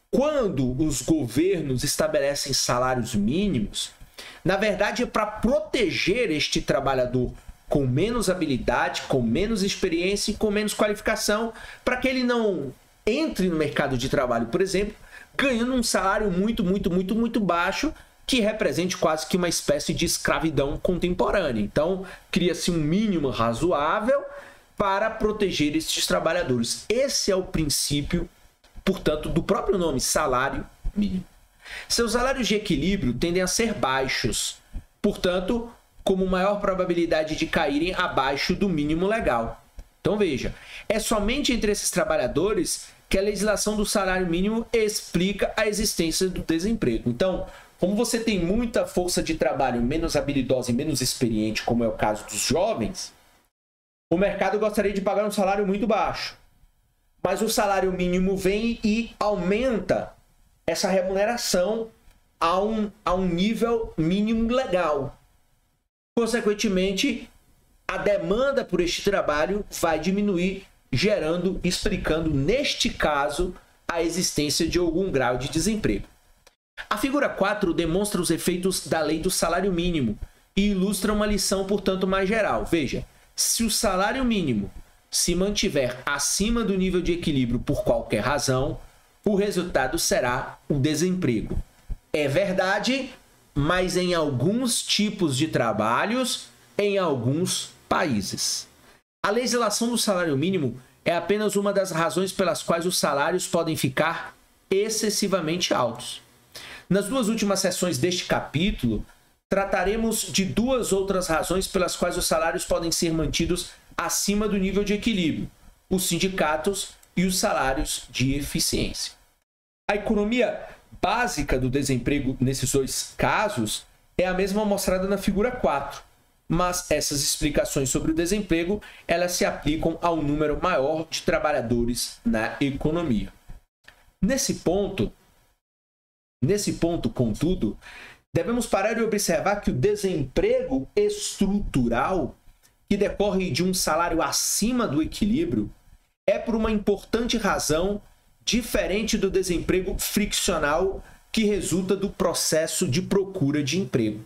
Quando os governos estabelecem salários mínimos, na verdade é para proteger este trabalhador com menos habilidade, com menos experiência e com menos qualificação, para que ele não entre no mercado de trabalho, por exemplo, ganhando um salário muito, muito, muito, muito baixo, que represente quase que uma espécie de escravidão contemporânea. Então, cria-se um mínimo razoável para proteger esses trabalhadores. Esse é o princípio, portanto, do próprio nome, salário mínimo. Seus salários de equilíbrio tendem a ser baixos, portanto, como maior probabilidade de caírem abaixo do mínimo legal. Então veja, é somente entre esses trabalhadores que a legislação do salário mínimo explica a existência do desemprego. Então, como você tem muita força de trabalho menos habilidosa e menos experiente, como é o caso dos jovens, o mercado gostaria de pagar um salário muito baixo. Mas o salário mínimo vem e aumenta essa remuneração a um, a um nível mínimo legal. Consequentemente, a demanda por este trabalho vai diminuir, gerando, explicando, neste caso, a existência de algum grau de desemprego. A figura 4 demonstra os efeitos da lei do salário mínimo e ilustra uma lição, portanto, mais geral. Veja, se o salário mínimo se mantiver acima do nível de equilíbrio por qualquer razão, o resultado será o desemprego. É verdade, mas em alguns tipos de trabalhos, em alguns países. A legislação do salário mínimo é apenas uma das razões pelas quais os salários podem ficar excessivamente altos. Nas duas últimas sessões deste capítulo, trataremos de duas outras razões pelas quais os salários podem ser mantidos acima do nível de equilíbrio: os sindicatos e os salários de eficiência. A economia básica do desemprego nesses dois casos é a mesma mostrada na figura 4, mas essas explicações sobre o desemprego, elas se aplicam ao número maior de trabalhadores na economia. Nesse ponto, nesse ponto, contudo, devemos parar e observar que o desemprego estrutural, que decorre de um salário acima do equilíbrio, é por uma importante razão diferente do desemprego friccional que resulta do processo de procura de emprego.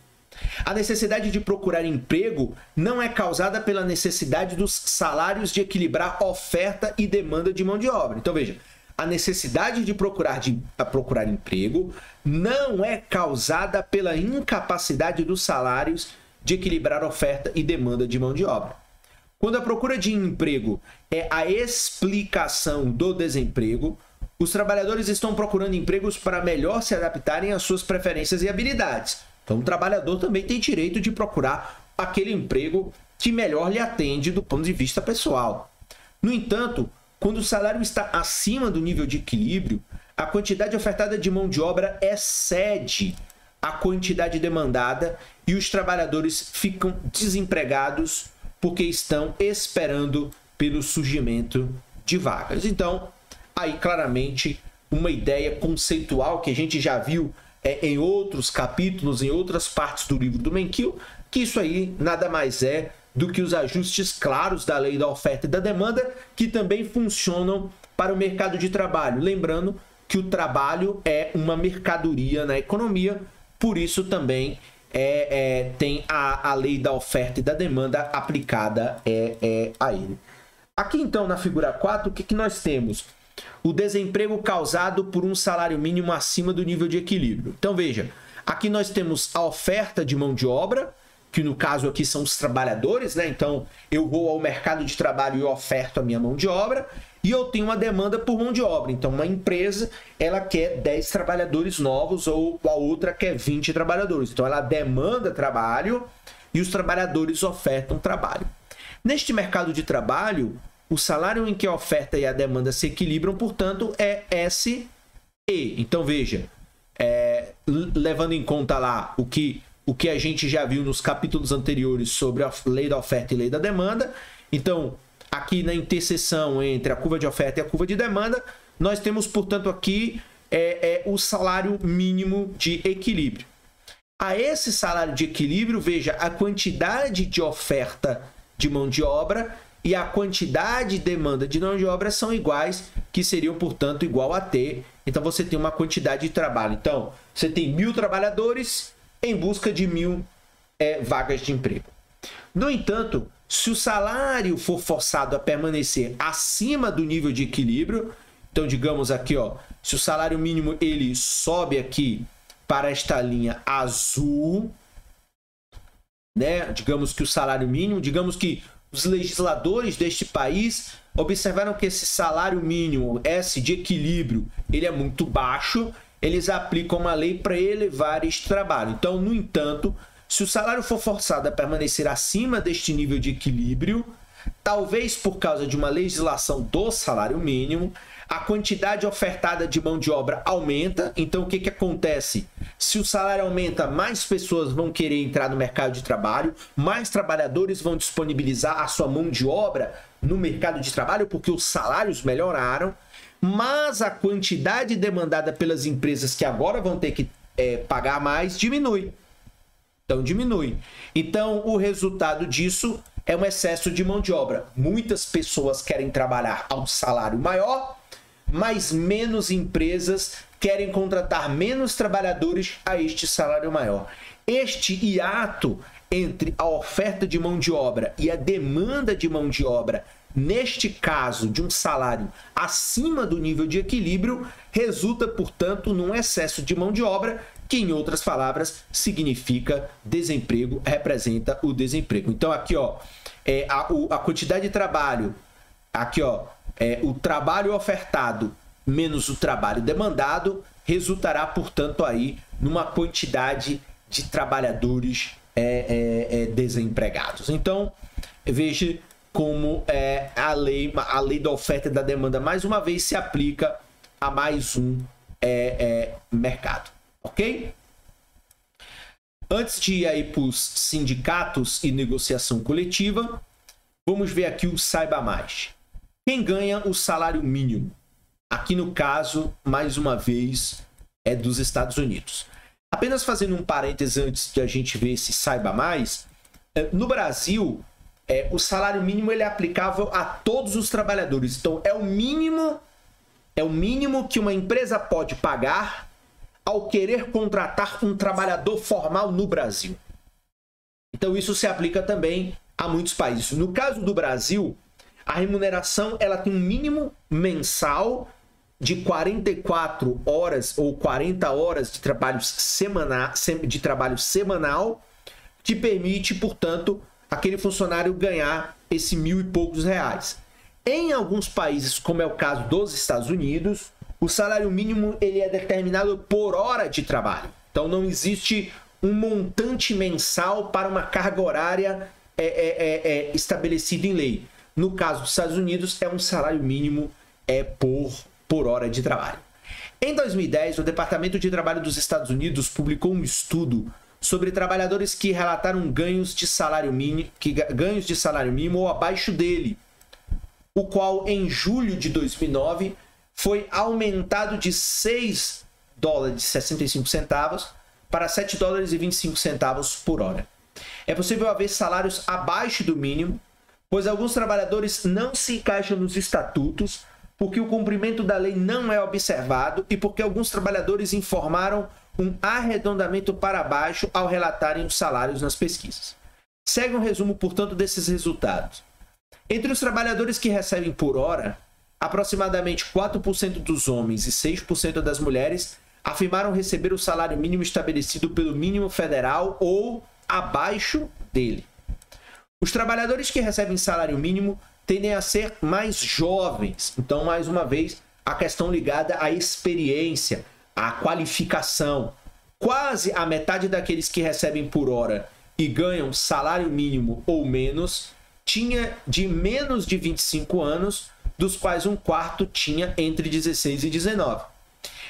A necessidade de procurar emprego não é causada pela necessidade dos salários de equilibrar oferta e demanda de mão de obra. Então veja, a necessidade de procurar, de procurar emprego não é causada pela incapacidade dos salários de equilibrar oferta e demanda de mão de obra. Quando a procura de emprego é a explicação do desemprego, os trabalhadores estão procurando empregos para melhor se adaptarem às suas preferências e habilidades. Então, o trabalhador também tem direito de procurar aquele emprego que melhor lhe atende do ponto de vista pessoal. No entanto, quando o salário está acima do nível de equilíbrio, a quantidade ofertada de mão de obra excede a quantidade demandada e os trabalhadores ficam desempregados porque estão esperando pelo surgimento de vagas. Então, aí claramente uma ideia conceitual que a gente já viu é, em outros capítulos, em outras partes do livro do Menkil, que isso aí nada mais é do que os ajustes claros da lei da oferta e da demanda, que também funcionam para o mercado de trabalho. Lembrando que o trabalho é uma mercadoria na economia, por isso também é, é, tem a, a lei da oferta e da demanda aplicada é, é, a ele. Aqui então na figura 4, o que, que nós temos? o desemprego causado por um salário mínimo acima do nível de equilíbrio. Então veja, aqui nós temos a oferta de mão de obra, que no caso aqui são os trabalhadores, né? Então eu vou ao mercado de trabalho e oferto a minha mão de obra, e eu tenho uma demanda por mão de obra. Então uma empresa, ela quer 10 trabalhadores novos ou a outra quer 20 trabalhadores. Então ela demanda trabalho e os trabalhadores ofertam trabalho. Neste mercado de trabalho, o salário em que a oferta e a demanda se equilibram, portanto, é SE. Então veja, é, levando em conta lá o que o que a gente já viu nos capítulos anteriores sobre a lei da oferta e lei da demanda. Então, aqui na interseção entre a curva de oferta e a curva de demanda, nós temos, portanto, aqui é, é o salário mínimo de equilíbrio. A esse salário de equilíbrio, veja a quantidade de oferta de mão de obra e a quantidade de demanda de mão de obra são iguais, que seriam, portanto, igual a T. Então você tem uma quantidade de trabalho. Então, você tem mil trabalhadores em busca de mil é, vagas de emprego. No entanto, se o salário for forçado a permanecer acima do nível de equilíbrio, então digamos aqui, ó, se o salário mínimo ele sobe aqui para esta linha azul, né? Digamos que o salário mínimo, digamos que os legisladores deste país observaram que esse salário mínimo, S de equilíbrio, ele é muito baixo eles aplicam uma lei para elevar este trabalho. Então, no entanto, se o salário for forçado a permanecer acima deste nível de equilíbrio, talvez por causa de uma legislação do salário mínimo, a quantidade ofertada de mão de obra aumenta. Então, o que, que acontece? Se o salário aumenta, mais pessoas vão querer entrar no mercado de trabalho, mais trabalhadores vão disponibilizar a sua mão de obra no mercado de trabalho, porque os salários melhoraram mas a quantidade demandada pelas empresas que agora vão ter que é, pagar mais diminui. Então diminui. Então o resultado disso é um excesso de mão de obra. Muitas pessoas querem trabalhar a um salário maior, mas menos empresas querem contratar menos trabalhadores a este salário maior. Este hiato entre a oferta de mão de obra e a demanda de mão de obra neste caso de um salário acima do nível de equilíbrio, resulta, portanto, num excesso de mão de obra, que, em outras palavras, significa desemprego, representa o desemprego. Então, aqui, ó, é, a, o, a quantidade de trabalho, aqui, ó, é, o trabalho ofertado menos o trabalho demandado, resultará, portanto, aí numa quantidade de trabalhadores é, é, é desempregados. Então, veja como é, a, lei, a lei da oferta e da demanda, mais uma vez, se aplica a mais um é, é, mercado. Ok? Antes de ir aí para os sindicatos e negociação coletiva, vamos ver aqui o Saiba Mais. Quem ganha o salário mínimo? Aqui no caso, mais uma vez, é dos Estados Unidos. Apenas fazendo um parêntese antes de a gente ver se Saiba Mais, é, no Brasil, é, o salário mínimo ele é aplicável a todos os trabalhadores. Então é o mínimo é o mínimo que uma empresa pode pagar ao querer contratar um trabalhador formal no Brasil. Então isso se aplica também a muitos países. No caso do Brasil, a remuneração ela tem um mínimo mensal de 44 horas ou 40 horas de trabalho semanal, de trabalho semanal, que permite, portanto, aquele funcionário ganhar esse mil e poucos reais. Em alguns países, como é o caso dos Estados Unidos, o salário mínimo ele é determinado por hora de trabalho. Então não existe um montante mensal para uma carga horária é, é, é, é estabelecida em lei. No caso dos Estados Unidos, é um salário mínimo é por, por hora de trabalho. Em 2010, o Departamento de Trabalho dos Estados Unidos publicou um estudo sobre trabalhadores que relataram ganhos de salário mínimo, que ganhos de salário mínimo ou abaixo dele, o qual em julho de 2009 foi aumentado de 6 dólares e 65 centavos para 7 dólares e 25 centavos por hora. É possível haver salários abaixo do mínimo, pois alguns trabalhadores não se encaixam nos estatutos, porque o cumprimento da lei não é observado e porque alguns trabalhadores informaram um arredondamento para baixo ao relatarem os salários nas pesquisas. Segue um resumo, portanto, desses resultados. Entre os trabalhadores que recebem por hora, aproximadamente 4% dos homens e 6% das mulheres afirmaram receber o salário mínimo estabelecido pelo mínimo federal ou abaixo dele. Os trabalhadores que recebem salário mínimo tendem a ser mais jovens. Então, mais uma vez, a questão ligada à experiência, à qualificação. Quase a metade daqueles que recebem por hora e ganham salário mínimo ou menos tinha de menos de 25 anos, dos quais um quarto tinha entre 16 e 19.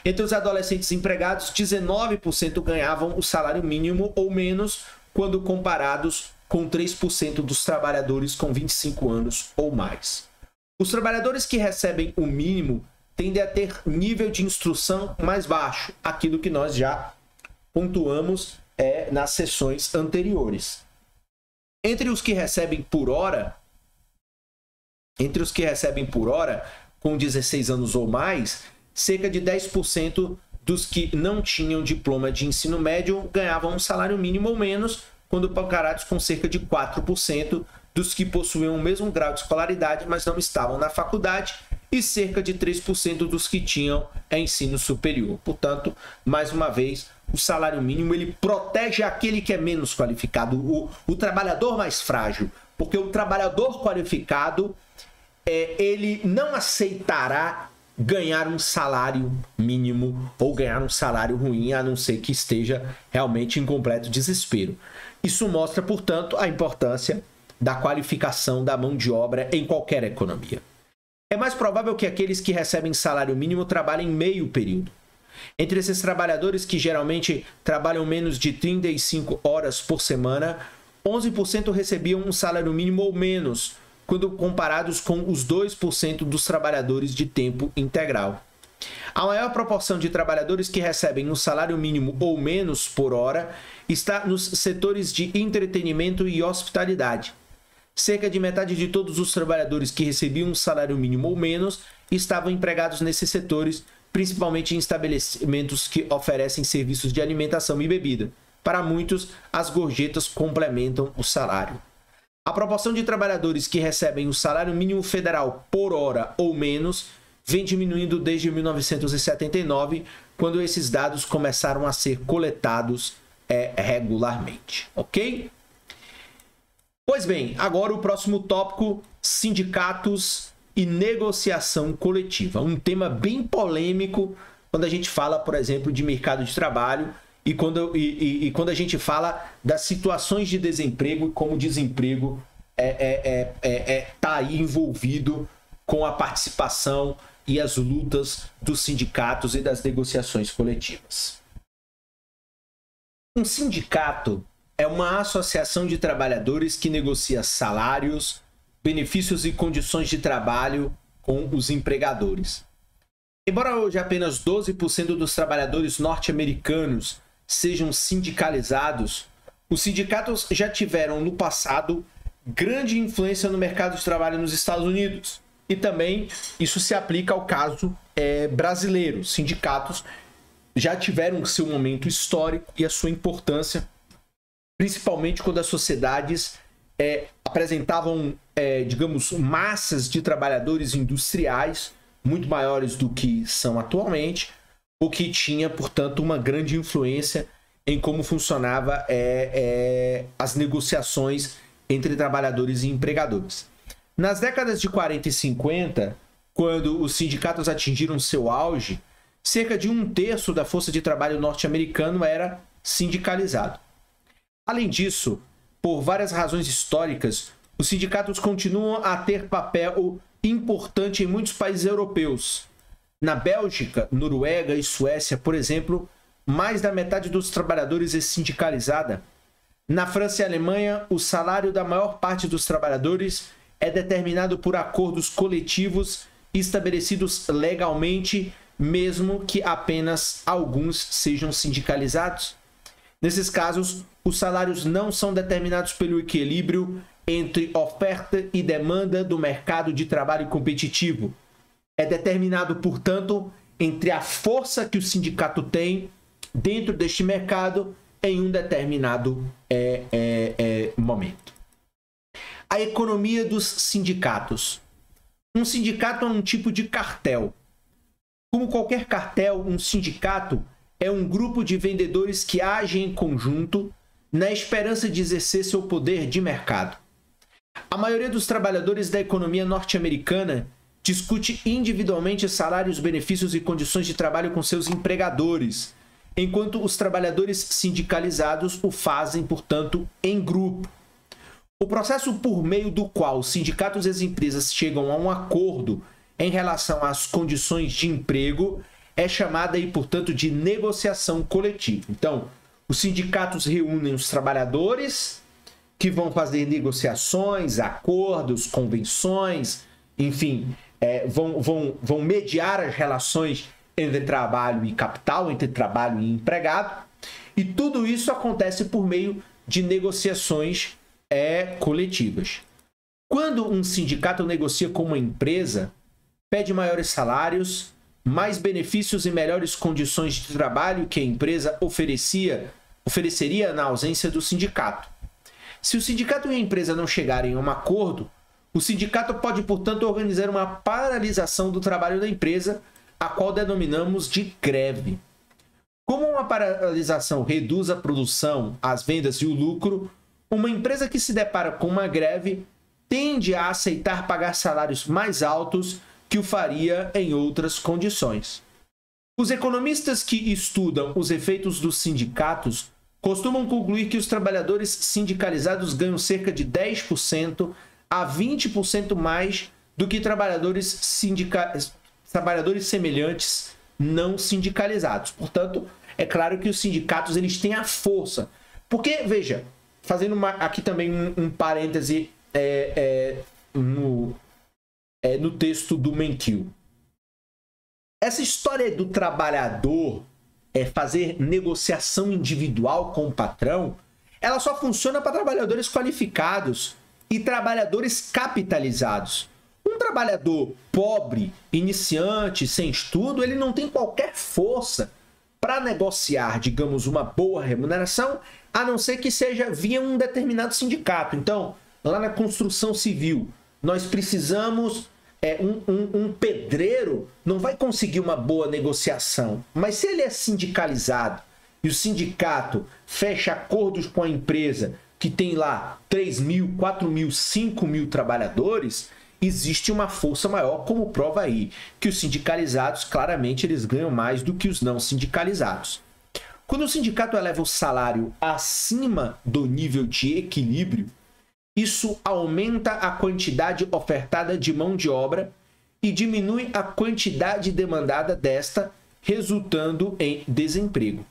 Entre os adolescentes empregados, 19% ganhavam o salário mínimo ou menos quando comparados com 3% dos trabalhadores com 25 anos ou mais. Os trabalhadores que recebem o mínimo tendem a ter nível de instrução mais baixo, aquilo que nós já pontuamos é, nas sessões anteriores. Entre os que recebem por hora, entre os que recebem por hora com 16 anos ou mais, cerca de 10% dos que não tinham diploma de ensino médio ganhavam um salário mínimo ou menos, quando comparados com cerca de 4% dos que possuíam o mesmo grau de escolaridade, mas não estavam na faculdade, e cerca de 3% dos que tinham ensino superior. Portanto, mais uma vez, o salário mínimo ele protege aquele que é menos qualificado, o, o trabalhador mais frágil, porque o trabalhador qualificado é, ele não aceitará ganhar um salário mínimo ou ganhar um salário ruim, a não ser que esteja realmente em completo desespero. Isso mostra, portanto, a importância da qualificação da mão de obra em qualquer economia. É mais provável que aqueles que recebem salário mínimo trabalhem meio período. Entre esses trabalhadores que geralmente trabalham menos de 35 horas por semana, 11% recebiam um salário mínimo ou menos, quando comparados com os 2% dos trabalhadores de tempo integral. A maior proporção de trabalhadores que recebem um salário mínimo ou menos por hora está nos setores de entretenimento e hospitalidade. Cerca de metade de todos os trabalhadores que recebiam um salário mínimo ou menos estavam empregados nesses setores, principalmente em estabelecimentos que oferecem serviços de alimentação e bebida. Para muitos, as gorjetas complementam o salário. A proporção de trabalhadores que recebem o salário mínimo federal por hora ou menos vem diminuindo desde 1979, quando esses dados começaram a ser coletados é, regularmente, ok? Pois bem, agora o próximo tópico: sindicatos e negociação coletiva. Um tema bem polêmico quando a gente fala, por exemplo, de mercado de trabalho e quando, e, e, e quando a gente fala das situações de desemprego e como o desemprego é, é, é, é, é tá aí envolvido com a participação e as lutas dos sindicatos e das negociações coletivas. Um sindicato é uma associação de trabalhadores que negocia salários, benefícios e condições de trabalho com os empregadores. Embora hoje apenas 12% dos trabalhadores norte-americanos sejam sindicalizados, os sindicatos já tiveram no passado grande influência no mercado de trabalho nos Estados Unidos. E também isso se aplica ao caso é, brasileiro. Sindicatos já tiveram seu momento histórico e a sua importância, principalmente quando as sociedades é, apresentavam, é, digamos, massas de trabalhadores industriais muito maiores do que são atualmente, o que tinha, portanto, uma grande influência em como funcionava é, é, as negociações entre trabalhadores e empregadores. Nas décadas de 40 e 50, quando os sindicatos atingiram seu auge, cerca de um terço da força de trabalho norte-americano era sindicalizado. Além disso, por várias razões históricas, os sindicatos continuam a ter papel importante em muitos países europeus, na Bélgica, Noruega e Suécia, por exemplo, mais da metade dos trabalhadores é sindicalizada. Na França e Alemanha, o salário da maior parte dos trabalhadores é determinado por acordos coletivos estabelecidos legalmente, mesmo que apenas alguns sejam sindicalizados. Nesses casos, os salários não são determinados pelo equilíbrio entre oferta e demanda do mercado de trabalho competitivo, é determinado, portanto, entre a força que o sindicato tem dentro deste mercado em um determinado é, é, é, momento. A economia dos sindicatos. Um sindicato é um tipo de cartel. Como qualquer cartel, um sindicato é um grupo de vendedores que agem em conjunto na esperança de exercer seu poder de mercado. A maioria dos trabalhadores da economia norte-americana discute individualmente salários, benefícios e condições de trabalho com seus empregadores, enquanto os trabalhadores sindicalizados o fazem, portanto, em grupo. O processo por meio do qual os sindicatos e as empresas chegam a um acordo em relação às condições de emprego é chamada e, portanto, de negociação coletiva. Então, os sindicatos reúnem os trabalhadores que vão fazer negociações, acordos, convenções, enfim, é, vão, vão, vão mediar as relações entre trabalho e capital, entre trabalho e empregado. E tudo isso acontece por meio de negociações é, coletivas. Quando um sindicato negocia com uma empresa, pede maiores salários, mais benefícios e melhores condições de trabalho que a empresa oferecia, ofereceria na ausência do sindicato. Se o sindicato e a empresa não chegarem a um acordo, o sindicato pode, portanto, organizar uma paralisação do trabalho da empresa, a qual denominamos de greve. Como uma paralisação reduz a produção, as vendas e o lucro, uma empresa que se depara com uma greve tende a aceitar pagar salários mais altos que o faria em outras condições. Os economistas que estudam os efeitos dos sindicatos costumam concluir que os trabalhadores sindicalizados ganham cerca de 10% a 20% mais do que trabalhadores, sindica... trabalhadores semelhantes não sindicalizados. Portanto, é claro que os sindicatos eles têm a força. Porque, veja, fazendo uma, aqui também um, um parêntese é, é, no, é, no texto do Menkil. Essa história do trabalhador é, fazer negociação individual com o patrão, ela só funciona para trabalhadores qualificados e trabalhadores capitalizados. Um trabalhador pobre, iniciante, sem estudo, ele não tem qualquer força para negociar, digamos, uma boa remuneração, a não ser que seja via um determinado sindicato. Então, lá na construção civil, nós precisamos é, um, um, um, pedreiro não vai conseguir uma boa negociação, mas se ele é sindicalizado e o sindicato fecha acordos com a empresa que tem lá 3 mil, 4 mil, 5 mil trabalhadores, existe uma força maior, como prova aí que os sindicalizados claramente eles ganham mais do que os não sindicalizados. Quando o sindicato eleva o salário acima do nível de equilíbrio, isso aumenta a quantidade ofertada de mão de obra e diminui a quantidade demandada desta, resultando em desemprego.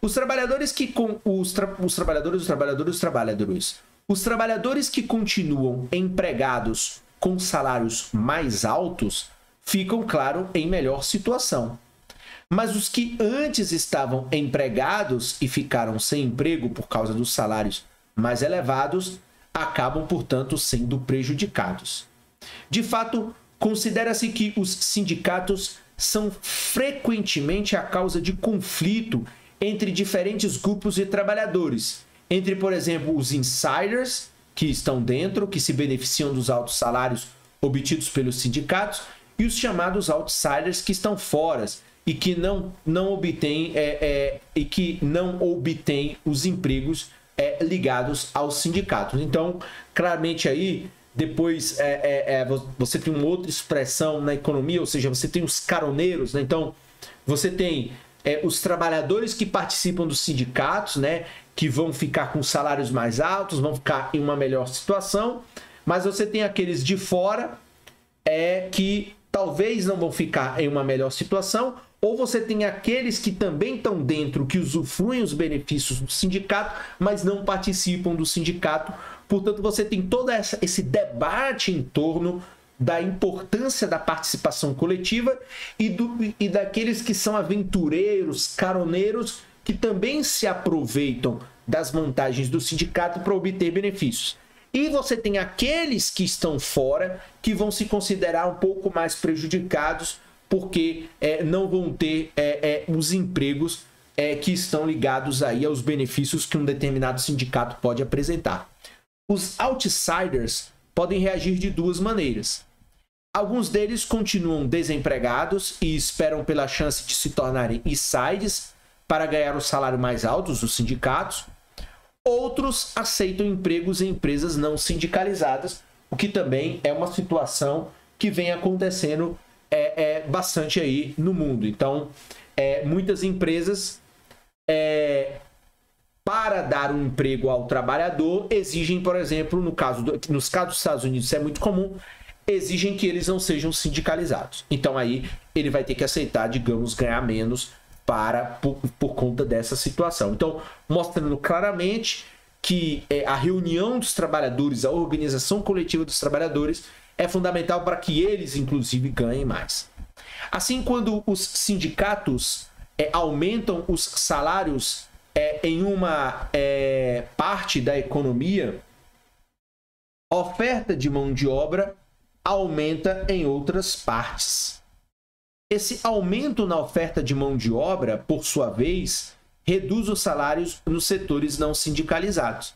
Os trabalhadores que com os, tra... os trabalhadores, os trabalhadores, os trabalhadores, os trabalhadores que continuam empregados com salários mais altos ficam, claro, em melhor situação. Mas os que antes estavam empregados e ficaram sem emprego por causa dos salários mais elevados acabam, portanto, sendo prejudicados. De fato, considera-se que os sindicatos são frequentemente a causa de conflito entre diferentes grupos de trabalhadores, entre, por exemplo, os insiders, que estão dentro, que se beneficiam dos altos salários obtidos pelos sindicatos, e os chamados outsiders, que estão fora e que não, não obtêm é, é, e que não obtêm os empregos é, ligados aos sindicatos. Então, claramente aí, depois é, é, é, você tem uma outra expressão na economia, ou seja, você tem os caroneiros, né? Então, você tem é, os trabalhadores que participam dos sindicatos, né? Que vão ficar com salários mais altos, vão ficar em uma melhor situação, mas você tem aqueles de fora é, que talvez não vão ficar em uma melhor situação, ou você tem aqueles que também estão dentro, que usufruem os benefícios do sindicato, mas não participam do sindicato. Portanto, você tem todo essa, esse debate em torno da importância da participação coletiva e, do, e daqueles que são aventureiros, caroneiros, que também se aproveitam das vantagens do sindicato para obter benefícios. E você tem aqueles que estão fora, que vão se considerar um pouco mais prejudicados porque é, não vão ter é, é, os empregos é, que estão ligados aí aos benefícios que um determinado sindicato pode apresentar. Os outsiders podem reagir de duas maneiras. Alguns deles continuam desempregados e esperam pela chance de se tornarem insiders para ganhar o salário mais alto dos sindicatos. Outros aceitam empregos em empresas não sindicalizadas, o que também é uma situação que vem acontecendo é, é bastante aí no mundo. Então, é, muitas empresas, é, para dar um emprego ao trabalhador, exigem, por exemplo, no caso do, nos casos dos Estados Unidos, isso é muito comum, exigem que eles não sejam sindicalizados. Então aí ele vai ter que aceitar, digamos, ganhar menos para por, por conta dessa situação. Então, mostrando claramente que é, a reunião dos trabalhadores, a organização coletiva dos trabalhadores é fundamental para que eles, inclusive, ganhem mais. Assim, quando os sindicatos é, aumentam os salários é, em uma é, parte da economia, oferta de mão de obra aumenta em outras partes. Esse aumento na oferta de mão de obra, por sua vez, reduz os salários nos setores não sindicalizados.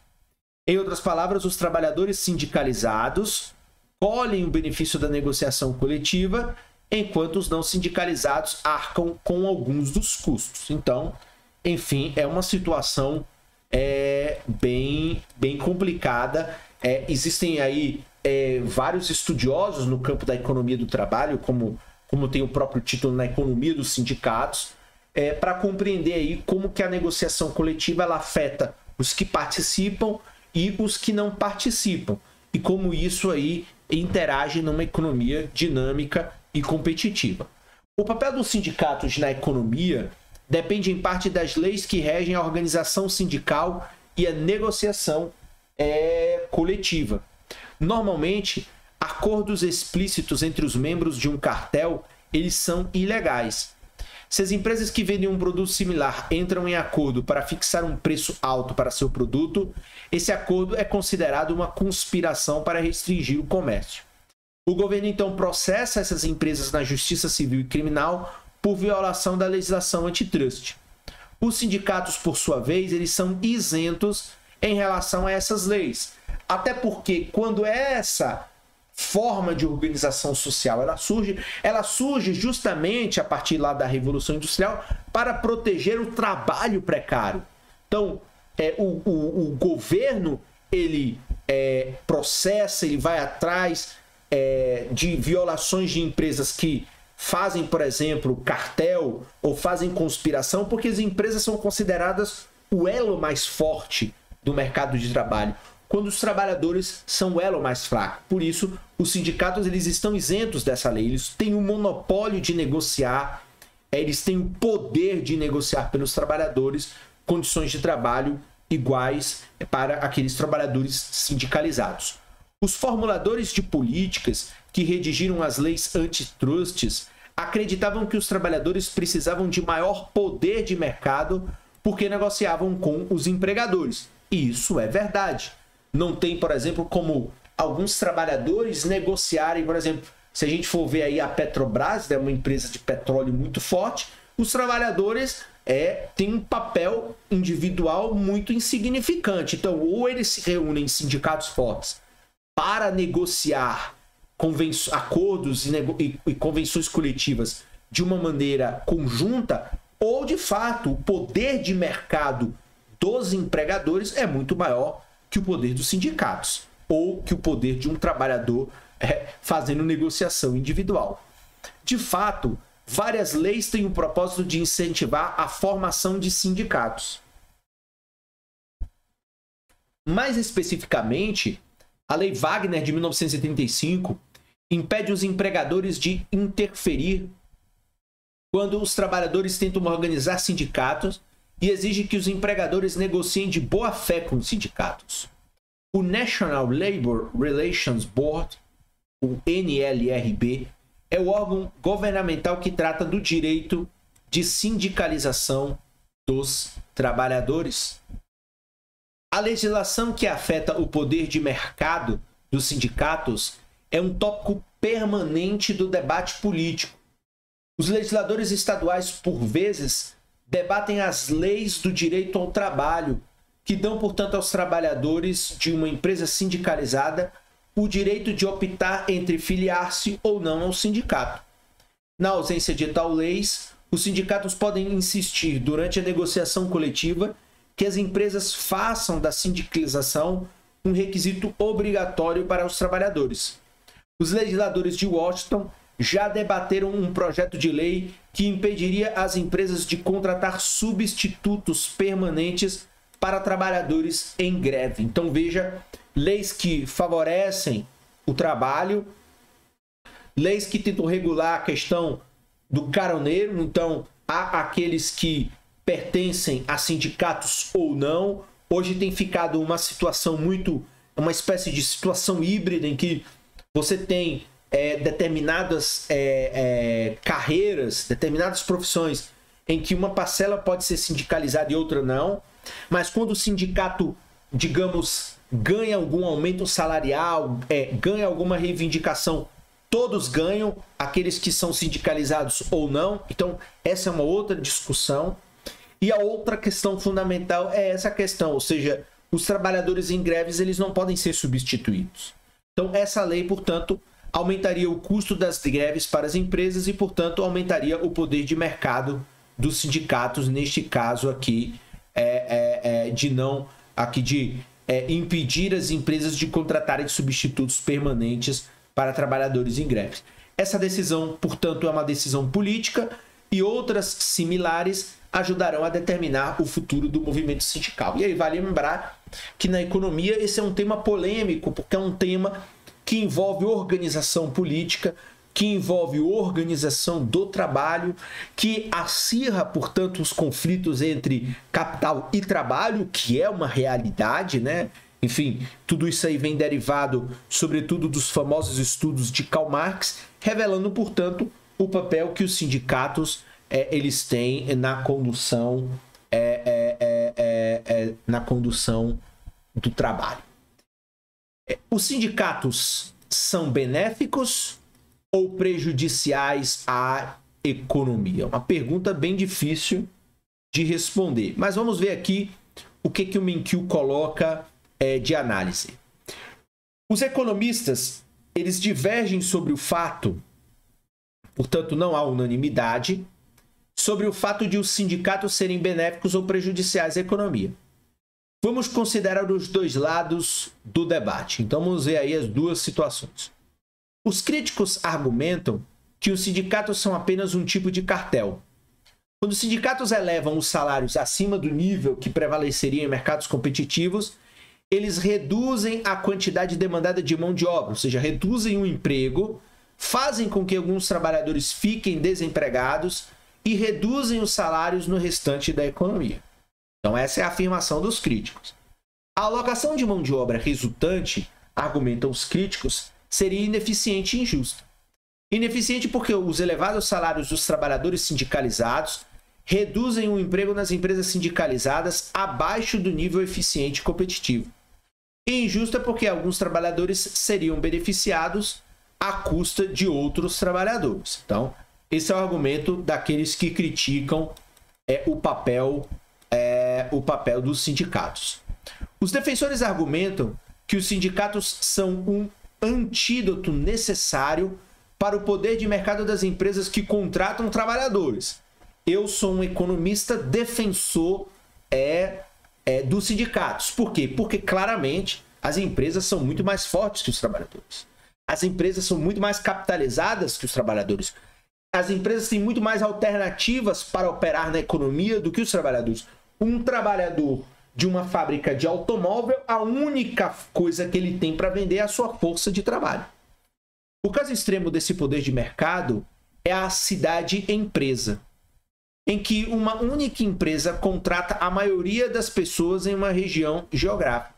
Em outras palavras, os trabalhadores sindicalizados colhem o benefício da negociação coletiva, enquanto os não sindicalizados arcam com alguns dos custos. Então, enfim, é uma situação é, bem, bem complicada. É, existem aí é, vários estudiosos no campo da economia do trabalho, como, como tem o próprio título na economia dos sindicatos, é, para compreender aí como que a negociação coletiva ela afeta os que participam e os que não participam e como isso aí interage numa economia dinâmica e competitiva. O papel dos sindicatos na economia depende em parte das leis que regem a organização sindical e a negociação é, coletiva. Normalmente, acordos explícitos entre os membros de um cartel, eles são ilegais. Se as empresas que vendem um produto similar entram em acordo para fixar um preço alto para seu produto, esse acordo é considerado uma conspiração para restringir o comércio. O governo então processa essas empresas na justiça civil e criminal por violação da legislação antitrust. Os sindicatos, por sua vez, eles são isentos em relação a essas leis, até porque quando essa forma de organização social ela surge, ela surge justamente a partir lá da Revolução Industrial para proteger o trabalho precário. Então, é, o, o, o governo ele é, processa, ele vai atrás é, de violações de empresas que fazem, por exemplo, cartel ou fazem conspiração, porque as empresas são consideradas o elo mais forte do mercado de trabalho quando os trabalhadores são o elo mais fraco. Por isso, os sindicatos eles estão isentos dessa lei, eles têm o monopólio de negociar, eles têm o poder de negociar pelos trabalhadores condições de trabalho iguais para aqueles trabalhadores sindicalizados. Os formuladores de políticas que redigiram as leis antitrusts acreditavam que os trabalhadores precisavam de maior poder de mercado porque negociavam com os empregadores. E isso é verdade não tem, por exemplo, como alguns trabalhadores negociarem, por exemplo, se a gente for ver aí a Petrobras, é uma empresa de petróleo muito forte, os trabalhadores é, têm um papel individual muito insignificante. Então, ou eles se reúnem em sindicatos fortes para negociar acordos e, e, e convenções coletivas de uma maneira conjunta, ou de fato o poder de mercado dos empregadores é muito maior que o poder dos sindicatos ou que o poder de um trabalhador é, fazendo negociação individual. De fato, várias leis têm o propósito de incentivar a formação de sindicatos. Mais especificamente, a Lei Wagner de 1935 impede os empregadores de interferir quando os trabalhadores tentam organizar sindicatos e exige que os empregadores negociem de boa fé com os sindicatos. O National Labor Relations Board, o NLRB, é o órgão governamental que trata do direito de sindicalização dos trabalhadores. A legislação que afeta o poder de mercado dos sindicatos é um tópico permanente do debate político. Os legisladores estaduais, por vezes, debatem as leis do direito ao trabalho, que dão, portanto, aos trabalhadores de uma empresa sindicalizada o direito de optar entre filiar-se ou não ao sindicato. Na ausência de tal leis, os sindicatos podem insistir durante a negociação coletiva que as empresas façam da sindicalização um requisito obrigatório para os trabalhadores. Os legisladores de Washington já debateram um projeto de lei que impediria as empresas de contratar substitutos permanentes para trabalhadores em greve. Então veja, leis que favorecem o trabalho, leis que tentam regular a questão do caroneiro, então há aqueles que pertencem a sindicatos ou não. Hoje tem ficado uma situação muito, uma espécie de situação híbrida em que você tem é, determinadas é, é, carreiras, determinadas profissões em que uma parcela pode ser sindicalizada e outra não, mas quando o sindicato, digamos, ganha algum aumento salarial, é, ganha alguma reivindicação, todos ganham, aqueles que são sindicalizados ou não. Então, essa é uma outra discussão. E a outra questão fundamental é essa questão, ou seja, os trabalhadores em greves eles não podem ser substituídos. Então, essa lei, portanto, aumentaria o custo das greves para as empresas e, portanto, aumentaria o poder de mercado dos sindicatos, neste caso aqui, é, é, é de não aqui de é, impedir as empresas de contratarem substitutos permanentes para trabalhadores em greves. Essa decisão, portanto, é uma decisão política e outras similares ajudarão a determinar o futuro do movimento sindical. E aí vale lembrar que na economia esse é um tema polêmico, porque é um tema que envolve organização política, que envolve organização do trabalho, que acirra, portanto, os conflitos entre capital e trabalho, que é uma realidade, né? Enfim, tudo isso aí vem derivado, sobretudo, dos famosos estudos de Karl Marx, revelando, portanto, o papel que os sindicatos é, eles têm na condução é, é, é, é, é na condução do trabalho. Os sindicatos são benéficos ou prejudiciais à economia? Uma pergunta bem difícil de responder. Mas vamos ver aqui o que, que o Menkyu coloca é, de análise. Os economistas eles divergem sobre o fato, portanto não há unanimidade, sobre o fato de os sindicatos serem benéficos ou prejudiciais à economia. Vamos considerar os dois lados do debate. Então vamos ver aí as duas situações. Os críticos argumentam que os sindicatos são apenas um tipo de cartel. Quando os sindicatos elevam os salários acima do nível que prevaleceria em mercados competitivos, eles reduzem a quantidade demandada de mão de obra, ou seja, reduzem o emprego, fazem com que alguns trabalhadores fiquem desempregados e reduzem os salários no restante da economia. Então, essa é a afirmação dos críticos. A alocação de mão de obra resultante, argumentam os críticos, seria ineficiente e injusta. Ineficiente porque os elevados salários dos trabalhadores sindicalizados reduzem o emprego nas empresas sindicalizadas abaixo do nível eficiente e competitivo. E injusta porque alguns trabalhadores seriam beneficiados à custa de outros trabalhadores. Então, esse é o argumento daqueles que criticam é, o papel é, o papel dos sindicatos. Os defensores argumentam que os sindicatos são um antídoto necessário para o poder de mercado das empresas que contratam trabalhadores. Eu sou um economista defensor é, é dos sindicatos. Por quê? Porque claramente as empresas são muito mais fortes que os trabalhadores. As empresas são muito mais capitalizadas que os trabalhadores. As empresas têm muito mais alternativas para operar na economia do que os trabalhadores um trabalhador de uma fábrica de automóvel, a única coisa que ele tem para vender é a sua força de trabalho. O caso extremo desse poder de mercado é a cidade empresa, em que uma única empresa contrata a maioria das pessoas em uma região geográfica.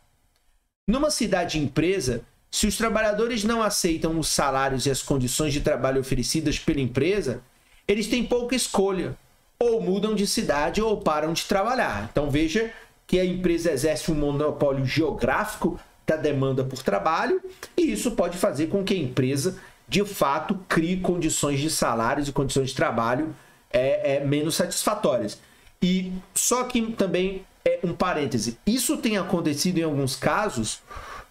Numa cidade empresa, se os trabalhadores não aceitam os salários e as condições de trabalho oferecidas pela empresa, eles têm pouca escolha ou mudam de cidade ou param de trabalhar. Então veja que a empresa exerce um monopólio geográfico da demanda por trabalho e isso pode fazer com que a empresa de fato crie condições de salários e condições de trabalho é, é menos satisfatórias. E só que também é um parêntese, isso tem acontecido em alguns casos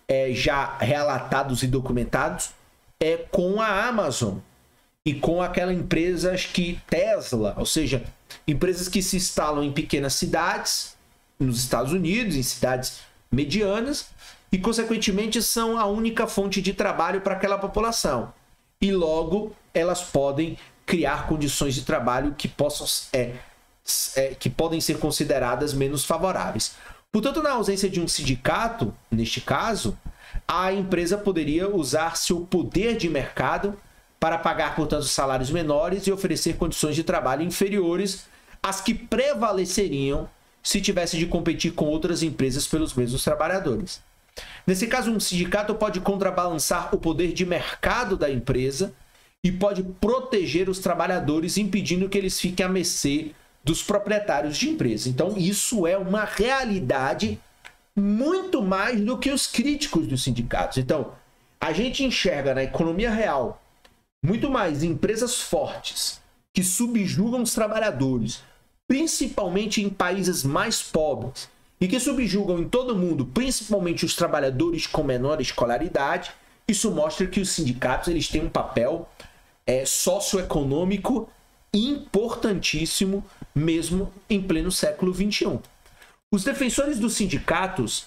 é, já relatados e documentados é com a Amazon e com aquelas empresas que Tesla, ou seja, empresas que se instalam em pequenas cidades nos Estados Unidos, em cidades medianas, e consequentemente são a única fonte de trabalho para aquela população. E logo elas podem criar condições de trabalho que possam é, é, que podem ser consideradas menos favoráveis. Portanto, na ausência de um sindicato, neste caso, a empresa poderia usar seu poder de mercado para pagar, portanto, salários menores e oferecer condições de trabalho inferiores às que prevaleceriam se tivesse de competir com outras empresas pelos mesmos trabalhadores. Nesse caso, um sindicato pode contrabalançar o poder de mercado da empresa e pode proteger os trabalhadores, impedindo que eles fiquem à mercê dos proprietários de empresa. Então, isso é uma realidade muito mais do que os críticos dos sindicatos. Então, a gente enxerga na economia real muito mais empresas fortes que subjugam os trabalhadores, principalmente em países mais pobres, e que subjugam em todo mundo, principalmente os trabalhadores com menor escolaridade, isso mostra que os sindicatos eles têm um papel é, socioeconômico importantíssimo, mesmo em pleno século XXI. Os defensores dos sindicatos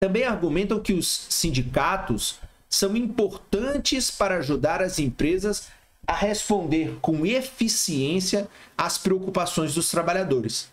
também argumentam que os sindicatos são importantes para ajudar as empresas a responder com eficiência às preocupações dos trabalhadores.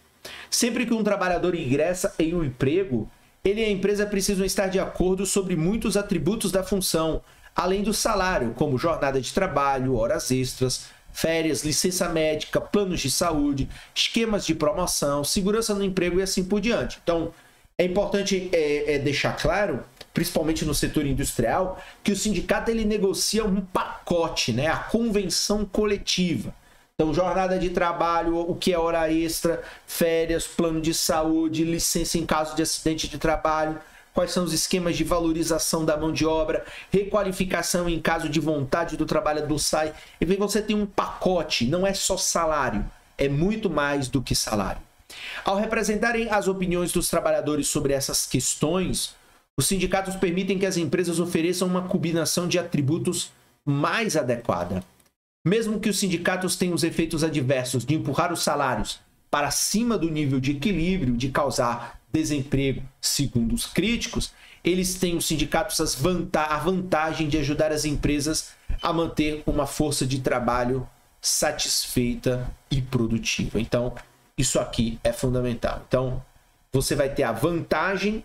Sempre que um trabalhador ingressa em um emprego, ele e a empresa precisam estar de acordo sobre muitos atributos da função, além do salário, como jornada de trabalho, horas extras, férias, licença médica, planos de saúde, esquemas de promoção, segurança no emprego e assim por diante. Então, é importante é, é deixar claro principalmente no setor industrial, que o sindicato ele negocia um pacote, né? A convenção coletiva. Então, jornada de trabalho, o que é hora extra, férias, plano de saúde, licença em caso de acidente de trabalho, quais são os esquemas de valorização da mão de obra, requalificação em caso de vontade do trabalhador sai. E vem você tem um pacote, não é só salário, é muito mais do que salário. Ao representarem as opiniões dos trabalhadores sobre essas questões, os sindicatos permitem que as empresas ofereçam uma combinação de atributos mais adequada. Mesmo que os sindicatos tenham os efeitos adversos de empurrar os salários para cima do nível de equilíbrio, de causar desemprego, segundo os críticos, eles têm os sindicatos a vantagem de ajudar as empresas a manter uma força de trabalho satisfeita e produtiva. Então, isso aqui é fundamental. Então, você vai ter a vantagem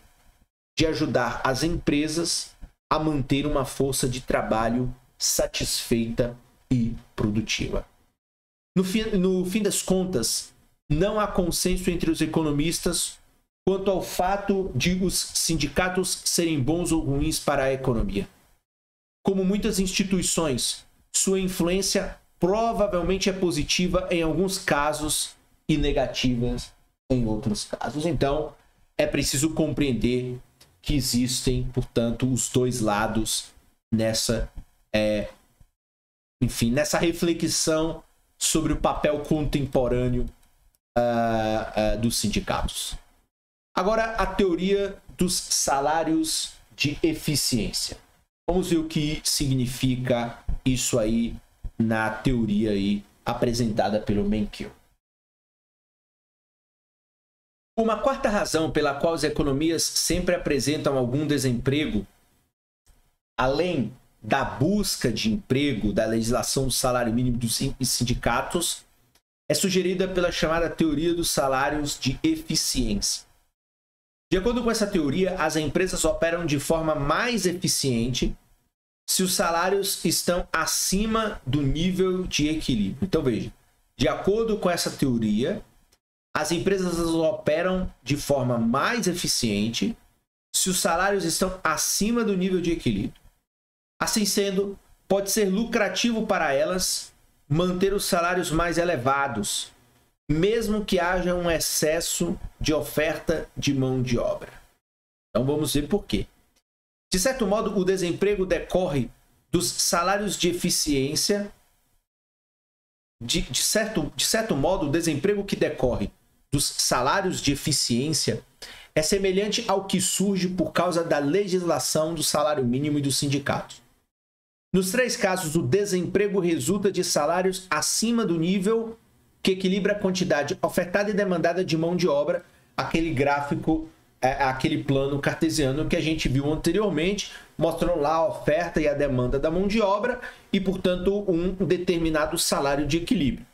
de ajudar as empresas a manter uma força de trabalho satisfeita e produtiva. No fim, no fim das contas, não há consenso entre os economistas quanto ao fato de os sindicatos serem bons ou ruins para a economia. Como muitas instituições, sua influência provavelmente é positiva em alguns casos e negativa em outros casos. Então, é preciso compreender que existem, portanto, os dois lados nessa, é, enfim, nessa reflexão sobre o papel contemporâneo uh, uh, dos sindicatos. Agora, a teoria dos salários de eficiência. Vamos ver o que significa isso aí na teoria aí apresentada pelo Menkyo. Uma quarta razão pela qual as economias sempre apresentam algum desemprego, além da busca de emprego, da legislação do salário mínimo dos sindicatos, é sugerida pela chamada teoria dos salários de eficiência. De acordo com essa teoria, as empresas operam de forma mais eficiente se os salários estão acima do nível de equilíbrio. Então veja, de acordo com essa teoria, as empresas operam de forma mais eficiente se os salários estão acima do nível de equilíbrio. Assim sendo, pode ser lucrativo para elas manter os salários mais elevados, mesmo que haja um excesso de oferta de mão de obra. Então vamos ver por quê. De certo modo, o desemprego decorre dos salários de eficiência. De, de, certo, de certo modo, o desemprego que decorre dos salários de eficiência é semelhante ao que surge por causa da legislação do salário mínimo e dos sindicatos. Nos três casos, o desemprego resulta de salários acima do nível que equilibra a quantidade ofertada e demandada de mão de obra, aquele gráfico, é, aquele plano cartesiano que a gente viu anteriormente, mostrando lá a oferta e a demanda da mão de obra e, portanto, um determinado salário de equilíbrio.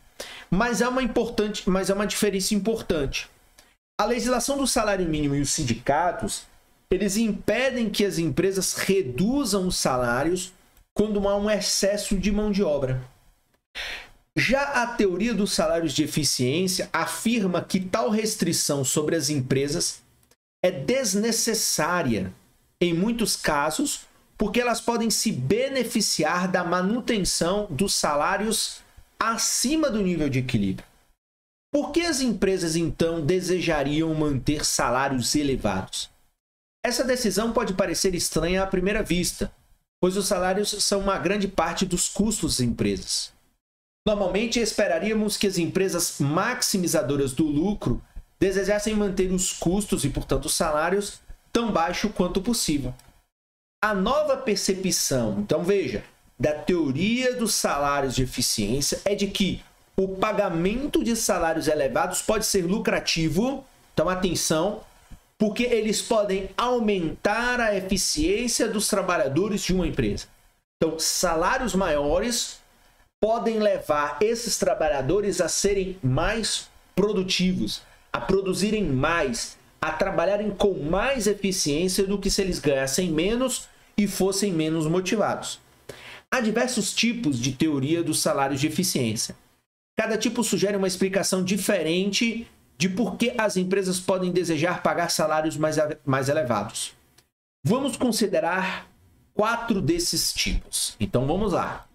Mas é uma importante, mas é uma diferença importante. A legislação do salário mínimo e os sindicatos, eles impedem que as empresas reduzam os salários quando há um excesso de mão de obra. Já a teoria dos salários de eficiência afirma que tal restrição sobre as empresas é desnecessária em muitos casos, porque elas podem se beneficiar da manutenção dos salários acima do nível de equilíbrio. Por que as empresas então desejariam manter salários elevados? Essa decisão pode parecer estranha à primeira vista, pois os salários são uma grande parte dos custos das empresas. Normalmente esperaríamos que as empresas maximizadoras do lucro desejassem manter os custos e, portanto, os salários tão baixo quanto possível. A nova percepção, então veja, da teoria dos salários de eficiência é de que o pagamento de salários elevados pode ser lucrativo, então atenção, porque eles podem aumentar a eficiência dos trabalhadores de uma empresa. Então, salários maiores podem levar esses trabalhadores a serem mais produtivos, a produzirem mais, a trabalharem com mais eficiência do que se eles ganhassem menos e fossem menos motivados. Há diversos tipos de teoria dos salários de eficiência. Cada tipo sugere uma explicação diferente de por que as empresas podem desejar pagar salários mais, mais elevados. Vamos considerar quatro desses tipos. Então vamos lá.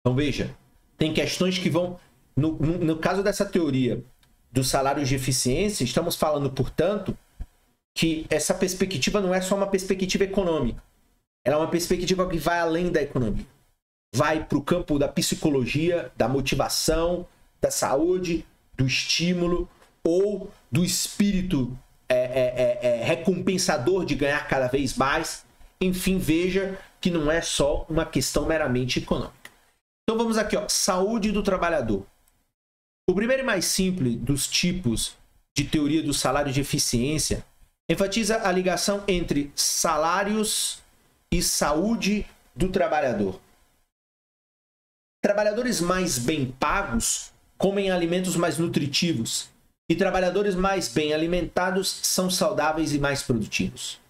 Então veja, tem questões que vão. No, no, no caso dessa teoria dos salários de eficiência, estamos falando, portanto, que essa perspectiva não é só uma perspectiva econômica. Ela é uma perspectiva que vai além da economia vai para o campo da psicologia, da motivação, da saúde, do estímulo ou do espírito é, é, é, é, recompensador de ganhar cada vez mais. Enfim, veja que não é só uma questão meramente econômica. Então vamos aqui, ó, saúde do trabalhador. O primeiro e mais simples dos tipos de teoria do salário de eficiência enfatiza a ligação entre salários e saúde do trabalhador. Trabalhadores mais bem pagos comem alimentos mais nutritivos e trabalhadores mais bem alimentados são saudáveis e mais produtivos.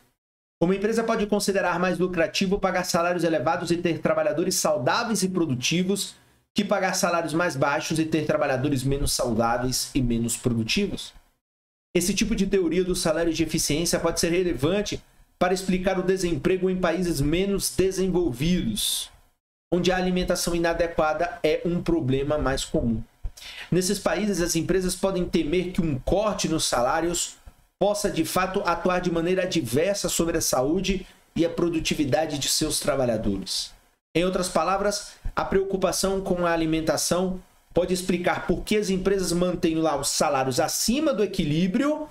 Uma empresa pode considerar mais lucrativo pagar salários elevados e ter trabalhadores saudáveis e produtivos que pagar salários mais baixos e ter trabalhadores menos saudáveis e menos produtivos. Esse tipo de teoria do salário de eficiência pode ser relevante para explicar o desemprego em países menos desenvolvidos, onde a alimentação inadequada é um problema mais comum. Nesses países, as empresas podem temer que um corte nos salários possa de fato atuar de maneira adversa sobre a saúde e a produtividade de seus trabalhadores. Em outras palavras, a preocupação com a alimentação pode explicar por que as empresas mantêm lá os salários acima do equilíbrio,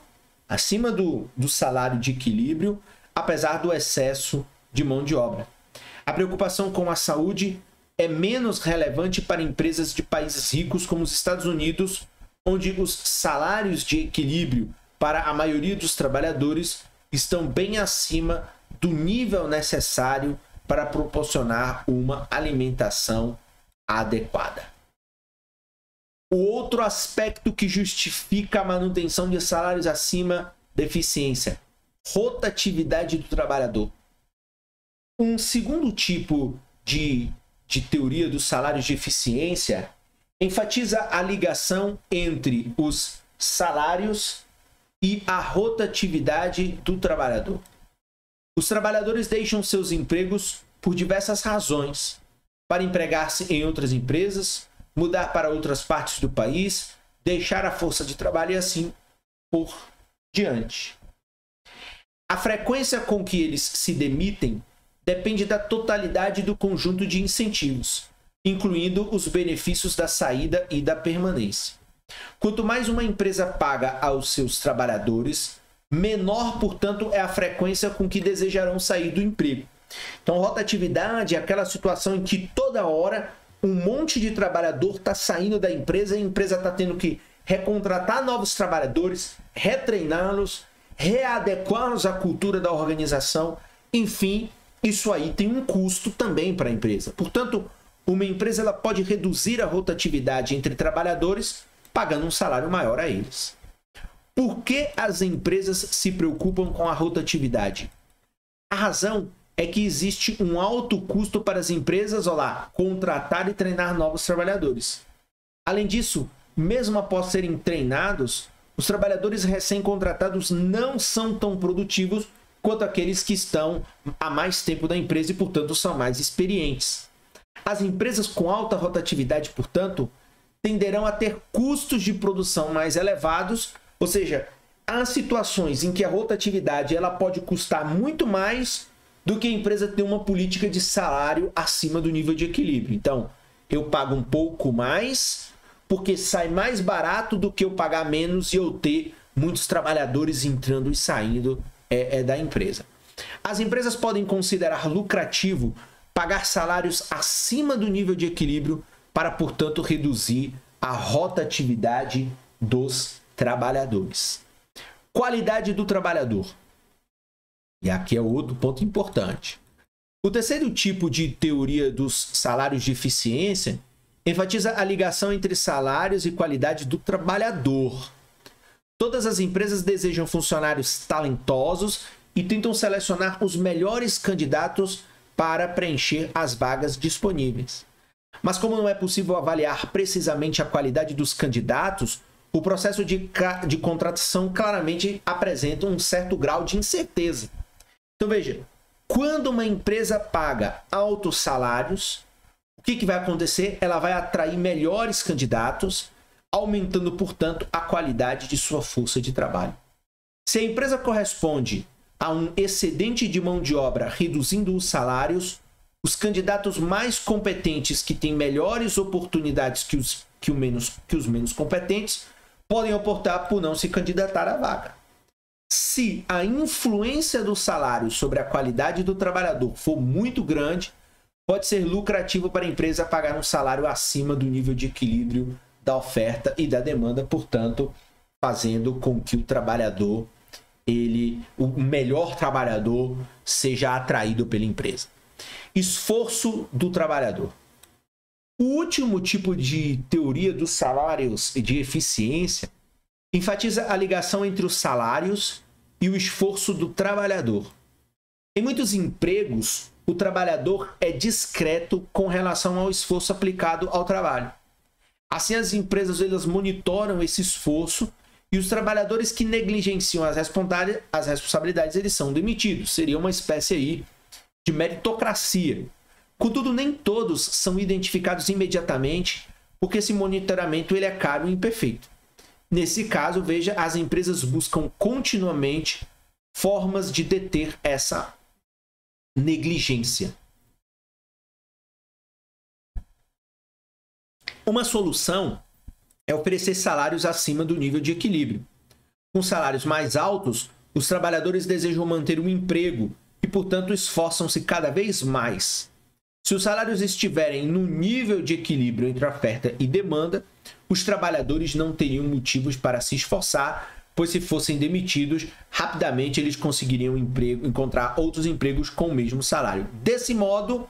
acima do, do salário de equilíbrio, apesar do excesso de mão de obra. A preocupação com a saúde é menos relevante para empresas de países ricos como os Estados Unidos, onde os salários de equilíbrio para a maioria dos trabalhadores estão bem acima do nível necessário para proporcionar uma alimentação adequada. O outro aspecto que justifica a manutenção de salários acima da eficiência, rotatividade do trabalhador. Um segundo tipo de, de teoria dos salários de eficiência enfatiza a ligação entre os salários e a rotatividade do trabalhador. Os trabalhadores deixam seus empregos por diversas razões, para empregar-se em outras empresas, mudar para outras partes do país, deixar a força de trabalho e assim por diante. A frequência com que eles se demitem depende da totalidade do conjunto de incentivos, incluindo os benefícios da saída e da permanência. Quanto mais uma empresa paga aos seus trabalhadores, menor, portanto, é a frequência com que desejarão sair do emprego. Então, rotatividade é aquela situação em que toda hora um monte de trabalhador está saindo da empresa e a empresa está tendo que recontratar novos trabalhadores, retreiná-los, readequá-los à cultura da organização. Enfim, isso aí tem um custo também para a empresa. Portanto, uma empresa ela pode reduzir a rotatividade entre trabalhadores pagando um salário maior a eles. Por que as empresas se preocupam com a rotatividade? A razão é que existe um alto custo para as empresas, olá, contratar e treinar novos trabalhadores. Além disso, mesmo após serem treinados, os trabalhadores recém-contratados não são tão produtivos quanto aqueles que estão há mais tempo na empresa e, portanto, são mais experientes. As empresas com alta rotatividade, portanto, tenderão a ter custos de produção mais elevados, ou seja, há situações em que a rotatividade ela pode custar muito mais do que a empresa ter uma política de salário acima do nível de equilíbrio. Então, eu pago um pouco mais porque sai mais barato do que eu pagar menos e eu ter muitos trabalhadores entrando e saindo é, é da empresa. As empresas podem considerar lucrativo pagar salários acima do nível de equilíbrio para, portanto, reduzir a rotatividade dos trabalhadores. Qualidade do trabalhador. E aqui é outro ponto importante. O terceiro tipo de teoria dos salários de eficiência enfatiza a ligação entre salários e qualidade do trabalhador. Todas as empresas desejam funcionários talentosos e tentam selecionar os melhores candidatos para preencher as vagas disponíveis. Mas, como não é possível avaliar precisamente a qualidade dos candidatos, o processo de, de contratação claramente apresenta um certo grau de incerteza. Então, veja: quando uma empresa paga altos salários, que, que vai acontecer? Ela vai atrair melhores candidatos aumentando, portanto, a qualidade de sua força de trabalho. Se a empresa corresponde a um excedente de mão de obra reduzindo os salários, os candidatos mais competentes que têm melhores oportunidades que os, que o menos, que os menos competentes podem optar por não se candidatar à vaga. Se a influência do salário sobre a qualidade do trabalhador for muito grande, pode ser lucrativo para a empresa pagar um salário acima do nível de equilíbrio da oferta e da demanda, portanto, fazendo com que o trabalhador, ele, o melhor trabalhador, seja atraído pela empresa. Esforço do trabalhador. O último tipo de teoria dos salários e de eficiência enfatiza a ligação entre os salários e o esforço do trabalhador. Em muitos empregos, o trabalhador é discreto com relação ao esforço aplicado ao trabalho. Assim, as empresas elas monitoram esse esforço e os trabalhadores que negligenciam as, as responsabilidades eles são demitidos. Seria uma espécie aí de meritocracia. Contudo, nem todos são identificados imediatamente, porque esse monitoramento ele é caro e imperfeito. Nesse caso, veja, as empresas buscam continuamente formas de deter essa negligência. Uma solução é oferecer salários acima do nível de equilíbrio. Com salários mais altos, os trabalhadores desejam manter um emprego e, portanto, esforçam-se cada vez mais. Se os salários estiverem no nível de equilíbrio entre oferta e demanda, os trabalhadores não teriam motivos para se esforçar, pois se fossem demitidos, rapidamente eles conseguiriam emprego, encontrar outros empregos com o mesmo salário. Desse modo,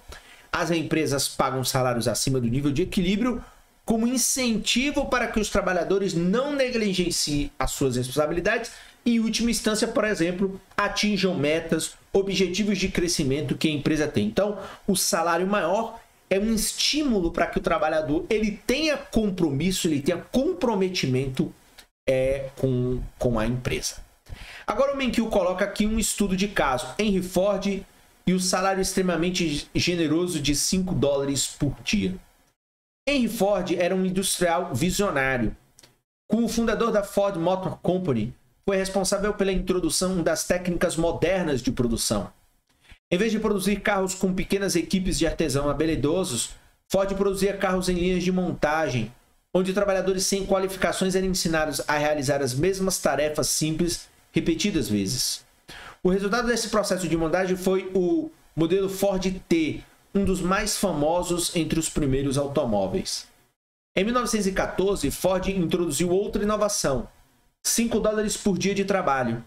as empresas pagam salários acima do nível de equilíbrio, como incentivo para que os trabalhadores não negligenciem as suas responsabilidades e, em última instância, por exemplo, atinjam metas, objetivos de crescimento que a empresa tem. Então, o salário maior é um estímulo para que o trabalhador ele tenha compromisso, ele tenha comprometimento é, com, com a empresa. Agora o Menkyu coloca aqui um estudo de caso. Henry Ford e o salário extremamente generoso de 5 dólares por dia. Henry Ford era um industrial visionário. Como fundador da Ford Motor Company, foi responsável pela introdução das técnicas modernas de produção. Em vez de produzir carros com pequenas equipes de artesão habilidosos, Ford produzia carros em linhas de montagem, onde trabalhadores sem qualificações eram ensinados a realizar as mesmas tarefas simples repetidas vezes. O resultado desse processo de montagem foi o modelo Ford T, um dos mais famosos entre os primeiros automóveis. Em 1914, Ford introduziu outra inovação: 5 dólares por dia de trabalho.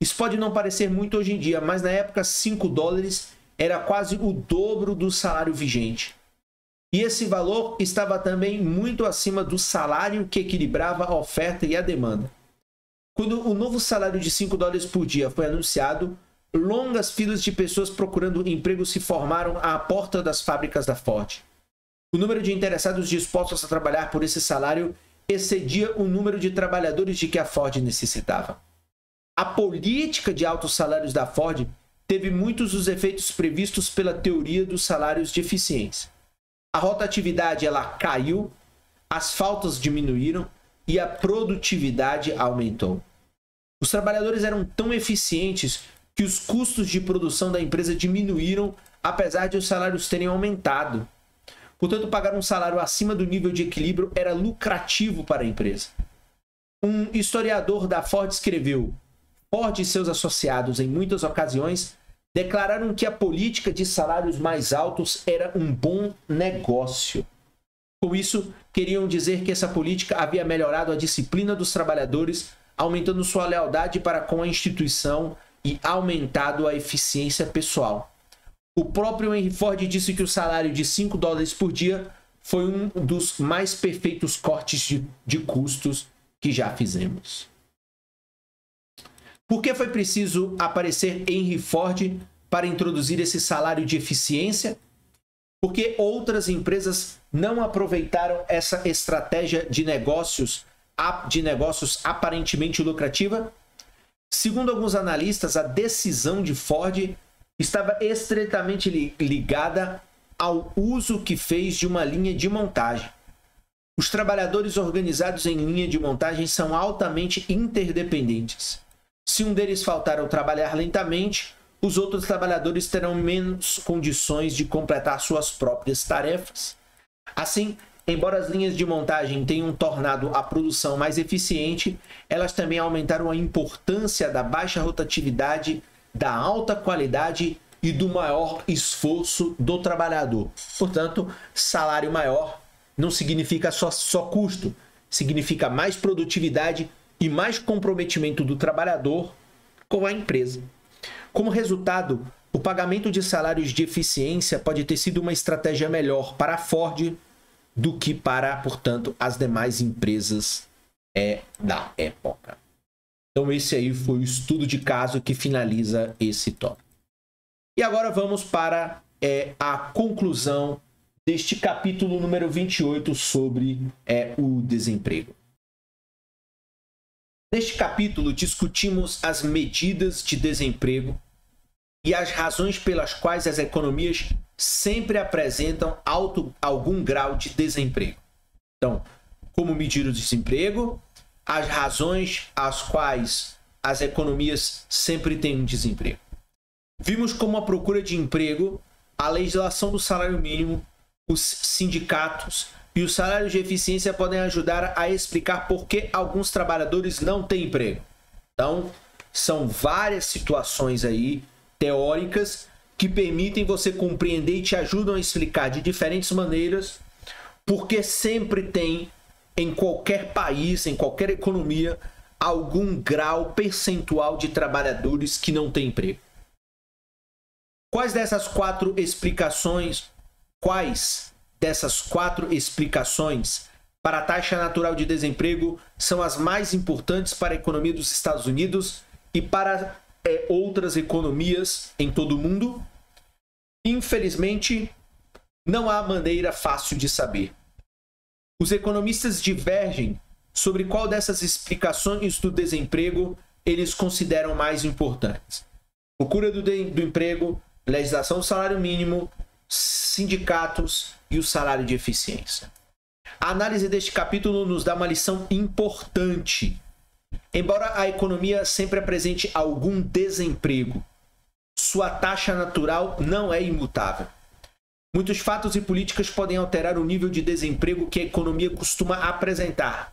Isso pode não parecer muito hoje em dia, mas na época 5 dólares era quase o dobro do salário vigente. E esse valor estava também muito acima do salário que equilibrava a oferta e a demanda. Quando o novo salário de 5 dólares por dia foi anunciado, longas filas de pessoas procurando emprego se formaram à porta das fábricas da Ford. O número de interessados dispostos a trabalhar por esse salário excedia o número de trabalhadores de que a Ford necessitava. A política de altos salários da Ford teve muitos dos efeitos previstos pela teoria dos salários de eficiência. A rotatividade ela caiu, as faltas diminuíram e a produtividade aumentou. Os trabalhadores eram tão eficientes que os custos de produção da empresa diminuíram, apesar de os salários terem aumentado. Portanto, pagar um salário acima do nível de equilíbrio era lucrativo para a empresa. Um historiador da Ford escreveu: Ford e seus associados, em muitas ocasiões, declararam que a política de salários mais altos era um bom negócio. Com isso, queriam dizer que essa política havia melhorado a disciplina dos trabalhadores, aumentando sua lealdade para com a instituição e aumentado a eficiência pessoal. O próprio Henry Ford disse que o salário de 5 dólares por dia foi um dos mais perfeitos cortes de, de custos que já fizemos. Por que foi preciso aparecer Henry Ford para introduzir esse salário de eficiência? Porque outras empresas não aproveitaram essa estratégia de negócios de negócios aparentemente lucrativa? Segundo alguns analistas, a decisão de Ford estava estreitamente ligada ao uso que fez de uma linha de montagem. Os trabalhadores organizados em linha de montagem são altamente interdependentes. Se um deles faltar ou trabalhar lentamente, os outros trabalhadores terão menos condições de completar suas próprias tarefas. Assim, embora as linhas de montagem tenham tornado a produção mais eficiente, elas também aumentaram a importância da baixa rotatividade, da alta qualidade e do maior esforço do trabalhador. Portanto, salário maior não significa só, só custo, significa mais produtividade e mais comprometimento do trabalhador com a empresa. Como resultado, o pagamento de salários de eficiência pode ter sido uma estratégia melhor para a Ford do que para, portanto, as demais empresas é, da época. Então, esse aí foi o estudo de caso que finaliza esse tópico. E agora vamos para é, a conclusão deste capítulo número 28 sobre é, o desemprego. Neste capítulo, discutimos as medidas de desemprego e as razões pelas quais as economias sempre apresentam alto, algum grau de desemprego. Então, como medir o desemprego, as razões às quais as economias sempre têm um desemprego. Vimos como a procura de emprego, a legislação do salário mínimo, os sindicatos, e os salários de eficiência podem ajudar a explicar por que alguns trabalhadores não têm emprego. Então, são várias situações aí teóricas que permitem você compreender e te ajudam a explicar de diferentes maneiras porque sempre tem em qualquer país, em qualquer economia, algum grau percentual de trabalhadores que não têm emprego. Quais dessas quatro explicações, quais dessas quatro explicações para a taxa natural de desemprego são as mais importantes para a economia dos Estados Unidos e para é, outras economias em todo o mundo? Infelizmente, não há maneira fácil de saber. Os economistas divergem sobre qual dessas explicações do desemprego eles consideram mais importantes. Procura do, do emprego, legislação do salário mínimo, sindicatos e o salário de eficiência. A análise deste capítulo nos dá uma lição importante. Embora a economia sempre apresente algum desemprego, sua taxa natural não é imutável. Muitos fatos e políticas podem alterar o nível de desemprego que a economia costuma apresentar.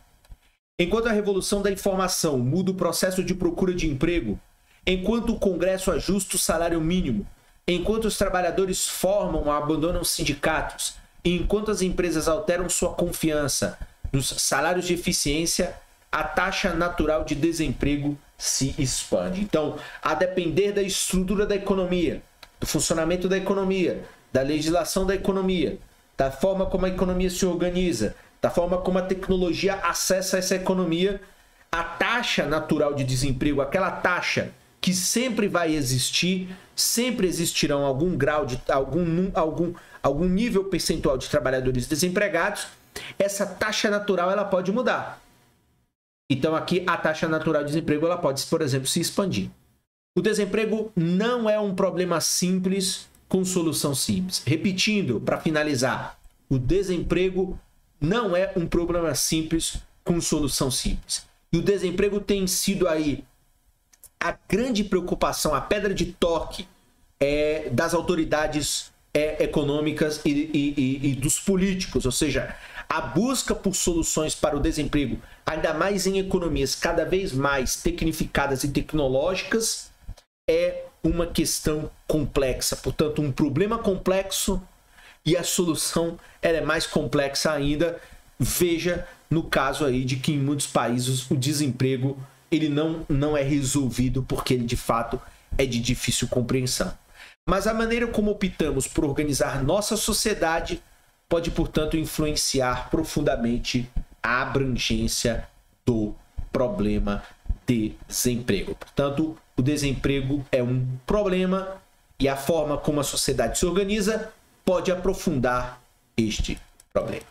Enquanto a revolução da informação muda o processo de procura de emprego, enquanto o Congresso ajusta o salário mínimo, enquanto os trabalhadores formam ou abandonam sindicatos, enquanto as empresas alteram sua confiança nos salários de eficiência, a taxa natural de desemprego se expande. Então, a depender da estrutura da economia, do funcionamento da economia, da legislação da economia, da forma como a economia se organiza, da forma como a tecnologia acessa essa economia, a taxa natural de desemprego, aquela taxa que sempre vai existir, sempre existirão algum grau de algum algum algum nível percentual de trabalhadores desempregados, essa taxa natural ela pode mudar. Então aqui a taxa natural de desemprego ela pode, por exemplo, se expandir. O desemprego não é um problema simples com solução simples. Repetindo, para finalizar, o desemprego não é um problema simples com solução simples. E o desemprego tem sido aí a grande preocupação, a pedra de toque é, das autoridades é, econômicas e, e, e, e dos políticos, ou seja, a busca por soluções para o desemprego, ainda mais em economias cada vez mais tecnificadas e tecnológicas, é uma questão complexa. Portanto, um problema complexo e a solução ela é mais complexa ainda. Veja no caso aí de que em muitos países o desemprego ele não, não é resolvido porque ele de fato é de difícil compreensão. Mas a maneira como optamos por organizar nossa sociedade pode, portanto, influenciar profundamente a abrangência do problema de desemprego. Portanto, o desemprego é um problema e a forma como a sociedade se organiza pode aprofundar este problema.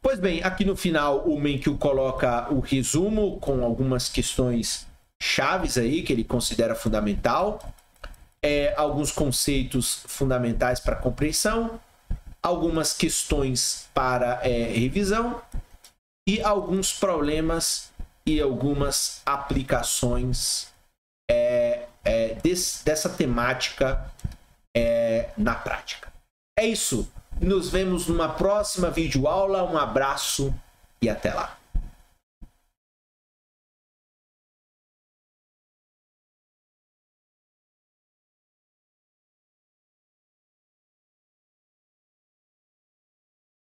Pois bem, aqui no final o Menkyu coloca o resumo com algumas questões chaves aí que ele considera fundamental, é, alguns conceitos fundamentais para compreensão, algumas questões para é, revisão e alguns problemas e algumas aplicações é, é, desse, dessa temática é, na prática. É isso. Nos vemos numa próxima videoaula. Um abraço e até lá.